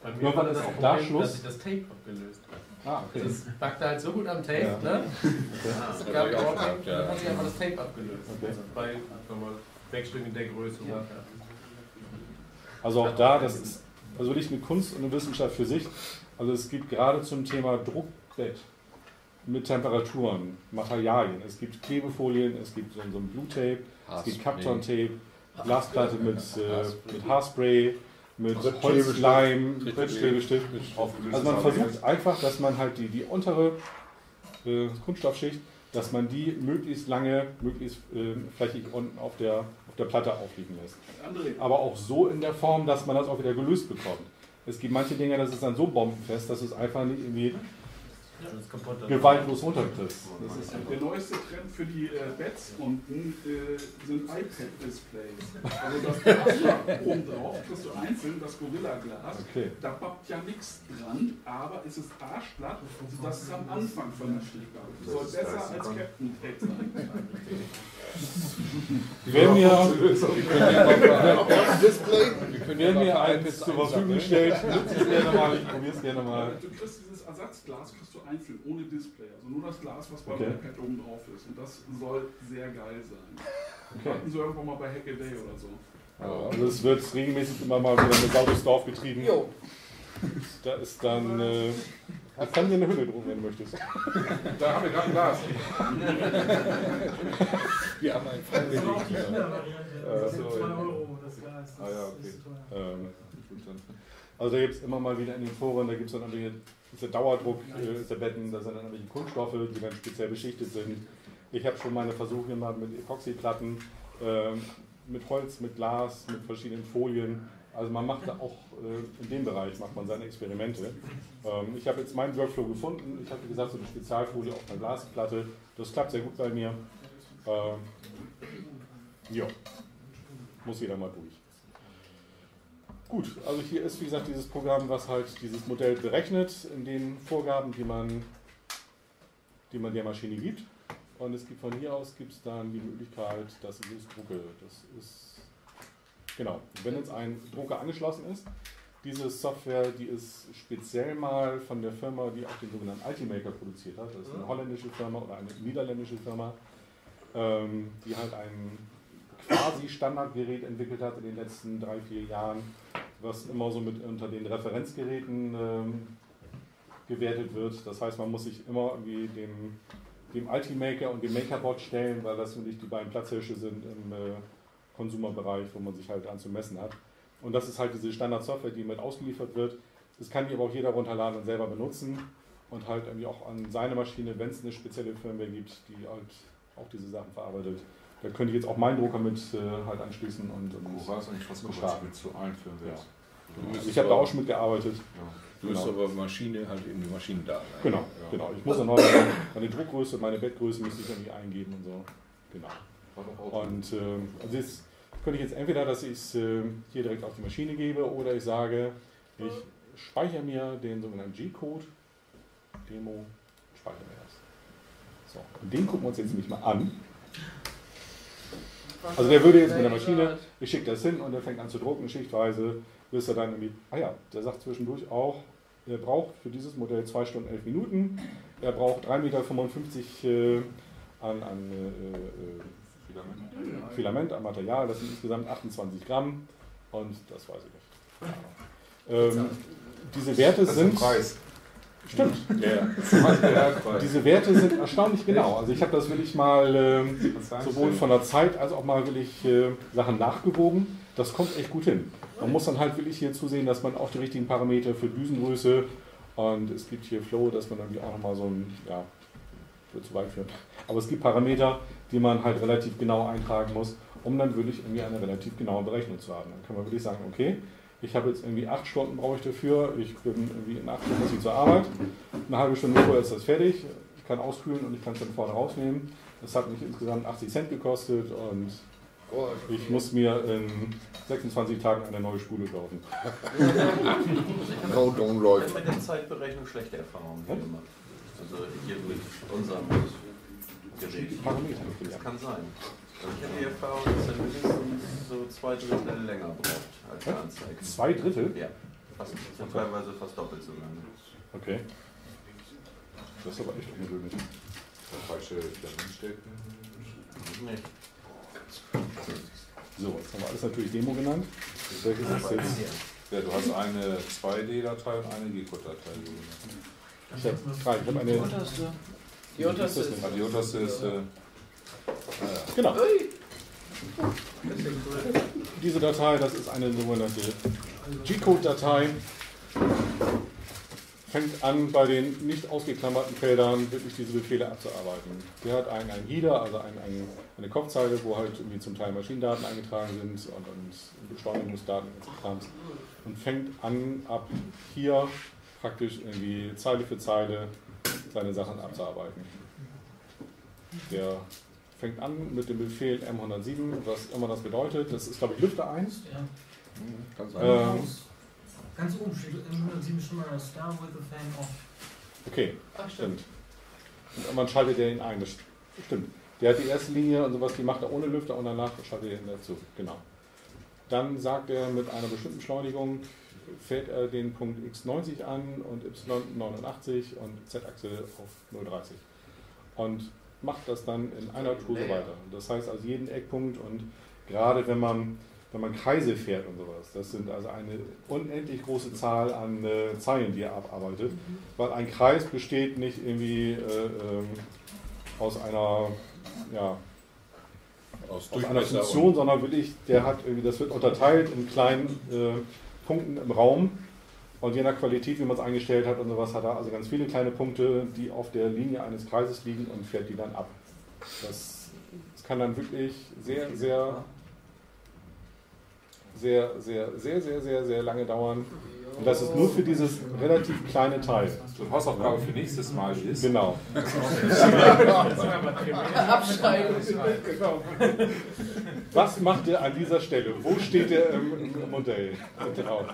Bei mir Irgendwann ist das auch Problem, da dass Schluss. sich das Tape abgelöst hat. Ah, okay. Das backte halt so gut am Tape, Ja. ne? Okay. Es gab Ja, auch ja. dann hat sich einfach das Tape abgelöst. Okay. Bei sagen wir mal, Wegstücken der Größe. Ja. Also auch da, das ist also wirklich eine Kunst und eine Wissenschaft für sich. Also es gibt gerade zum Thema Druckbett mit Temperaturen, Materialien. Es gibt Klebefolien, es gibt so, so ein Blue Tape, es gibt Haarspray. Kapton Tape, Glasplatte mit, äh, mit Haarspray, mit Brettklebestift. Holzleim, Brettklebestift. Also man versucht einfach, dass man halt die, die untere äh, Kunststoffschicht, dass man die möglichst lange, möglichst äh, flächig unten auf der, auf der Platte aufliegen lässt. Aber auch so in der Form, dass man das auch wieder gelöst bekommt. Es gibt manche Dinge, das ist dann so bombenfest, dass es einfach nicht irgendwie gewaltlos runterkriegst. Das ist der neueste Trend für die äh, Beds unten äh, sind iPad-Displays. Also das Glas da oben drauf, kriegst du einzeln das Gorilla-Glas. Okay. Da pappt ja nichts dran, aber es ist arschglatt, sodass es am Anfang vernünftig war. Soll besser als Captain Tag sein. Mir, Display. wer mir eins zur Verfügung stellt, nutze ich gerne mal, ich probiere es gerne mal. Du kriegst Ersatzglas kriegst du einzeln, ohne Display. Also nur das Glas, was beim Okay. iPad oben drauf ist. Und das soll sehr geil sein. Okay. Hatten sie irgendwann mal bei Hackaday oder so. Ja, also es wird regelmäßig immer mal wieder mit Saudosdorf getrieben. Jo. Da ist dann, äh, ich kann dir eine Hülle drum, wenn du möchtest. Da haben wir gerade ein Glas. Wir haben einen Äh, Das so, sind 2 Euro, das Glas. Ah ja, okay. ist. Ähm, also da gibt es immer mal wieder in den Foren, da gibt es dann irgendwelche, ist der Dauerdruck, äh, ist der Betten, da sind dann irgendwelche Kunststoffe, die dann speziell beschichtet sind. Ich habe schon meine Versuche gemacht mit Epoxyplatten, ähm, mit Holz, mit Glas, mit verschiedenen Folien. Also man macht da auch äh, in dem Bereich macht man seine Experimente. Ähm, ich habe jetzt meinen Workflow gefunden. Ich hatte gesagt, so eine Spezialfolie auf einer Glasplatte. Das klappt sehr gut bei mir. Ähm, ja, muss jeder mal durch. Gut, also hier ist wie gesagt dieses Programm, was halt dieses Modell berechnet in den Vorgaben, die man, die man der Maschine gibt. Und es gibt von hier aus gibt es dann die Möglichkeit, dass ich es drucke. Das ist genau, wenn jetzt ein Drucker angeschlossen ist. Diese Software, die ist speziell mal von der Firma, die auch den sogenannten Ultimaker produziert hat. Das ist eine holländische Firma oder eine niederländische Firma, ähm, die halt ein quasi Standardgerät entwickelt hat in den letzten drei, vier Jahren, was immer so mit unter den Referenzgeräten ähm, gewertet wird. Das heißt, man muss sich immer irgendwie dem, dem Ultimaker und dem Makerbot stellen, weil das nämlich die beiden Platzhirsche sind im äh, Konsumerbereich, wo man sich halt anzumessen hat. Und das ist halt diese Standardsoftware, die mit ausgeliefert wird. Das kann die aber auch jeder runterladen und selber benutzen und halt irgendwie auch an seine Maschine, wenn es eine spezielle Firmware gibt, die halt auch diese Sachen verarbeitet. Da könnte ich jetzt auch meinen Drucker mit äh, halt anschließen und, und Cora ist eigentlich fast kompatibel zu allen Firmwares. Ja. Ich habe da auch schon mitgearbeitet. Du bist aber Maschine halt eben die Maschine da. Genau, Ja. genau. Ich muss dann noch meine, Druckgröße, meine Bettgröße müsste ich irgendwie eingeben und so. Genau. Und ähm, also jetzt könnte ich jetzt entweder, dass ich es äh, hier direkt auf die Maschine gebe oder ich sage, ich speichere mir den sogenannten G-Code, Demo, speichere mir das. So, und den gucken wir uns jetzt nämlich mal an. Also der würde jetzt mit der Maschine, ich schicke das hin und der fängt an zu drucken, schichtweise, bis er dann irgendwie, ah ja, der sagt zwischendurch auch, er braucht für dieses Modell 2 Stunden 11 Minuten, er braucht 3,55 Meter äh, an, an äh, äh, Filament. Filament, an Material, das sind insgesamt 28 Gramm und das weiß ich nicht. Ähm, diese Werte sind. Stimmt. Ja. Diese Werte sind erstaunlich genau. Also ich habe das wirklich mal ähm, sowohl von der Zeit als auch mal wirklich äh, Sachen nachgewogen. Das kommt echt gut hin. Man muss dann halt wirklich hier zusehen, dass man auch die richtigen Parameter für Düsengröße und es gibt hier Flow, dass man irgendwie auch nochmal so ein, ja, wird zu weit führen. Aber es gibt Parameter, die man halt relativ genau eintragen muss, um dann wirklich irgendwie eine relativ genaue Berechnung zu haben. Dann kann man wirklich sagen, okay, ich habe jetzt irgendwie acht Stunden brauche ich dafür, ich bin irgendwie in acht Stunden muss ich zur Arbeit, eine halbe Stunde vorher ist das fertig, ich kann auskühlen und ich kann es dann vorne rausnehmen. Das hat mich insgesamt 80 Cent gekostet und ich muss mir in 26 Tagen eine neue Spule kaufen. Läuft. Ich habe mit der Zeitberechnung schlechte Erfahrungen gemacht. Also hier mit unserem Gerät. Das kann sein. Ich habe die Erfahrung, dass er mindestens so zwei Drittel länger braucht als der Anzeige. Zwei Drittel? Ja. Fast, teilweise fast doppelt so lange. Okay. Das ist aber echt ungewöhnlich. Der falsche Terminstecken. Nicht. So, jetzt haben wir alles natürlich Demo genannt. Welches ist jetzt? Ja, du hast eine 2D-Datei und eine G-Code-Datei. Ich habe drei. Ich habe eine. Die unterste. Die unterste ist ist- Ah, die unterste ist. Genau. Diese Datei, das ist eine sogenannte G-Code-Datei fängt an, bei den nicht ausgeklammerten Feldern wirklich diese Befehle abzuarbeiten. Der hat einen, einen Header, also ein, ein, eine Kopfzeile, wo halt irgendwie zum Teil Maschinendaten eingetragen sind und, und Beschleunigungsdaten und so Krams. und fängt an, ab hier praktisch irgendwie Zeile für Zeile seine Sachen abzuarbeiten. Der fängt an mit dem Befehl M107, was immer das bedeutet. Das ist, glaube ich, Lüfter 1. Ja. Ganz Ähm, Ganz oben steht im 107 schon mal Star with the fan off. Okay, Ach, stimmt. Und man schaltet ja ihn ein, das stimmt. Der hat die erste Linie und sowas, die macht er ohne Lüfter und danach schaltet er ihn dazu. Genau. Dann sagt er mit einer bestimmten Beschleunigung, fährt er den Punkt x90 an und y89 und z-Achse auf 030. Und macht das dann in einer Tour so weiter. Das heißt also jeden Eckpunkt und gerade wenn man, wenn man Kreise fährt und sowas, das sind also eine unendlich große Zahl an äh, Zeilen, die er abarbeitet, weil ein Kreis besteht nicht irgendwie äh, ähm, aus einer, ja, Aus aus einer Funktion, sondern wirklich, der hat irgendwie, das wird unterteilt in kleinen äh, Punkten im Raum und je nach Qualität, wie man es eingestellt hat und sowas, hat er also ganz viele kleine Punkte, die auf der Linie eines Kreises liegen und fährt die dann ab. Das, das kann dann wirklich sehr, sehr, sehr, sehr, sehr, sehr, sehr, sehr lange dauern. Und das ist nur für dieses relativ kleine Teil. So, Hausaufgabe für nächstes Mal ist. Genau. Abschreiben. Was macht er an dieser Stelle? Wo steht er im, im Modell drauf?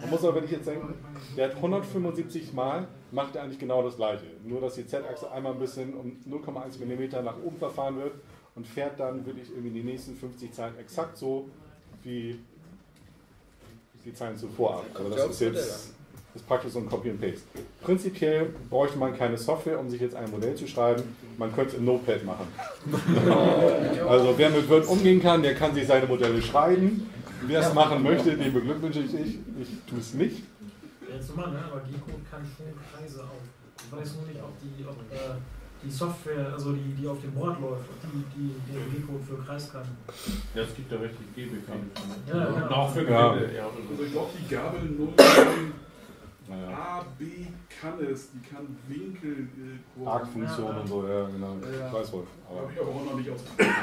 Man muss aber, wenn ich jetzt denke, der hat 175 Mal, macht er eigentlich genau das gleiche. Nur, dass die Z-Achse einmal ein bisschen um 0,1 mm nach oben verfahren wird und fährt dann wirklich irgendwie die nächsten 50 Zeilen exakt so, wie die Zeilen zuvor ab. Aber das ist jetzt das ist praktisch so ein Copy and Paste. Prinzipiell bräuchte man keine Software, um sich jetzt ein Modell zu schreiben. Man könnte es im Notepad machen. also wer mit Word umgehen kann, der kann sich seine Modelle schreiben. Wer es machen möchte, den beglückwünsche ich. Ich, ich tue es nicht. Jetzt nochmal, ne? aber G-Code kann schon Kreise auch. Ich weiß nur nicht, ob die, ob, äh, die Software, also die, die auf dem Board läuft, die, die den G-Code für Kreis kann. Ja, es gibt ja richtig G-Befehle. Ja, ja. Und auch für. Gewinde. Ja. Also ich glaube, die Gabel 0 A, B kann es, die kann Winkel äh, Arc-Funktion und so, ja, genau. Ja. Ich weiß wohl. Habe ich aber auch noch nicht ausprobiert.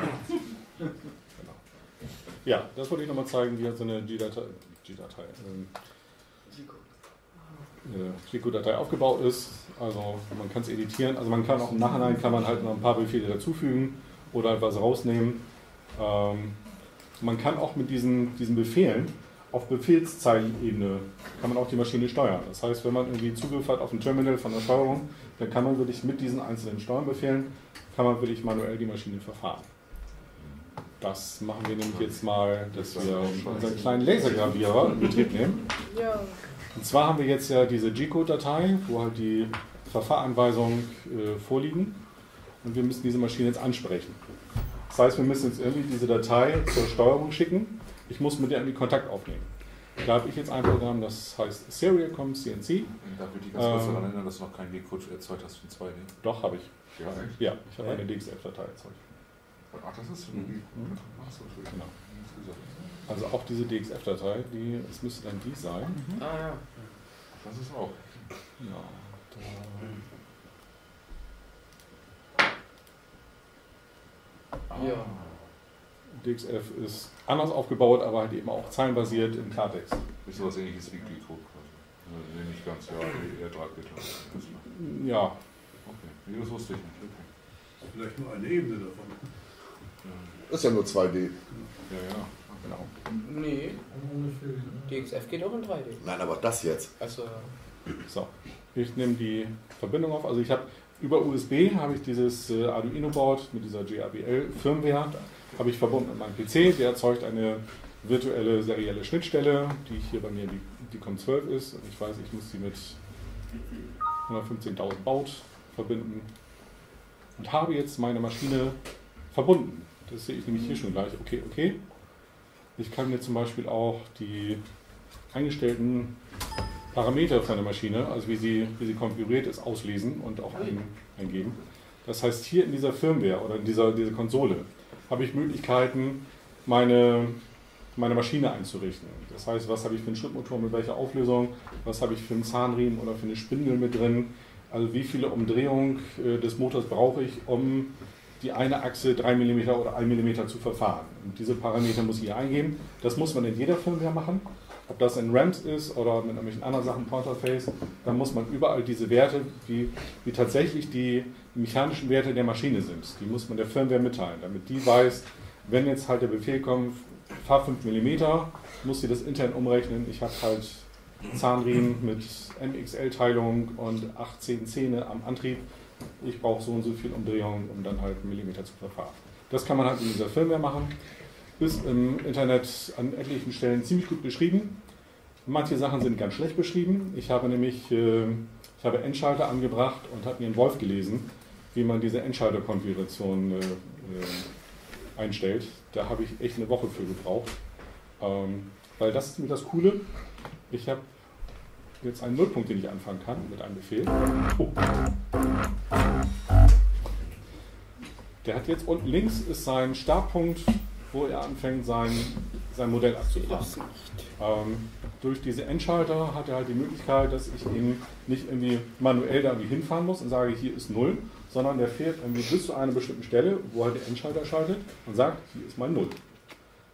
Ja, das wollte ich nochmal zeigen, wie halt so eine G-Datei, G-Datei, eine G-Code-Datei aufgebaut ist. Also man kann es editieren, also man kann auch im Nachhinein kann man halt noch ein paar Befehle dazufügen oder etwas rausnehmen. Ähm, man kann auch mit diesen, diesen Befehlen auf Befehlszeilenebene kann man auch die Maschine steuern. Das heißt, wenn man irgendwie Zugriff hat auf ein Terminal von der Steuerung, dann kann man wirklich mit diesen einzelnen Steuerbefehlen kann man wirklich manuell die Maschine verfahren. Das machen wir nämlich jetzt mal, dass wir unseren kleinen Lasergravierer in Betrieb nehmen. Ja. Und zwar haben wir jetzt ja diese G-Code-Datei, wo halt die Verfahranweisungen äh, vorliegen. Und wir müssen diese Maschine jetzt ansprechen. Das heißt, wir müssen jetzt irgendwie diese Datei zur Steuerung schicken. Ich muss mit der irgendwie Kontakt aufnehmen. Da habe ich jetzt ein Programm, das heißt Serialcom CNC. Da würde ich ganz kurz Ähm, daran erinnern, dass du noch keinen G-Code erzeugt hast für 2D. Doch, habe ich. Ja, echt? Ja, ich habe eine DXF-Datei erzeugt. Ach, das ist Mhm. Ach so, Entschuldigung. Genau. Also auch diese DXF-Datei, die, es müsste dann die sein. Ah ja. Das ist auch. Ja, da, Ja. DXF ist anders aufgebaut, aber halt eben auch zahlenbasiert im Klartext. Ist sowas ähnliches wie G-Code quasi. Nee, nicht ganz, ja, eher 3 Bit. Ja. Okay, nee, das wusste ich nicht. Okay. Vielleicht nur eine Ebene davon. Ist ja nur 2D. Ja, ja. Genau. Nee. DXF geht auch in 3D. Nein, aber das jetzt. Achso. So, ich nehme die Verbindung auf. Also ich habe über USB habe ich dieses äh, Arduino-Board mit dieser GABL-Firmware habe ich verbunden mit meinem PC. Der erzeugt eine virtuelle serielle Schnittstelle, die hier bei mir die, die COM12 ist. Und ich weiß, ich muss sie mit 115.000 Baud verbinden und habe jetzt meine Maschine verbunden. Das sehe ich nämlich hier schon gleich. Okay, okay. Ich kann mir zum Beispiel auch die eingestellten Parameter von der Maschine, also wie sie, wie sie konfiguriert ist, auslesen und auch ein, eingeben. Das heißt, hier in dieser Firmware oder in dieser, dieser Konsole habe ich Möglichkeiten, meine meine Maschine einzurichten. Das heißt, was habe ich für einen Schrittmotor mit welcher Auflösung, was habe ich für einen Zahnriemen oder für eine Spindel mit drin, also wie viele Umdrehungen äh, des Motors brauche ich, um die eine Achse 3 mm oder 1 mm zu verfahren. Und diese Parameter muss ich hier eingeben. Das muss man in jeder Firmware machen. Ob das in RAMs ist oder mit irgendwelchen anderen Sachen, Pointerface, dann muss man überall diese Werte, wie, wie tatsächlich die mechanischen Werte der Maschine sind, die muss man der Firmware mitteilen, damit die weiß, wenn jetzt halt der Befehl kommt, fahr 5 mm, muss sie das intern umrechnen. Ich habe halt Zahnriemen mit MXL-Teilung und 18 Zähne am Antrieb. Ich brauche so und so viel Umdrehungen, um dann halt Millimeter zu verfahren. Das kann man halt in dieser Firmware machen. Ist im Internet an etlichen Stellen ziemlich gut beschrieben. Manche Sachen sind ganz schlecht beschrieben. Ich habe nämlich äh, ich habe Endschalter angebracht und habe mir einen Wolf gelesen, wie man diese Endschalterkonfiguration äh, äh, einstellt. Da habe ich echt eine Woche für gebraucht. Ähm, weil das ist nämlich das Coole. Ich habe jetzt einen Nullpunkt, den ich anfangen kann mit einem Befehl. Oh. Der hat jetzt unten links ist sein Startpunkt, wo er anfängt, sein, sein Modell abzufragen. Ähm, durch diese Endschalter hat er halt die Möglichkeit, dass ich ihn nicht irgendwie manuell da irgendwie hinfahren muss und sage, hier ist 0, sondern der fährt irgendwie bis zu einer bestimmten Stelle, wo halt der Endschalter schaltet und sagt, hier ist mein 0.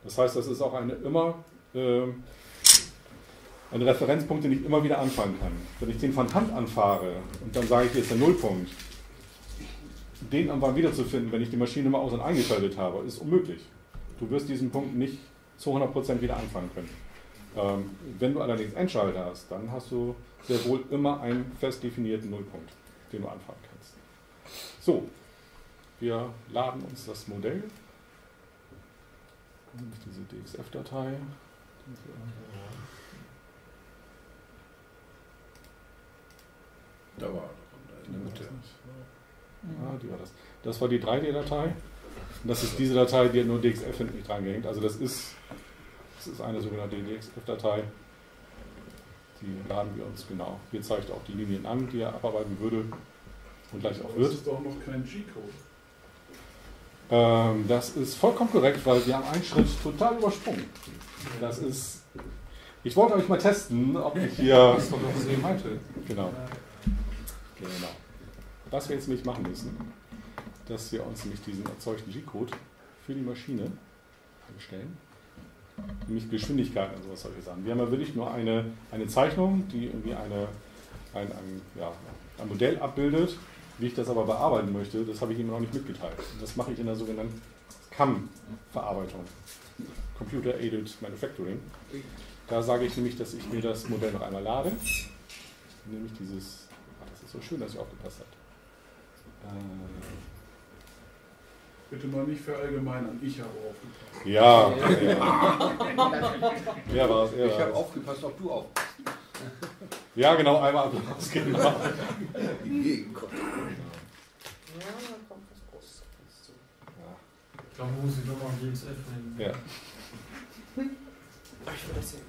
Das heißt, das ist auch eine immer äh, ein Referenzpunkt, den ich immer wieder anfangen kann. Wenn ich den von Hand anfahre und dann sage ich, hier ist der Nullpunkt, den irgendwann wiederzufinden, wenn ich die Maschine mal aus- und eingeschaltet habe, ist unmöglich. Du wirst diesen Punkt nicht zu 100% wieder anfangen können. Ähm, wenn du allerdings Endschalter hast, dann hast du sehr wohl immer einen fest definierten Nullpunkt, den du anfangen kannst. So, wir laden uns das Modell, diese DXF-Datei. Da war in der Mitte. Ah, die war das. Das war die 3D-Datei. Und das ist diese Datei, die hat nur DXF hinten nicht drangehängt. Also das ist, das ist eine sogenannte DXF-Datei. Die laden wir uns genau. Hier zeigt auch die Linien an, die er abarbeiten würde und gleich auch wird. Das ist doch noch kein G-Code. Ähm, das ist vollkommen korrekt, weil wir haben einen Schritt total übersprungen. Das ist. Ich wollte euch mal testen, ob ich hier. Das ist doch, was ich meinte. Genau. Genau. Was wir jetzt nämlich machen müssen, dass wir uns nämlich diesen erzeugten G-Code für die Maschine erstellen. Nämlich Geschwindigkeiten und sowas solche Sachen. Wir haben ja wirklich nur eine, eine Zeichnung, die irgendwie eine, ein, ein, ja, ein Modell abbildet. Wie ich das aber bearbeiten möchte, das habe ich ihm noch nicht mitgeteilt. Das mache ich in der sogenannten CAM-Verarbeitung. Computer Aided Manufacturing. Da sage ich nämlich, dass ich mir das Modell noch einmal lade. Nämlich dieses, ist so schön, dass ihr aufgepasst habt. Äh, Bitte mal nicht verallgemeinern, ich habe aufgepasst. Ja, ja. Wer war's? Er Ich habe aufgepasst, ob du aufpasst. Ja, genau, einmal Applaus, genau. Die Gegenkommt. Ja, da kommt was Großes zu. Ich glaube, man muss sich nochmal an GXF nennen. Ja. Ich will das sehen.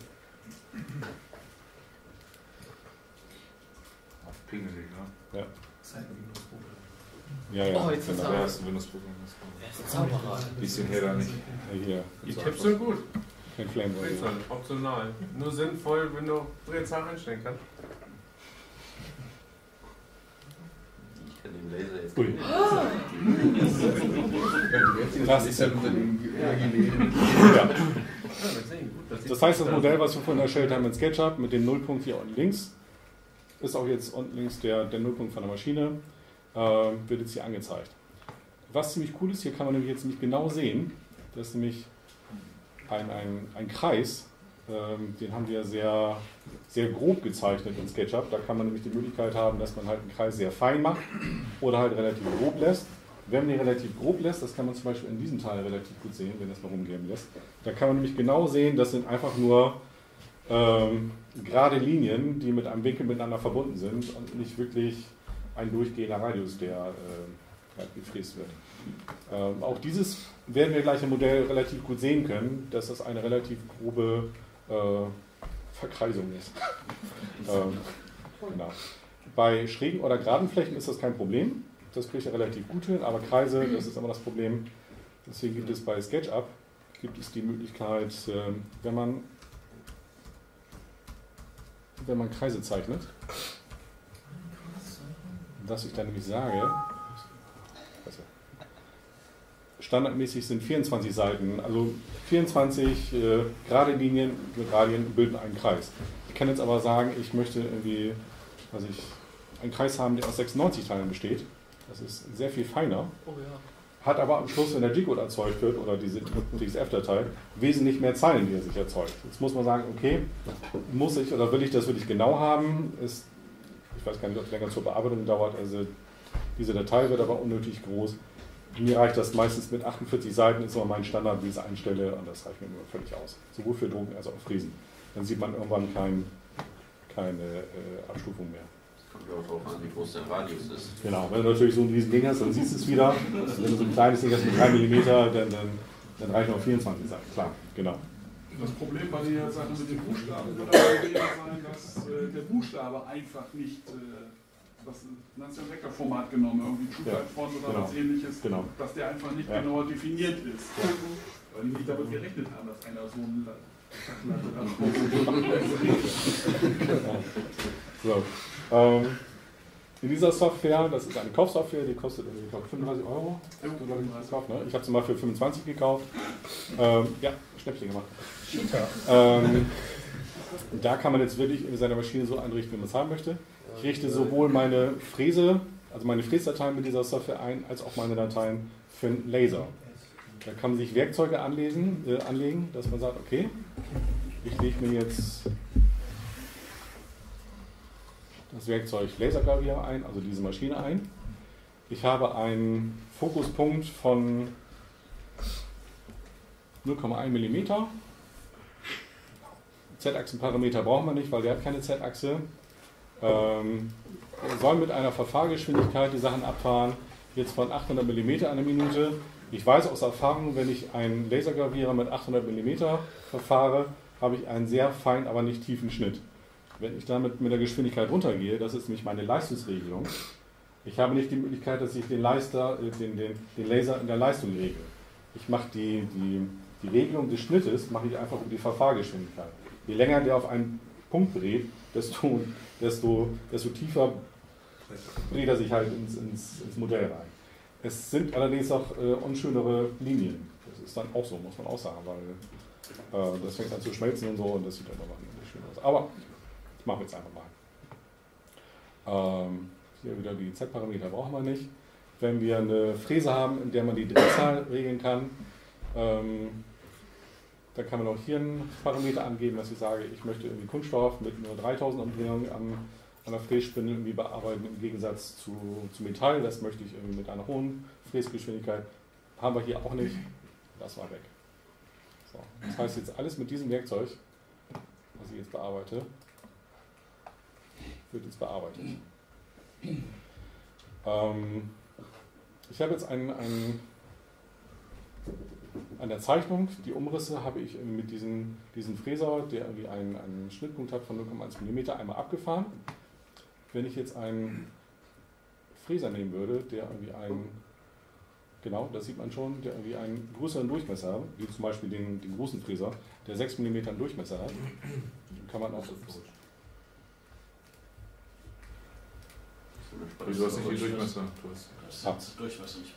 Pingelig, ne? Ja. Zeitwindows-Programm. Ja, ja. Oh, jetzt ist genau. er- Ja, ist ein Windows-Programm. Er ist ein Zauberer. Bisschen her da nicht. Ja, hier. Die Tipps sind gut. Kein Flameboy. Optional. Nur sinnvoll, wenn du Drehzahl einstellen kannst. Ich kann den Laser jetzt. Ui. Das Das ist ja dem Ja. Das Das heißt, das Modell, was wir vorhin erstellt haben in SketchUp mit dem Nullpunkt hier unten links, ist auch jetzt unten links der, der Nullpunkt von der Maschine, äh, wird jetzt hier angezeigt. Was ziemlich cool ist, hier kann man nämlich jetzt nicht genau sehen, das ist nämlich ein, ein, ein Kreis, ähm, den haben wir sehr, sehr grob gezeichnet in SketchUp. Da kann man nämlich die Möglichkeit haben, dass man halt einen Kreis sehr fein macht oder halt relativ grob lässt. Wenn man den relativ grob lässt, das kann man zum Beispiel in diesem Teil relativ gut sehen, wenn das mal rumgehen lässt, da kann man nämlich genau sehen, das sind einfach nur ähm, gerade Linien, die mit einem Winkel miteinander verbunden sind und nicht wirklich ein durchgehender Radius, der äh, halt gefräst wird. Ähm, auch dieses werden wir gleich im Modell relativ gut sehen können, dass das eine relativ grobe äh, Verkreisung ist. ähm, genau. Bei schrägen oder geraden Flächen ist das kein Problem. Das kriegt ihr relativ gut hin, aber Kreise, das ist immer das Problem. Deswegen gibt es bei SketchUp gibt es die Möglichkeit, ähm, wenn man, wenn man Kreise zeichnet, dass ich dann nämlich sage, also standardmäßig sind 24 Seiten, also 24 äh, gerade Linien mit Radien bilden einen Kreis. Ich kann jetzt aber sagen, ich möchte irgendwie, also ich, einen Kreis haben, der aus 96 Teilen besteht. Das ist sehr viel feiner. Oh ja. Hat aber am Schluss, wenn der G-Code erzeugt wird, oder diese DXF-Datei, wesentlich mehr Zeilen, die er sich erzeugt. Jetzt muss man sagen, okay, muss ich oder will ich das wirklich genau haben? Ist, ich weiß gar nicht, ob es länger zur Bearbeitung dauert. Also diese Datei wird aber unnötig groß. Mir reicht das meistens mit 48 Seiten, ist immer mein Standard, wie ich es einstelle, und das reicht mir immer völlig aus. Sowohl für Drucken als auch Fräsen. Dann sieht man irgendwann kein, keine äh, Abstufung mehr. Kommt ja auch drauf an, wie groß der Radius ist. Genau, wenn du natürlich so ein riesen Ding hast, dann siehst du es wieder. Wenn du so ein kleines Ding hast mit 3 mm, dann, dann, dann reichen auch 24 Seiten. Klar, genau. Das Problem bei der Sache mit den Buchstaben wird aber sein, dass äh, der Buchstabe einfach nicht, äh, das ja ein Vektorformat genommen, irgendwie Schubladenfont oder genau. was ähnliches, Genau. dass der einfach nicht Ja. genauer definiert ist. Weil die nicht damit gerechnet haben, dass einer so ein So. Ähm, in dieser Software, das ist eine Kaufsoftware, die kostet ich glaube 35 Euro. Gekauft, ne? Ich habe sie mal für 25 gekauft. Ähm, ja, Schnäppchen gemacht. Ähm, da kann man jetzt wirklich seine Maschine so einrichten, wie man es haben möchte. Ich richte sowohl meine Fräse, also meine Fräsdateien mit dieser Software ein, als auch meine Dateien für einen Laser. Da kann man sich Werkzeuge anlesen, äh, anlegen, dass man sagt, okay, ich lege mir jetzt das Werkzeug Lasergravier ein, also diese Maschine ein. Ich habe einen Fokuspunkt von 0,1 mm. Z-Achsenparameter brauchen wir nicht, weil der hat keine Z-Achse. Ähm, soll mit einer Verfahrgeschwindigkeit die Sachen abfahren, jetzt von 800 mm eine Minute. Ich weiß aus Erfahrung, wenn ich einen Lasergravierer mit 800 mm verfahre, habe ich einen sehr feinen, aber nicht tiefen Schnitt. Wenn ich damit mit der Geschwindigkeit runtergehe, das ist nämlich meine Leistungsregelung. Ich habe nicht die Möglichkeit, dass ich den, Leister, äh, den, den, den Laser in der Leistung regle. Ich mache die, die, die Regelung des Schnittes mache ich einfach über die Verfahrgeschwindigkeit. Je länger der auf einen Punkt dreht, desto, desto, desto tiefer dreht er sich halt ins, ins, ins Modell rein. Es sind allerdings auch äh, unschönere Linien. Das ist dann auch so, muss man auch sagen, weil äh, das fängt an zu schmelzen und so und das sieht dann aber nicht schön aus. Aber machen wir jetzt einfach mal. Ähm, hier wieder die Z-Parameter brauchen wir nicht. Wenn wir eine Fräse haben, in der man die Drehzahl regeln kann, ähm, dann kann man auch hier einen Parameter angeben, dass ich sage, ich möchte irgendwie Kunststoff mit nur 3000 Umdrehungen am, an der Frässpindel irgendwie bearbeiten, im Gegensatz zu, zu Metall. Das möchte ich irgendwie mit einer hohen Fräsgeschwindigkeit. Haben wir hier auch nicht. Das war weg. So. Das heißt jetzt alles mit diesem Werkzeug, was ich jetzt bearbeite, wird jetzt bearbeitet. Ähm, ich habe jetzt einen, einen, an Zeichnung, die Umrisse habe ich mit diesem diesen Fräser, der irgendwie einen, einen Schnittpunkt hat von 0,1 mm, einmal abgefahren. Wenn ich jetzt einen Fräser nehmen würde, der irgendwie einen, genau, das sieht man schon, der irgendwie einen größeren Durchmesser hat, wie zum Beispiel den, den großen Fräser, der 6 mm Durchmesser hat, kann man auch Du hast nicht die Durchmesser. Du hast Das Durchmesser nicht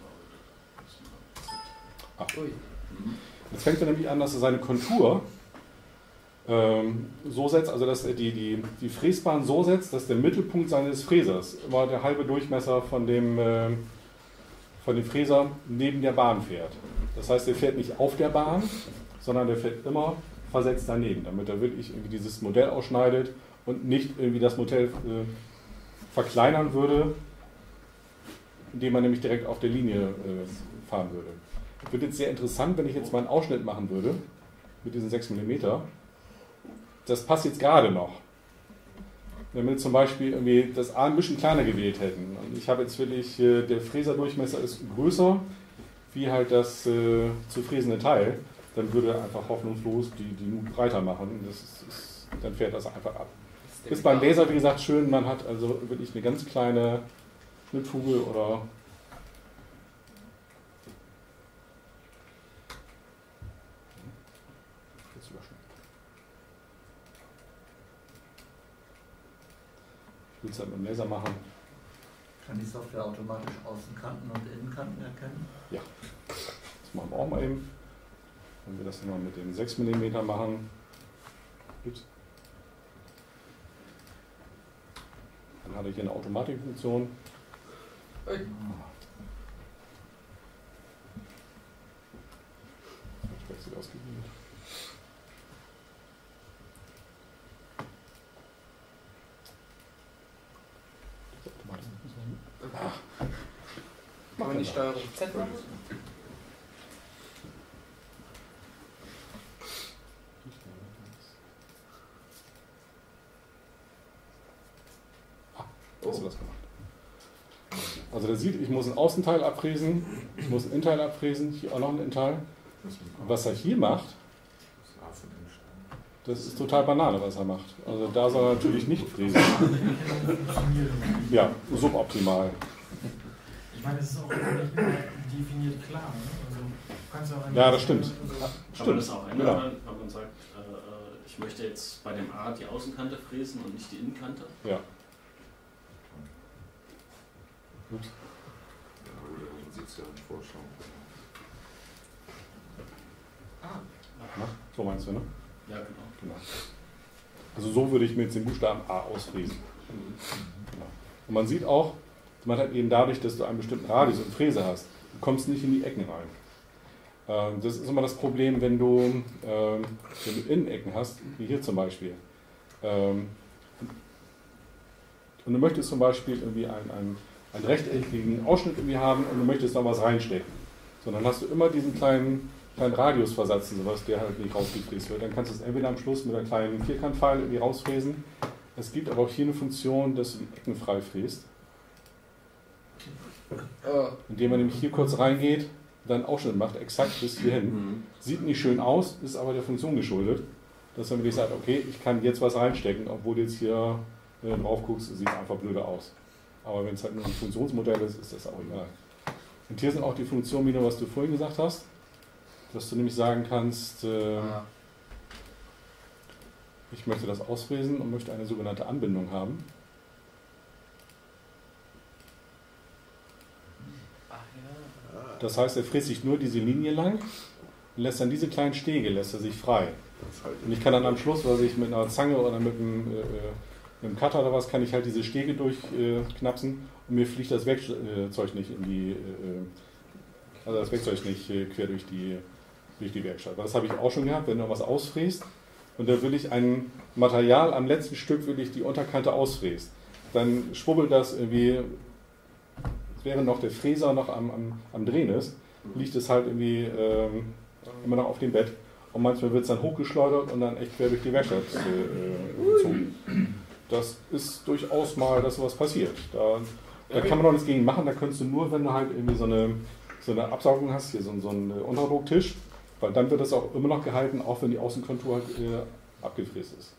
Ah. Jetzt fängt er nämlich an, dass er seine Kontur ähm, so setzt, also dass er die, die, die Fräsbahn so setzt, dass der Mittelpunkt seines Fräsers immer der halbe Durchmesser von dem, ähm, von dem Fräser neben der Bahn fährt. Das heißt, er fährt nicht auf der Bahn, sondern der fährt immer versetzt daneben, damit er wirklich irgendwie dieses Modell ausschneidet und nicht irgendwie das Modell äh, verkleinern würde, indem man nämlich direkt auf der Linie äh, fahren würde. Wird jetzt sehr interessant, wenn ich jetzt mal einen Ausschnitt machen würde mit diesen 6 mm. Das passt jetzt gerade noch. Wenn wir zum Beispiel irgendwie das A ein bisschen kleiner gewählt hätten und ich habe jetzt wirklich, äh, der Fräserdurchmesser ist größer wie halt das äh, zu fräsende Teil, dann würde er einfach hoffnungslos die, die breiter machen. Das ist, ist, dann fährt das einfach ab. Ist beim Laser, wie gesagt, schön, man hat also wirklich eine ganz kleine Schnittfuge oder Willst du halt mit dem Laser machen. Kann die Software automatisch Außenkanten und Innenkanten erkennen? Ja, das machen wir auch mal eben. Wenn wir das nochmal mit dem 6 mm machen. Ups. Dann hatte ich hier eine Automatikfunktion. Ah. Kann man die Steuerung Z machen? Hast du das gemacht? Also der sieht, ich muss ein Außenteil abfräsen, ich muss ein Innenteil abfräsen, hier auch noch ein Innenteil. Was er hier macht, das ist total Banane, was er macht. Also da soll er natürlich nicht fräsen. Ja, suboptimal. Ich meine, es ist auch nicht immer definiert klar. Ne? Also, du kannst ja auch Ja, das stimmt. Also, Kann man das stimmt. auch Genau. ändern, wenn man sagt, ich möchte jetzt bei dem A die Außenkante fräsen und nicht die Innenkante? Ja. Ja, gut, aber man sieht es ja in Vorschau. Na, so meinst du, ne? Ja, genau. genau. Also so würde ich mir jetzt den Buchstaben A ausfräsen. Genau. Und man sieht auch, man hat eben dadurch, dass du einen bestimmten Radius und Fräse hast, du kommst nicht in die Ecken rein. Ähm, Das ist immer das Problem, wenn du, ähm, wenn du Innenecken hast, wie hier zum Beispiel. Ähm, Und du möchtest zum Beispiel irgendwie einen, einen, einen rechteckigen Ausschnitt irgendwie haben und du möchtest da was reinstecken. So, dann hast du immer diesen kleinen, kleinen Radiusversatz, sowas, der halt nicht rausgefräst wird. Dann kannst du es entweder am Schluss mit einer kleinen Vierkantpfeil irgendwie rausfräsen. Es gibt aber auch hier eine Funktion, dass du die Ecken frei fräst. Indem man nämlich hier kurz reingeht, dann Ausschnitt macht, exakt bis hierhin. Sieht nicht schön aus, ist aber der Funktion geschuldet. Dass man wirklich sagt, okay, ich kann jetzt was reinstecken, obwohl du jetzt hier, wenn du drauf guckst, sieht einfach blöde aus. Aber wenn es halt nur ein Funktionsmodell ist, ist das auch egal. Und hier sind auch die Funktionen wieder, was du vorhin gesagt hast. Dass du nämlich sagen kannst, äh, ich möchte das ausfräsen und möchte eine sogenannte Anbindung haben. Das heißt, er fräst sich nur diese Linie lang und lässt dann diese kleinen Stege lässt er sich frei. Und ich kann dann am Schluss, was ich mit einer Zange oder mit einem, äh, mit einem Cutter oder was, kann ich halt diese Stege durchknapsen und mir fliegt das Werkzeug nicht in die, äh, also das Werkzeug nicht äh, quer durch die, durch die Werkstatt. Das habe ich auch schon gehabt, wenn du was ausfräst und da will ich ein Material am letzten Stück will ich die Unterkante ausfräst. Dann schwubbelt das irgendwie, während noch der Fräser noch am, am, am Drehen ist, liegt es halt irgendwie ähm, immer noch auf dem Bett. Und manchmal wird es dann hochgeschleudert und dann echt quer durch die Werkstatt äh, gezogen. Das ist durchaus mal, dass sowas passiert. Da, da kann man doch nichts gegen machen. Da könntest du nur, wenn du halt irgendwie so eine, so eine Absaugung hast, hier so, so einen Unterdrucktisch, weil dann wird das auch immer noch gehalten, auch wenn die Außenkontur halt, äh, abgefräst ist.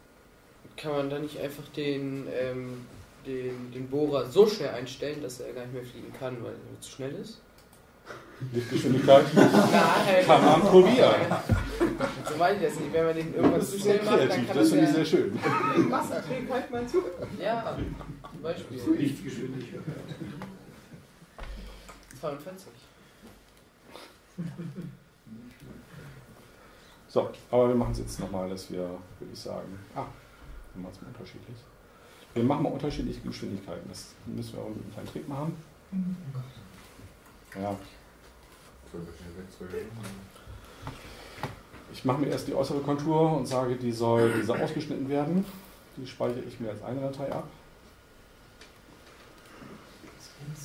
Kann man da nicht einfach den, ähm, den, den Bohrer so schwer einstellen, dass er gar nicht mehr fliegen kann, weil er zu schnell ist? Lichtgeschwindigkeit Nein. kann man probieren. So weiß ich das nicht. Wenn man den irgendwann Das zu schnell sehr macht, dann kreativ, kann das finde ich sehr schön. Wasser, trink halt mal zu. Ja, zum Beispiel. Lichtgeschwindigkeit. 42. So, aber wir machen es jetzt nochmal, dass wir, würde ich sagen, ah, wir machen es mal unterschiedlich. Wir machen mal unterschiedliche Geschwindigkeiten. Das müssen wir auch mit einem kleinen Trick machen. Ja, ich mache mir erst die äußere Kontur und sage, die soll, die soll ausgeschnitten werden. Die speichere ich mir als eine Datei ab.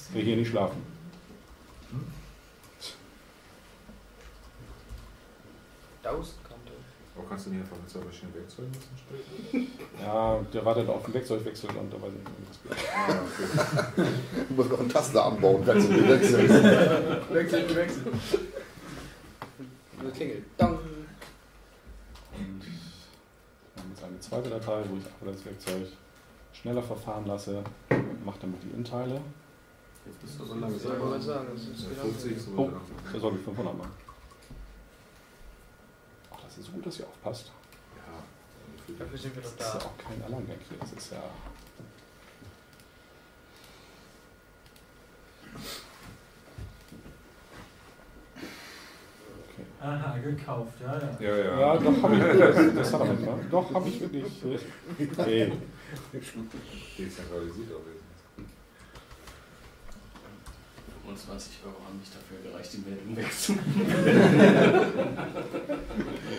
Ich will hier nicht schlafen. Tausendkante. Aber kannst du nicht einfach mit zwei verschiedenen Werkzeugen entsprechend? Ja, der wartet auf den Werkzeugwechsel und da weiß ich nicht. Ah, okay. Du musst noch einen Taster anbauen, wechseln, wechseln. Wechseln, wechseln. Das klingelt. Dong. Und wir haben jetzt eine zweite Datei, wo ich einfach das Werkzeug schneller verfahren lasse, mache damit die Innenteile. Jetzt bist du so lange ist Ja, genau 50 ist Oh, aber da soll ich 500 machen. Ist so gut, dass ihr aufpasst. Ja, dafür sind wir doch da. Das ist ja auch kein Alarmwerk hier, das ist ja. Aha, gekauft, ja, ja. Ja, ja. ja doch habe ich wirklich. Das? Doch, habe ich wirklich. Hey. Dezentralisiert auf jeden Fall. Jetzt. 25 Euro haben nicht dafür gereicht, die Meldung wegzunehmen.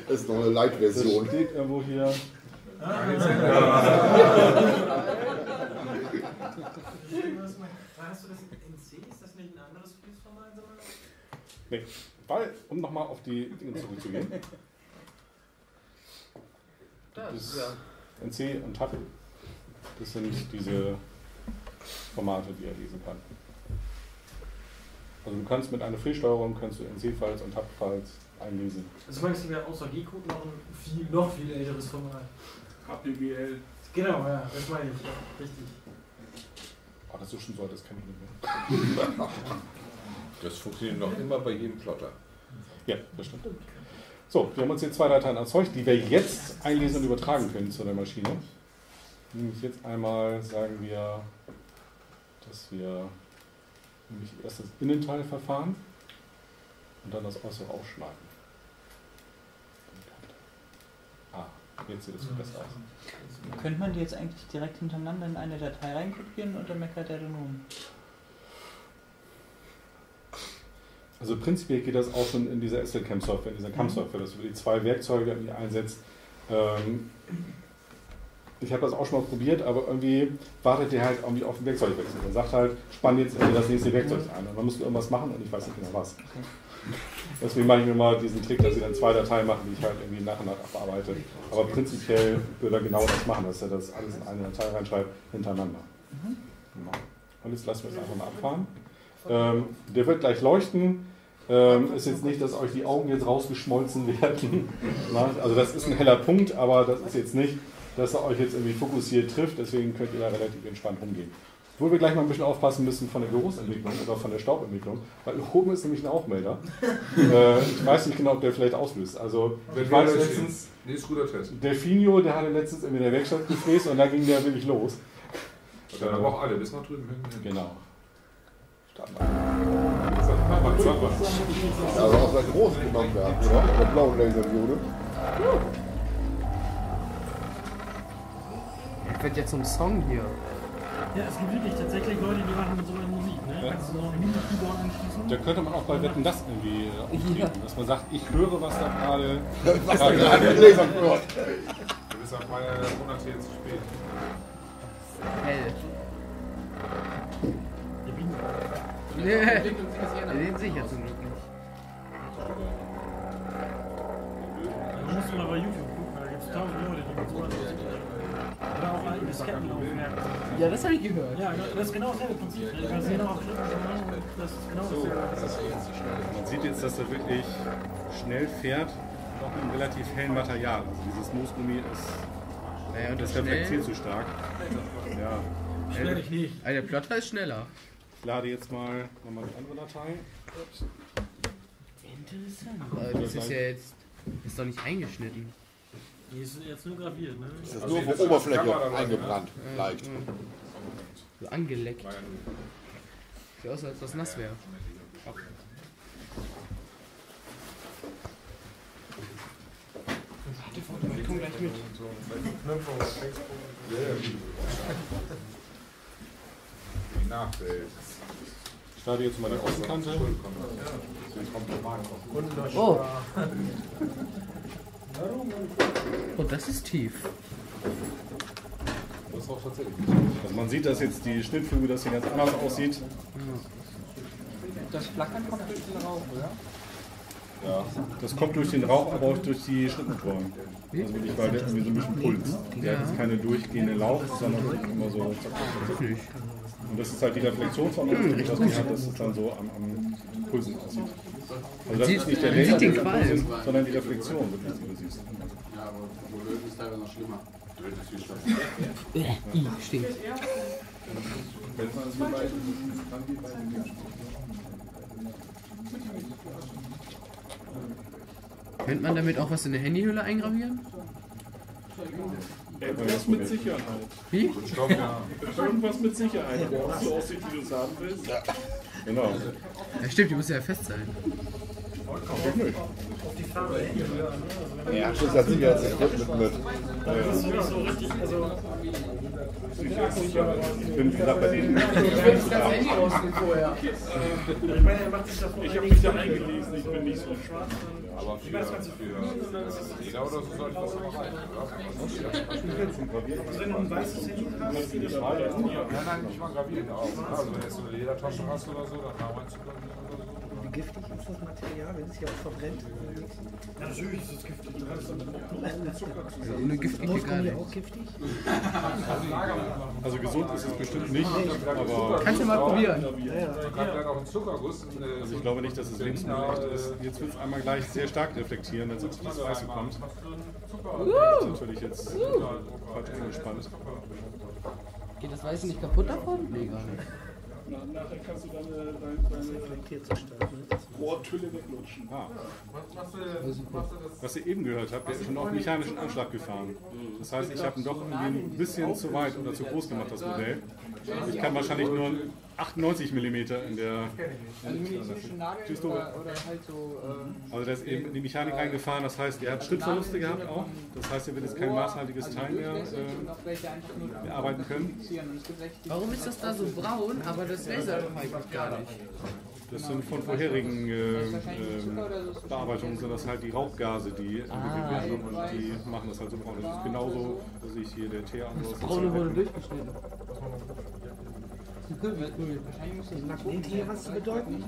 Das ist noch eine Light-Version. Das steht irgendwo hier. Hast du das in NC? Ist das nicht ein anderes Fließformat? Nee, weil, um nochmal auf die Dinge zurückzugehen. Das ist ja. NC und TAP. Das sind diese Formate, die er lesen kann. Also du kannst mit einer Fehlsteuerung kannst du NC-Files und TAP-Files einlesen. Also meinst du ja außer G-Code noch ein viel, noch viel älteres Format? HPGL. Genau, ja, das meine ich, ja, richtig. Oh, das ist schon so alt, das kenne ich nicht mehr. Das funktioniert noch immer bei jedem Plotter. Ja, das stimmt. So, wir haben uns jetzt zwei Dateien erzeugt, die wir jetzt einlesen und übertragen können zu der Maschine. Nämlich jetzt einmal sagen wir, dass wir nämlich erst das Innenteil verfahren und dann das Äußere aufschneiden. Ah, jetzt sieht es viel besser aus. Könnte man die jetzt eigentlich direkt hintereinander in eine Datei reinkopieren und dann meckert er dann um? Also prinzipiell geht das auch schon in dieser SLCAM-Software, in dieser CAM-Software, dass du die zwei Werkzeuge irgendwie einsetzt. Ähm, ich habe das auch schon mal probiert, aber irgendwie wartet der halt irgendwie auf den Werkzeugwechsel. Der sagt halt, spann jetzt irgendwie das nächste Werkzeug ein und dann musst du irgendwas machen und ich weiß nicht genau was. Deswegen mache ich mir mal diesen Trick, dass ich dann zwei Dateien mache, die ich halt irgendwie nach und nach abarbeite. Aber prinzipiell würde er genau das machen, dass er das alles in eine Datei reinschreibt, hintereinander. Genau. Und jetzt lassen wir es einfach mal abfahren. Ähm, der wird gleich leuchten. Ähm, ist jetzt nicht, dass euch die Augen jetzt rausgeschmolzen werden. Also das ist ein heller Punkt, aber das ist jetzt nicht, dass er euch jetzt irgendwie fokussiert trifft. Deswegen könnt ihr da relativ entspannt rumgehen. Wo wir gleich mal ein bisschen aufpassen müssen von der Geruchsentwicklung oder von der Staubentwicklung, weil oben ist nämlich ein Rauchmelder. äh, ich weiß nicht genau, ob der vielleicht auslöst. Also Wenn ich wir weiß letztens. Nee, ist guter Test. Delfinio, der hatte letztens in der Werkstatt gefräst und da ging der wirklich los. Und dann aber auch alle, bis nach drüben hin. Genau. Also aus der großen genommen werden, oder? Der blauen Laserdiode. Das wird jetzt so ein Song hier. Ja, es gibt wirklich tatsächlich Leute, die machen mit so einer Musik. Ne? Ja. Kannst du noch ein MIDI-Keyboard anschließen? Da könnte man auch bei Wetten das irgendwie äh, auftreten, dass man sagt, ich höre, was da gerade. Was da gerade Lasern hört. Du bist auf meine Monate jetzt zu spät. Hell. Nee, den sehe ich ja zum Glück nicht. Da musst du mal bei YouTube gucken, da gibt es tausend Leute, die mit so einer Musik Oder auch alte Diskettenlaufwerke. Ja, das habe ich gehört. Ja, das ist genau dasselbe Prinzip. Du kannst genau das ist genau dasselbe. Man sieht jetzt, dass er wirklich schnell fährt, auch mit einem relativ hellen Material. Also dieses Moosgummi ist. Naja, das das reflektiert zu stark. Ja. Schnell ich nicht. Also der Plotter ist schneller. Ich lade jetzt mal nochmal die andere Datei. Interessant. Aber das ist ja jetzt. Ist doch nicht eingeschnitten. Die ist jetzt nur graviert, ne? Das ist nur auf der Oberfläche eingebrannt, leicht. So angeleckt. Sieht aus, als das nass wäre. Warte, ich komm gleich mit. Die Nachwelt. Ich lade jetzt mal die Außenkante. Oh. Oh, das ist tief. Das ist auch tatsächlich. Also man sieht, dass jetzt die Schnittflüge, dass hier ganz anders aussieht. Das Flackern kommt durch den Rauch, oder? Ja, das kommt durch den Rauch, aber auch durch die Schnittmotoren. Also wirklich, weil der irgendwie so ein bisschen Puls. Der hat jetzt keine durchgehende Lauf, sondern immer so. Und das ist halt die Reflexion von uns, die das hat, dass es dann so am, am Pulsen aussieht. Also das Sieht- ist nicht der man sieht Laser, den der Qualm. Sondern die Reflexion, die du siehst. Ja, aber wo Löwen ist teilweise noch schlimmer. Löwen ist Äh, stinkt. Könnte man damit auch was in der Handyhülle eingravieren? Irgendwas mit Sicherheit. Wie? Irgendwas mit Sicherheit, so aussieht, wie du es haben willst. Genau. Ja, stimmt, die muss ja fest sein. Hin. Er hat schon das Sicherheitsequipment mit. Das ist. Ich bin, wie gesagt, bei denen. Ich nicht das Handy rausnehmen vorher. Ich sich Ich habe mich da eingelesen, ich bin nicht so schwarz. Aber für, für Leder oder so sollte das noch rein, Also wenn du ein weißes Handy hast, geht das. Nein, nein, nicht mal graviert auch. Also wenn du jetzt eine Ledertasche hast oder so, dann gravieren oder so. Wie giftig ist das Material, wenn es hier auch verbrennt? Ja, natürlich ist es giftig. Also ohne giftig geht gar nicht. auch giftig? Also gesund ist es bestimmt nicht, aber. Kannst du mal probieren. Äh, Also ich glaube nicht, dass es lebensmittelrecht ist. Jetzt wird es einmal gleich sehr stark reflektieren, wenn es auf das Weiße kommt. Das ist natürlich jetzt falsch angespannt. Geht das Weiße nicht kaputt davon? Nee, gar nicht. Na, nachher kannst du deine, deine, deine Rohrtülle weglutschen. Ah. Was, was, was, Was ihr eben gehört habt, der ist schon auf mechanischen Anschlag gefahren. Das heißt, ich habe ihn doch ein bisschen zu weit oder zu groß gemacht, das Modell. Ich kann wahrscheinlich nur 98 mm in der. Also medizinischen Nadeln Siehst du? oder, oder halt so. Ähm, Also der ist eben in die Mechanik reingefahren, das heißt, er hat Schrittverluste gehabt auch. Das heißt, er wird jetzt kein maßhaltiges Teil mehr äh, bearbeiten können. Warum ist das da so braun, aber das Laser doch eigentlich gar nicht? Das sind von vorherigen äh, äh, Bearbeitungen sind das halt die Rauchgase, die entwickelt Ah, werden und die machen das halt so braun. Das ist genauso, dass ich hier der Teer Das Braune wurde durchgeschnitten. Tier hast du bedeuten?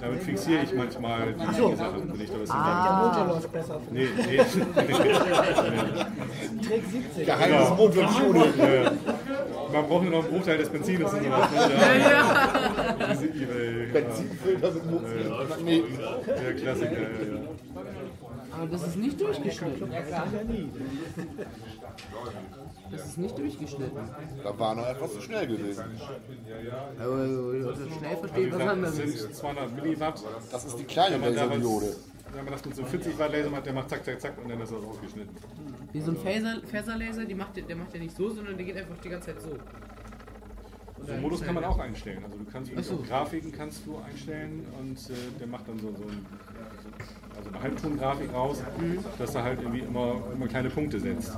Damit fixiere ich manchmal die so. Sachen, wenn ich da was Ah. Der Motor läuft besser. Nee, nee. Trick 17. Geheimes Genau. Motortuning. Ja, ja. Man braucht nur noch einen Bruchteil des Benzines und sowas. ne? Ja, ja. Benzinfilter mit Ja. Magneten. Der Klassiker, ja, ja. Aber das ist nicht durchgeschnitten. Das ist nicht durchgeschnitten. Da war noch etwas zu schnell gewesen. Aber also, schnell versteht was Das anderes. sind 200 Milliwatt. Das ist die kleine Laserdiode. Wenn man das mit so 40 Watt Laser macht, der macht zack, zack, zack und dann ist das ausgeschnitten. Wie so ein Phaser- Phaserlaser, die macht, der macht ja nicht so, sondern der geht einfach die ganze Zeit so. So einen Modus kann man auch einstellen. Also du kannst so. so. Grafiken kannst du einstellen und äh, der macht dann so, so, ein, also eine Halbtongrafik raus, dass er halt irgendwie immer, immer kleine Punkte setzt.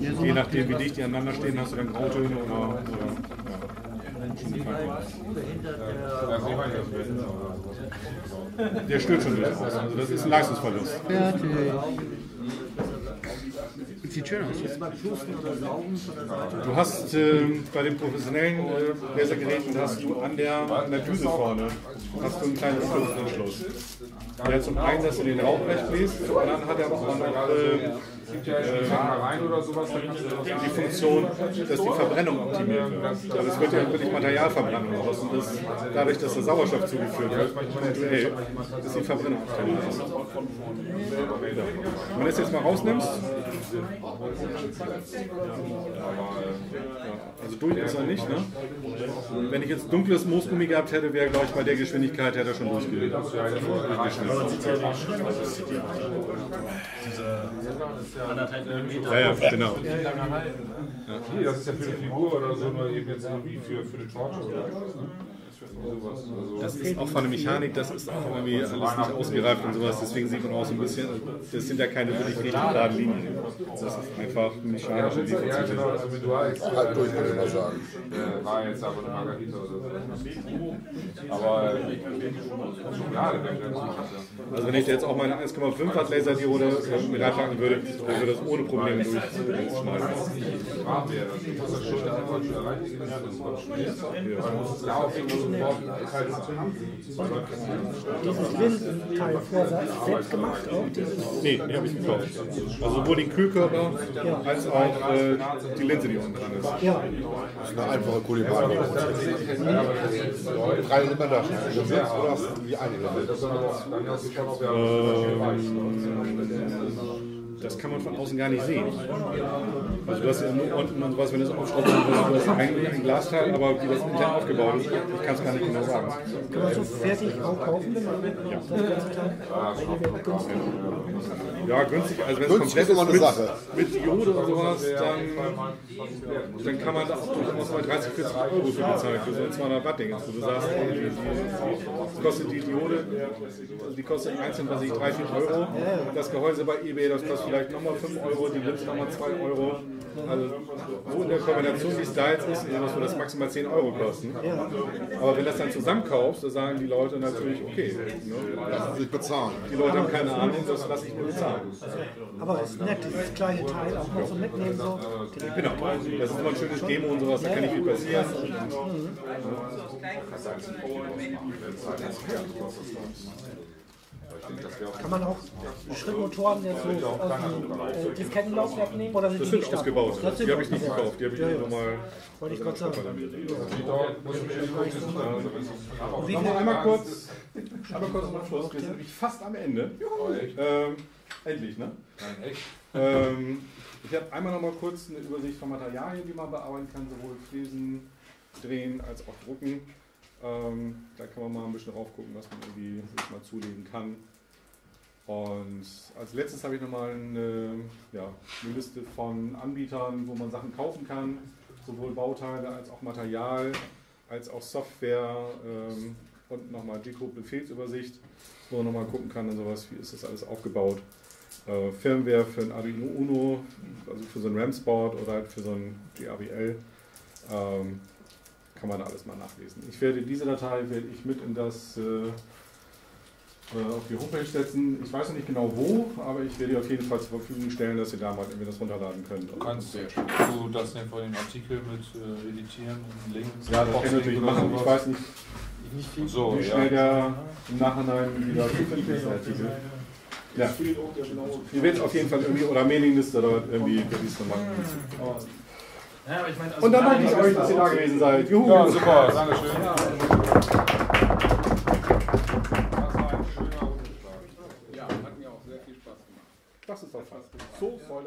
Ja, so Je nachdem, wie dicht die aneinander stehen, hast du dann Grautöne oder, oder ja. Der stört schon durchaus. Also das ist ein Leistungsverlust. Fertig. Sieht schön aus. Du hast ähm, bei den professionellen äh, Lasergeräten hast du an der, an der Düse vorne hast du einen kleinen Anschluss. Der zum einen, dass du den Rauch wegbläst, zum anderen hat er auch noch äh, gibt ja schon rein oder sowas, da kannst du das die Funktion, dass die Verbrennung optimiert wird. Also es wird ja wirklich Material verbrannt und das, dadurch, dass der Sauerstoff zugeführt wird, ist die Verbrennung optimiert. Wenn du das jetzt mal rausnimmst, also durch ist er nicht, ne? Wenn ich jetzt dunkles Moosgummi gehabt hätte, wäre, glaube ich, bei der Geschwindigkeit hätte er schon durchge durchgeschnitten. Anderthalb Millimeter. Ja, ja, genau. Nee, das ist ja für eine Figur oder so, nur eben jetzt irgendwie für, für eine Torte oder sowas. Also Das ist auch von der Mechanik, das ist auch irgendwie alles nicht ausgereift und sowas, deswegen sieht man auch so ein bisschen, das sind ja keine wirklich richtig geraden Linien. Das ist einfach mechanische Ja, genau, also mit Dual Halb durch, würde ich mal sagen. äh, war jetzt aber eine Margarita oder so. Aber äh, der wäre sicher. Also wenn ich jetzt auch meine 1,5 Watt Laserdiode äh, mit reinpacken würde, dann würde das ohne Probleme durchschneiden. Wäre das. Das schon einfach schon erreichen, ist ja Dieses Linsenteil Vorsatz selbst gemacht auch. Dieses Nee, die habe ich gekauft. Also sowohl den Kühlkörper als auch äh, die Linse, die unten dran ist. Ja. Das ist eine einfache Kulinarik. Drei Limmerdachen. Oder die eine Limmer? Ähm, das kann man von außen gar nicht sehen. Also du hast ja nur unten und sowas, wenn du es aufschraubst, du hast eigentlich ein Glasteil, aber wie das intern aufgebaut ist, ich kann es gar nicht genau sagen. Kann man so fertig auch kaufen, wenn man Ja. günstig? Ja, günstig, also wenn es komplett ist immer ist eine mit, Sache. mit Diode und sowas, dann, dann kann man da auch durchaus mal 30, 40 Euro für bezahlen, für so ein 200 Watt Ding. Also du sagst, die, kostet die Diode, die kostet einzeln, was ich 3, 4 Euro. Das Gehäuse bei eBay, das kostet vielleicht nochmal 5 Euro, die Linse nochmal 2 Euro. Also so in der Kombination, wie es da jetzt ist, sowas würde das maximal 10 Euro kosten. Aber wenn du das dann zusammenkaufst, da sagen die Leute natürlich, okay, ne? Lassen Sie sich bezahlen. die Leute haben keine Ahnung, das lasse ich mir bezahlen. Aber es ist nett, dieses kleine Teil auch mal so mitnehmen. So. Genau, das ist immer ein schönes Demo und sowas, da kann nicht viel passieren. Kann man auch Schrittmotoren jetzt so aus dem äh, Diskettenlaufwerk nehmen oder sind Das die sind nicht ausgebaut. Das sind Die habe ich nicht gekauft, die habe ich Ja, ja. nochmal. Wollte ich gerade sagen. Wie Nochmal einmal kurz, einmal kurz zum Schluss. Wir sind nämlich fast am Ende. Ähm, endlich, ne? Nein, echt? Ähm, ich habe einmal noch mal kurz eine Übersicht von Materialien, die man bearbeiten kann, sowohl Fräsen, Drehen als auch Drucken. Ähm, da kann man mal ein bisschen raufgucken, was man irgendwie sich mal zulegen kann. Und als letztes habe ich nochmal eine, ja, eine Liste von Anbietern, wo man Sachen kaufen kann, sowohl Bauteile als auch Material, als auch Software ähm, und nochmal G-Code-Befehlsübersicht, wo man nochmal gucken kann und sowas, wie ist das alles aufgebaut. Äh, Firmware für ein Arduino Uno, also für so ein RAM-Sport oder halt für so ein GABL. Ähm, kann man da alles mal nachlesen. Ich werde diese Datei werde ich mit in das äh, auf die Homepage setzen. Ich weiß noch nicht genau wo, aber ich werde die auf jeden Fall zur Verfügung stellen, dass ihr da mal irgendwie das runterladen könnt. Du kannst du das denn vor den Artikel mit äh, editieren und Links? Ja, das kann ich natürlich machen. Ich weiß nicht, Ach so, wie ja. schnell der im Nachhinein wieder zufällig ist, der Artikel. Ja. Ihr werdet auf jeden Fall irgendwie, oder Mailingliste oder irgendwie, noch machen. Ja, aber ich meine, also Und dann danke ich euch, dass ihr da gewesen seid. Juhu. Ja, super, Dankeschön. Ja, hat mir auch sehr viel Spaß gemacht. Das ist doch fast so voll.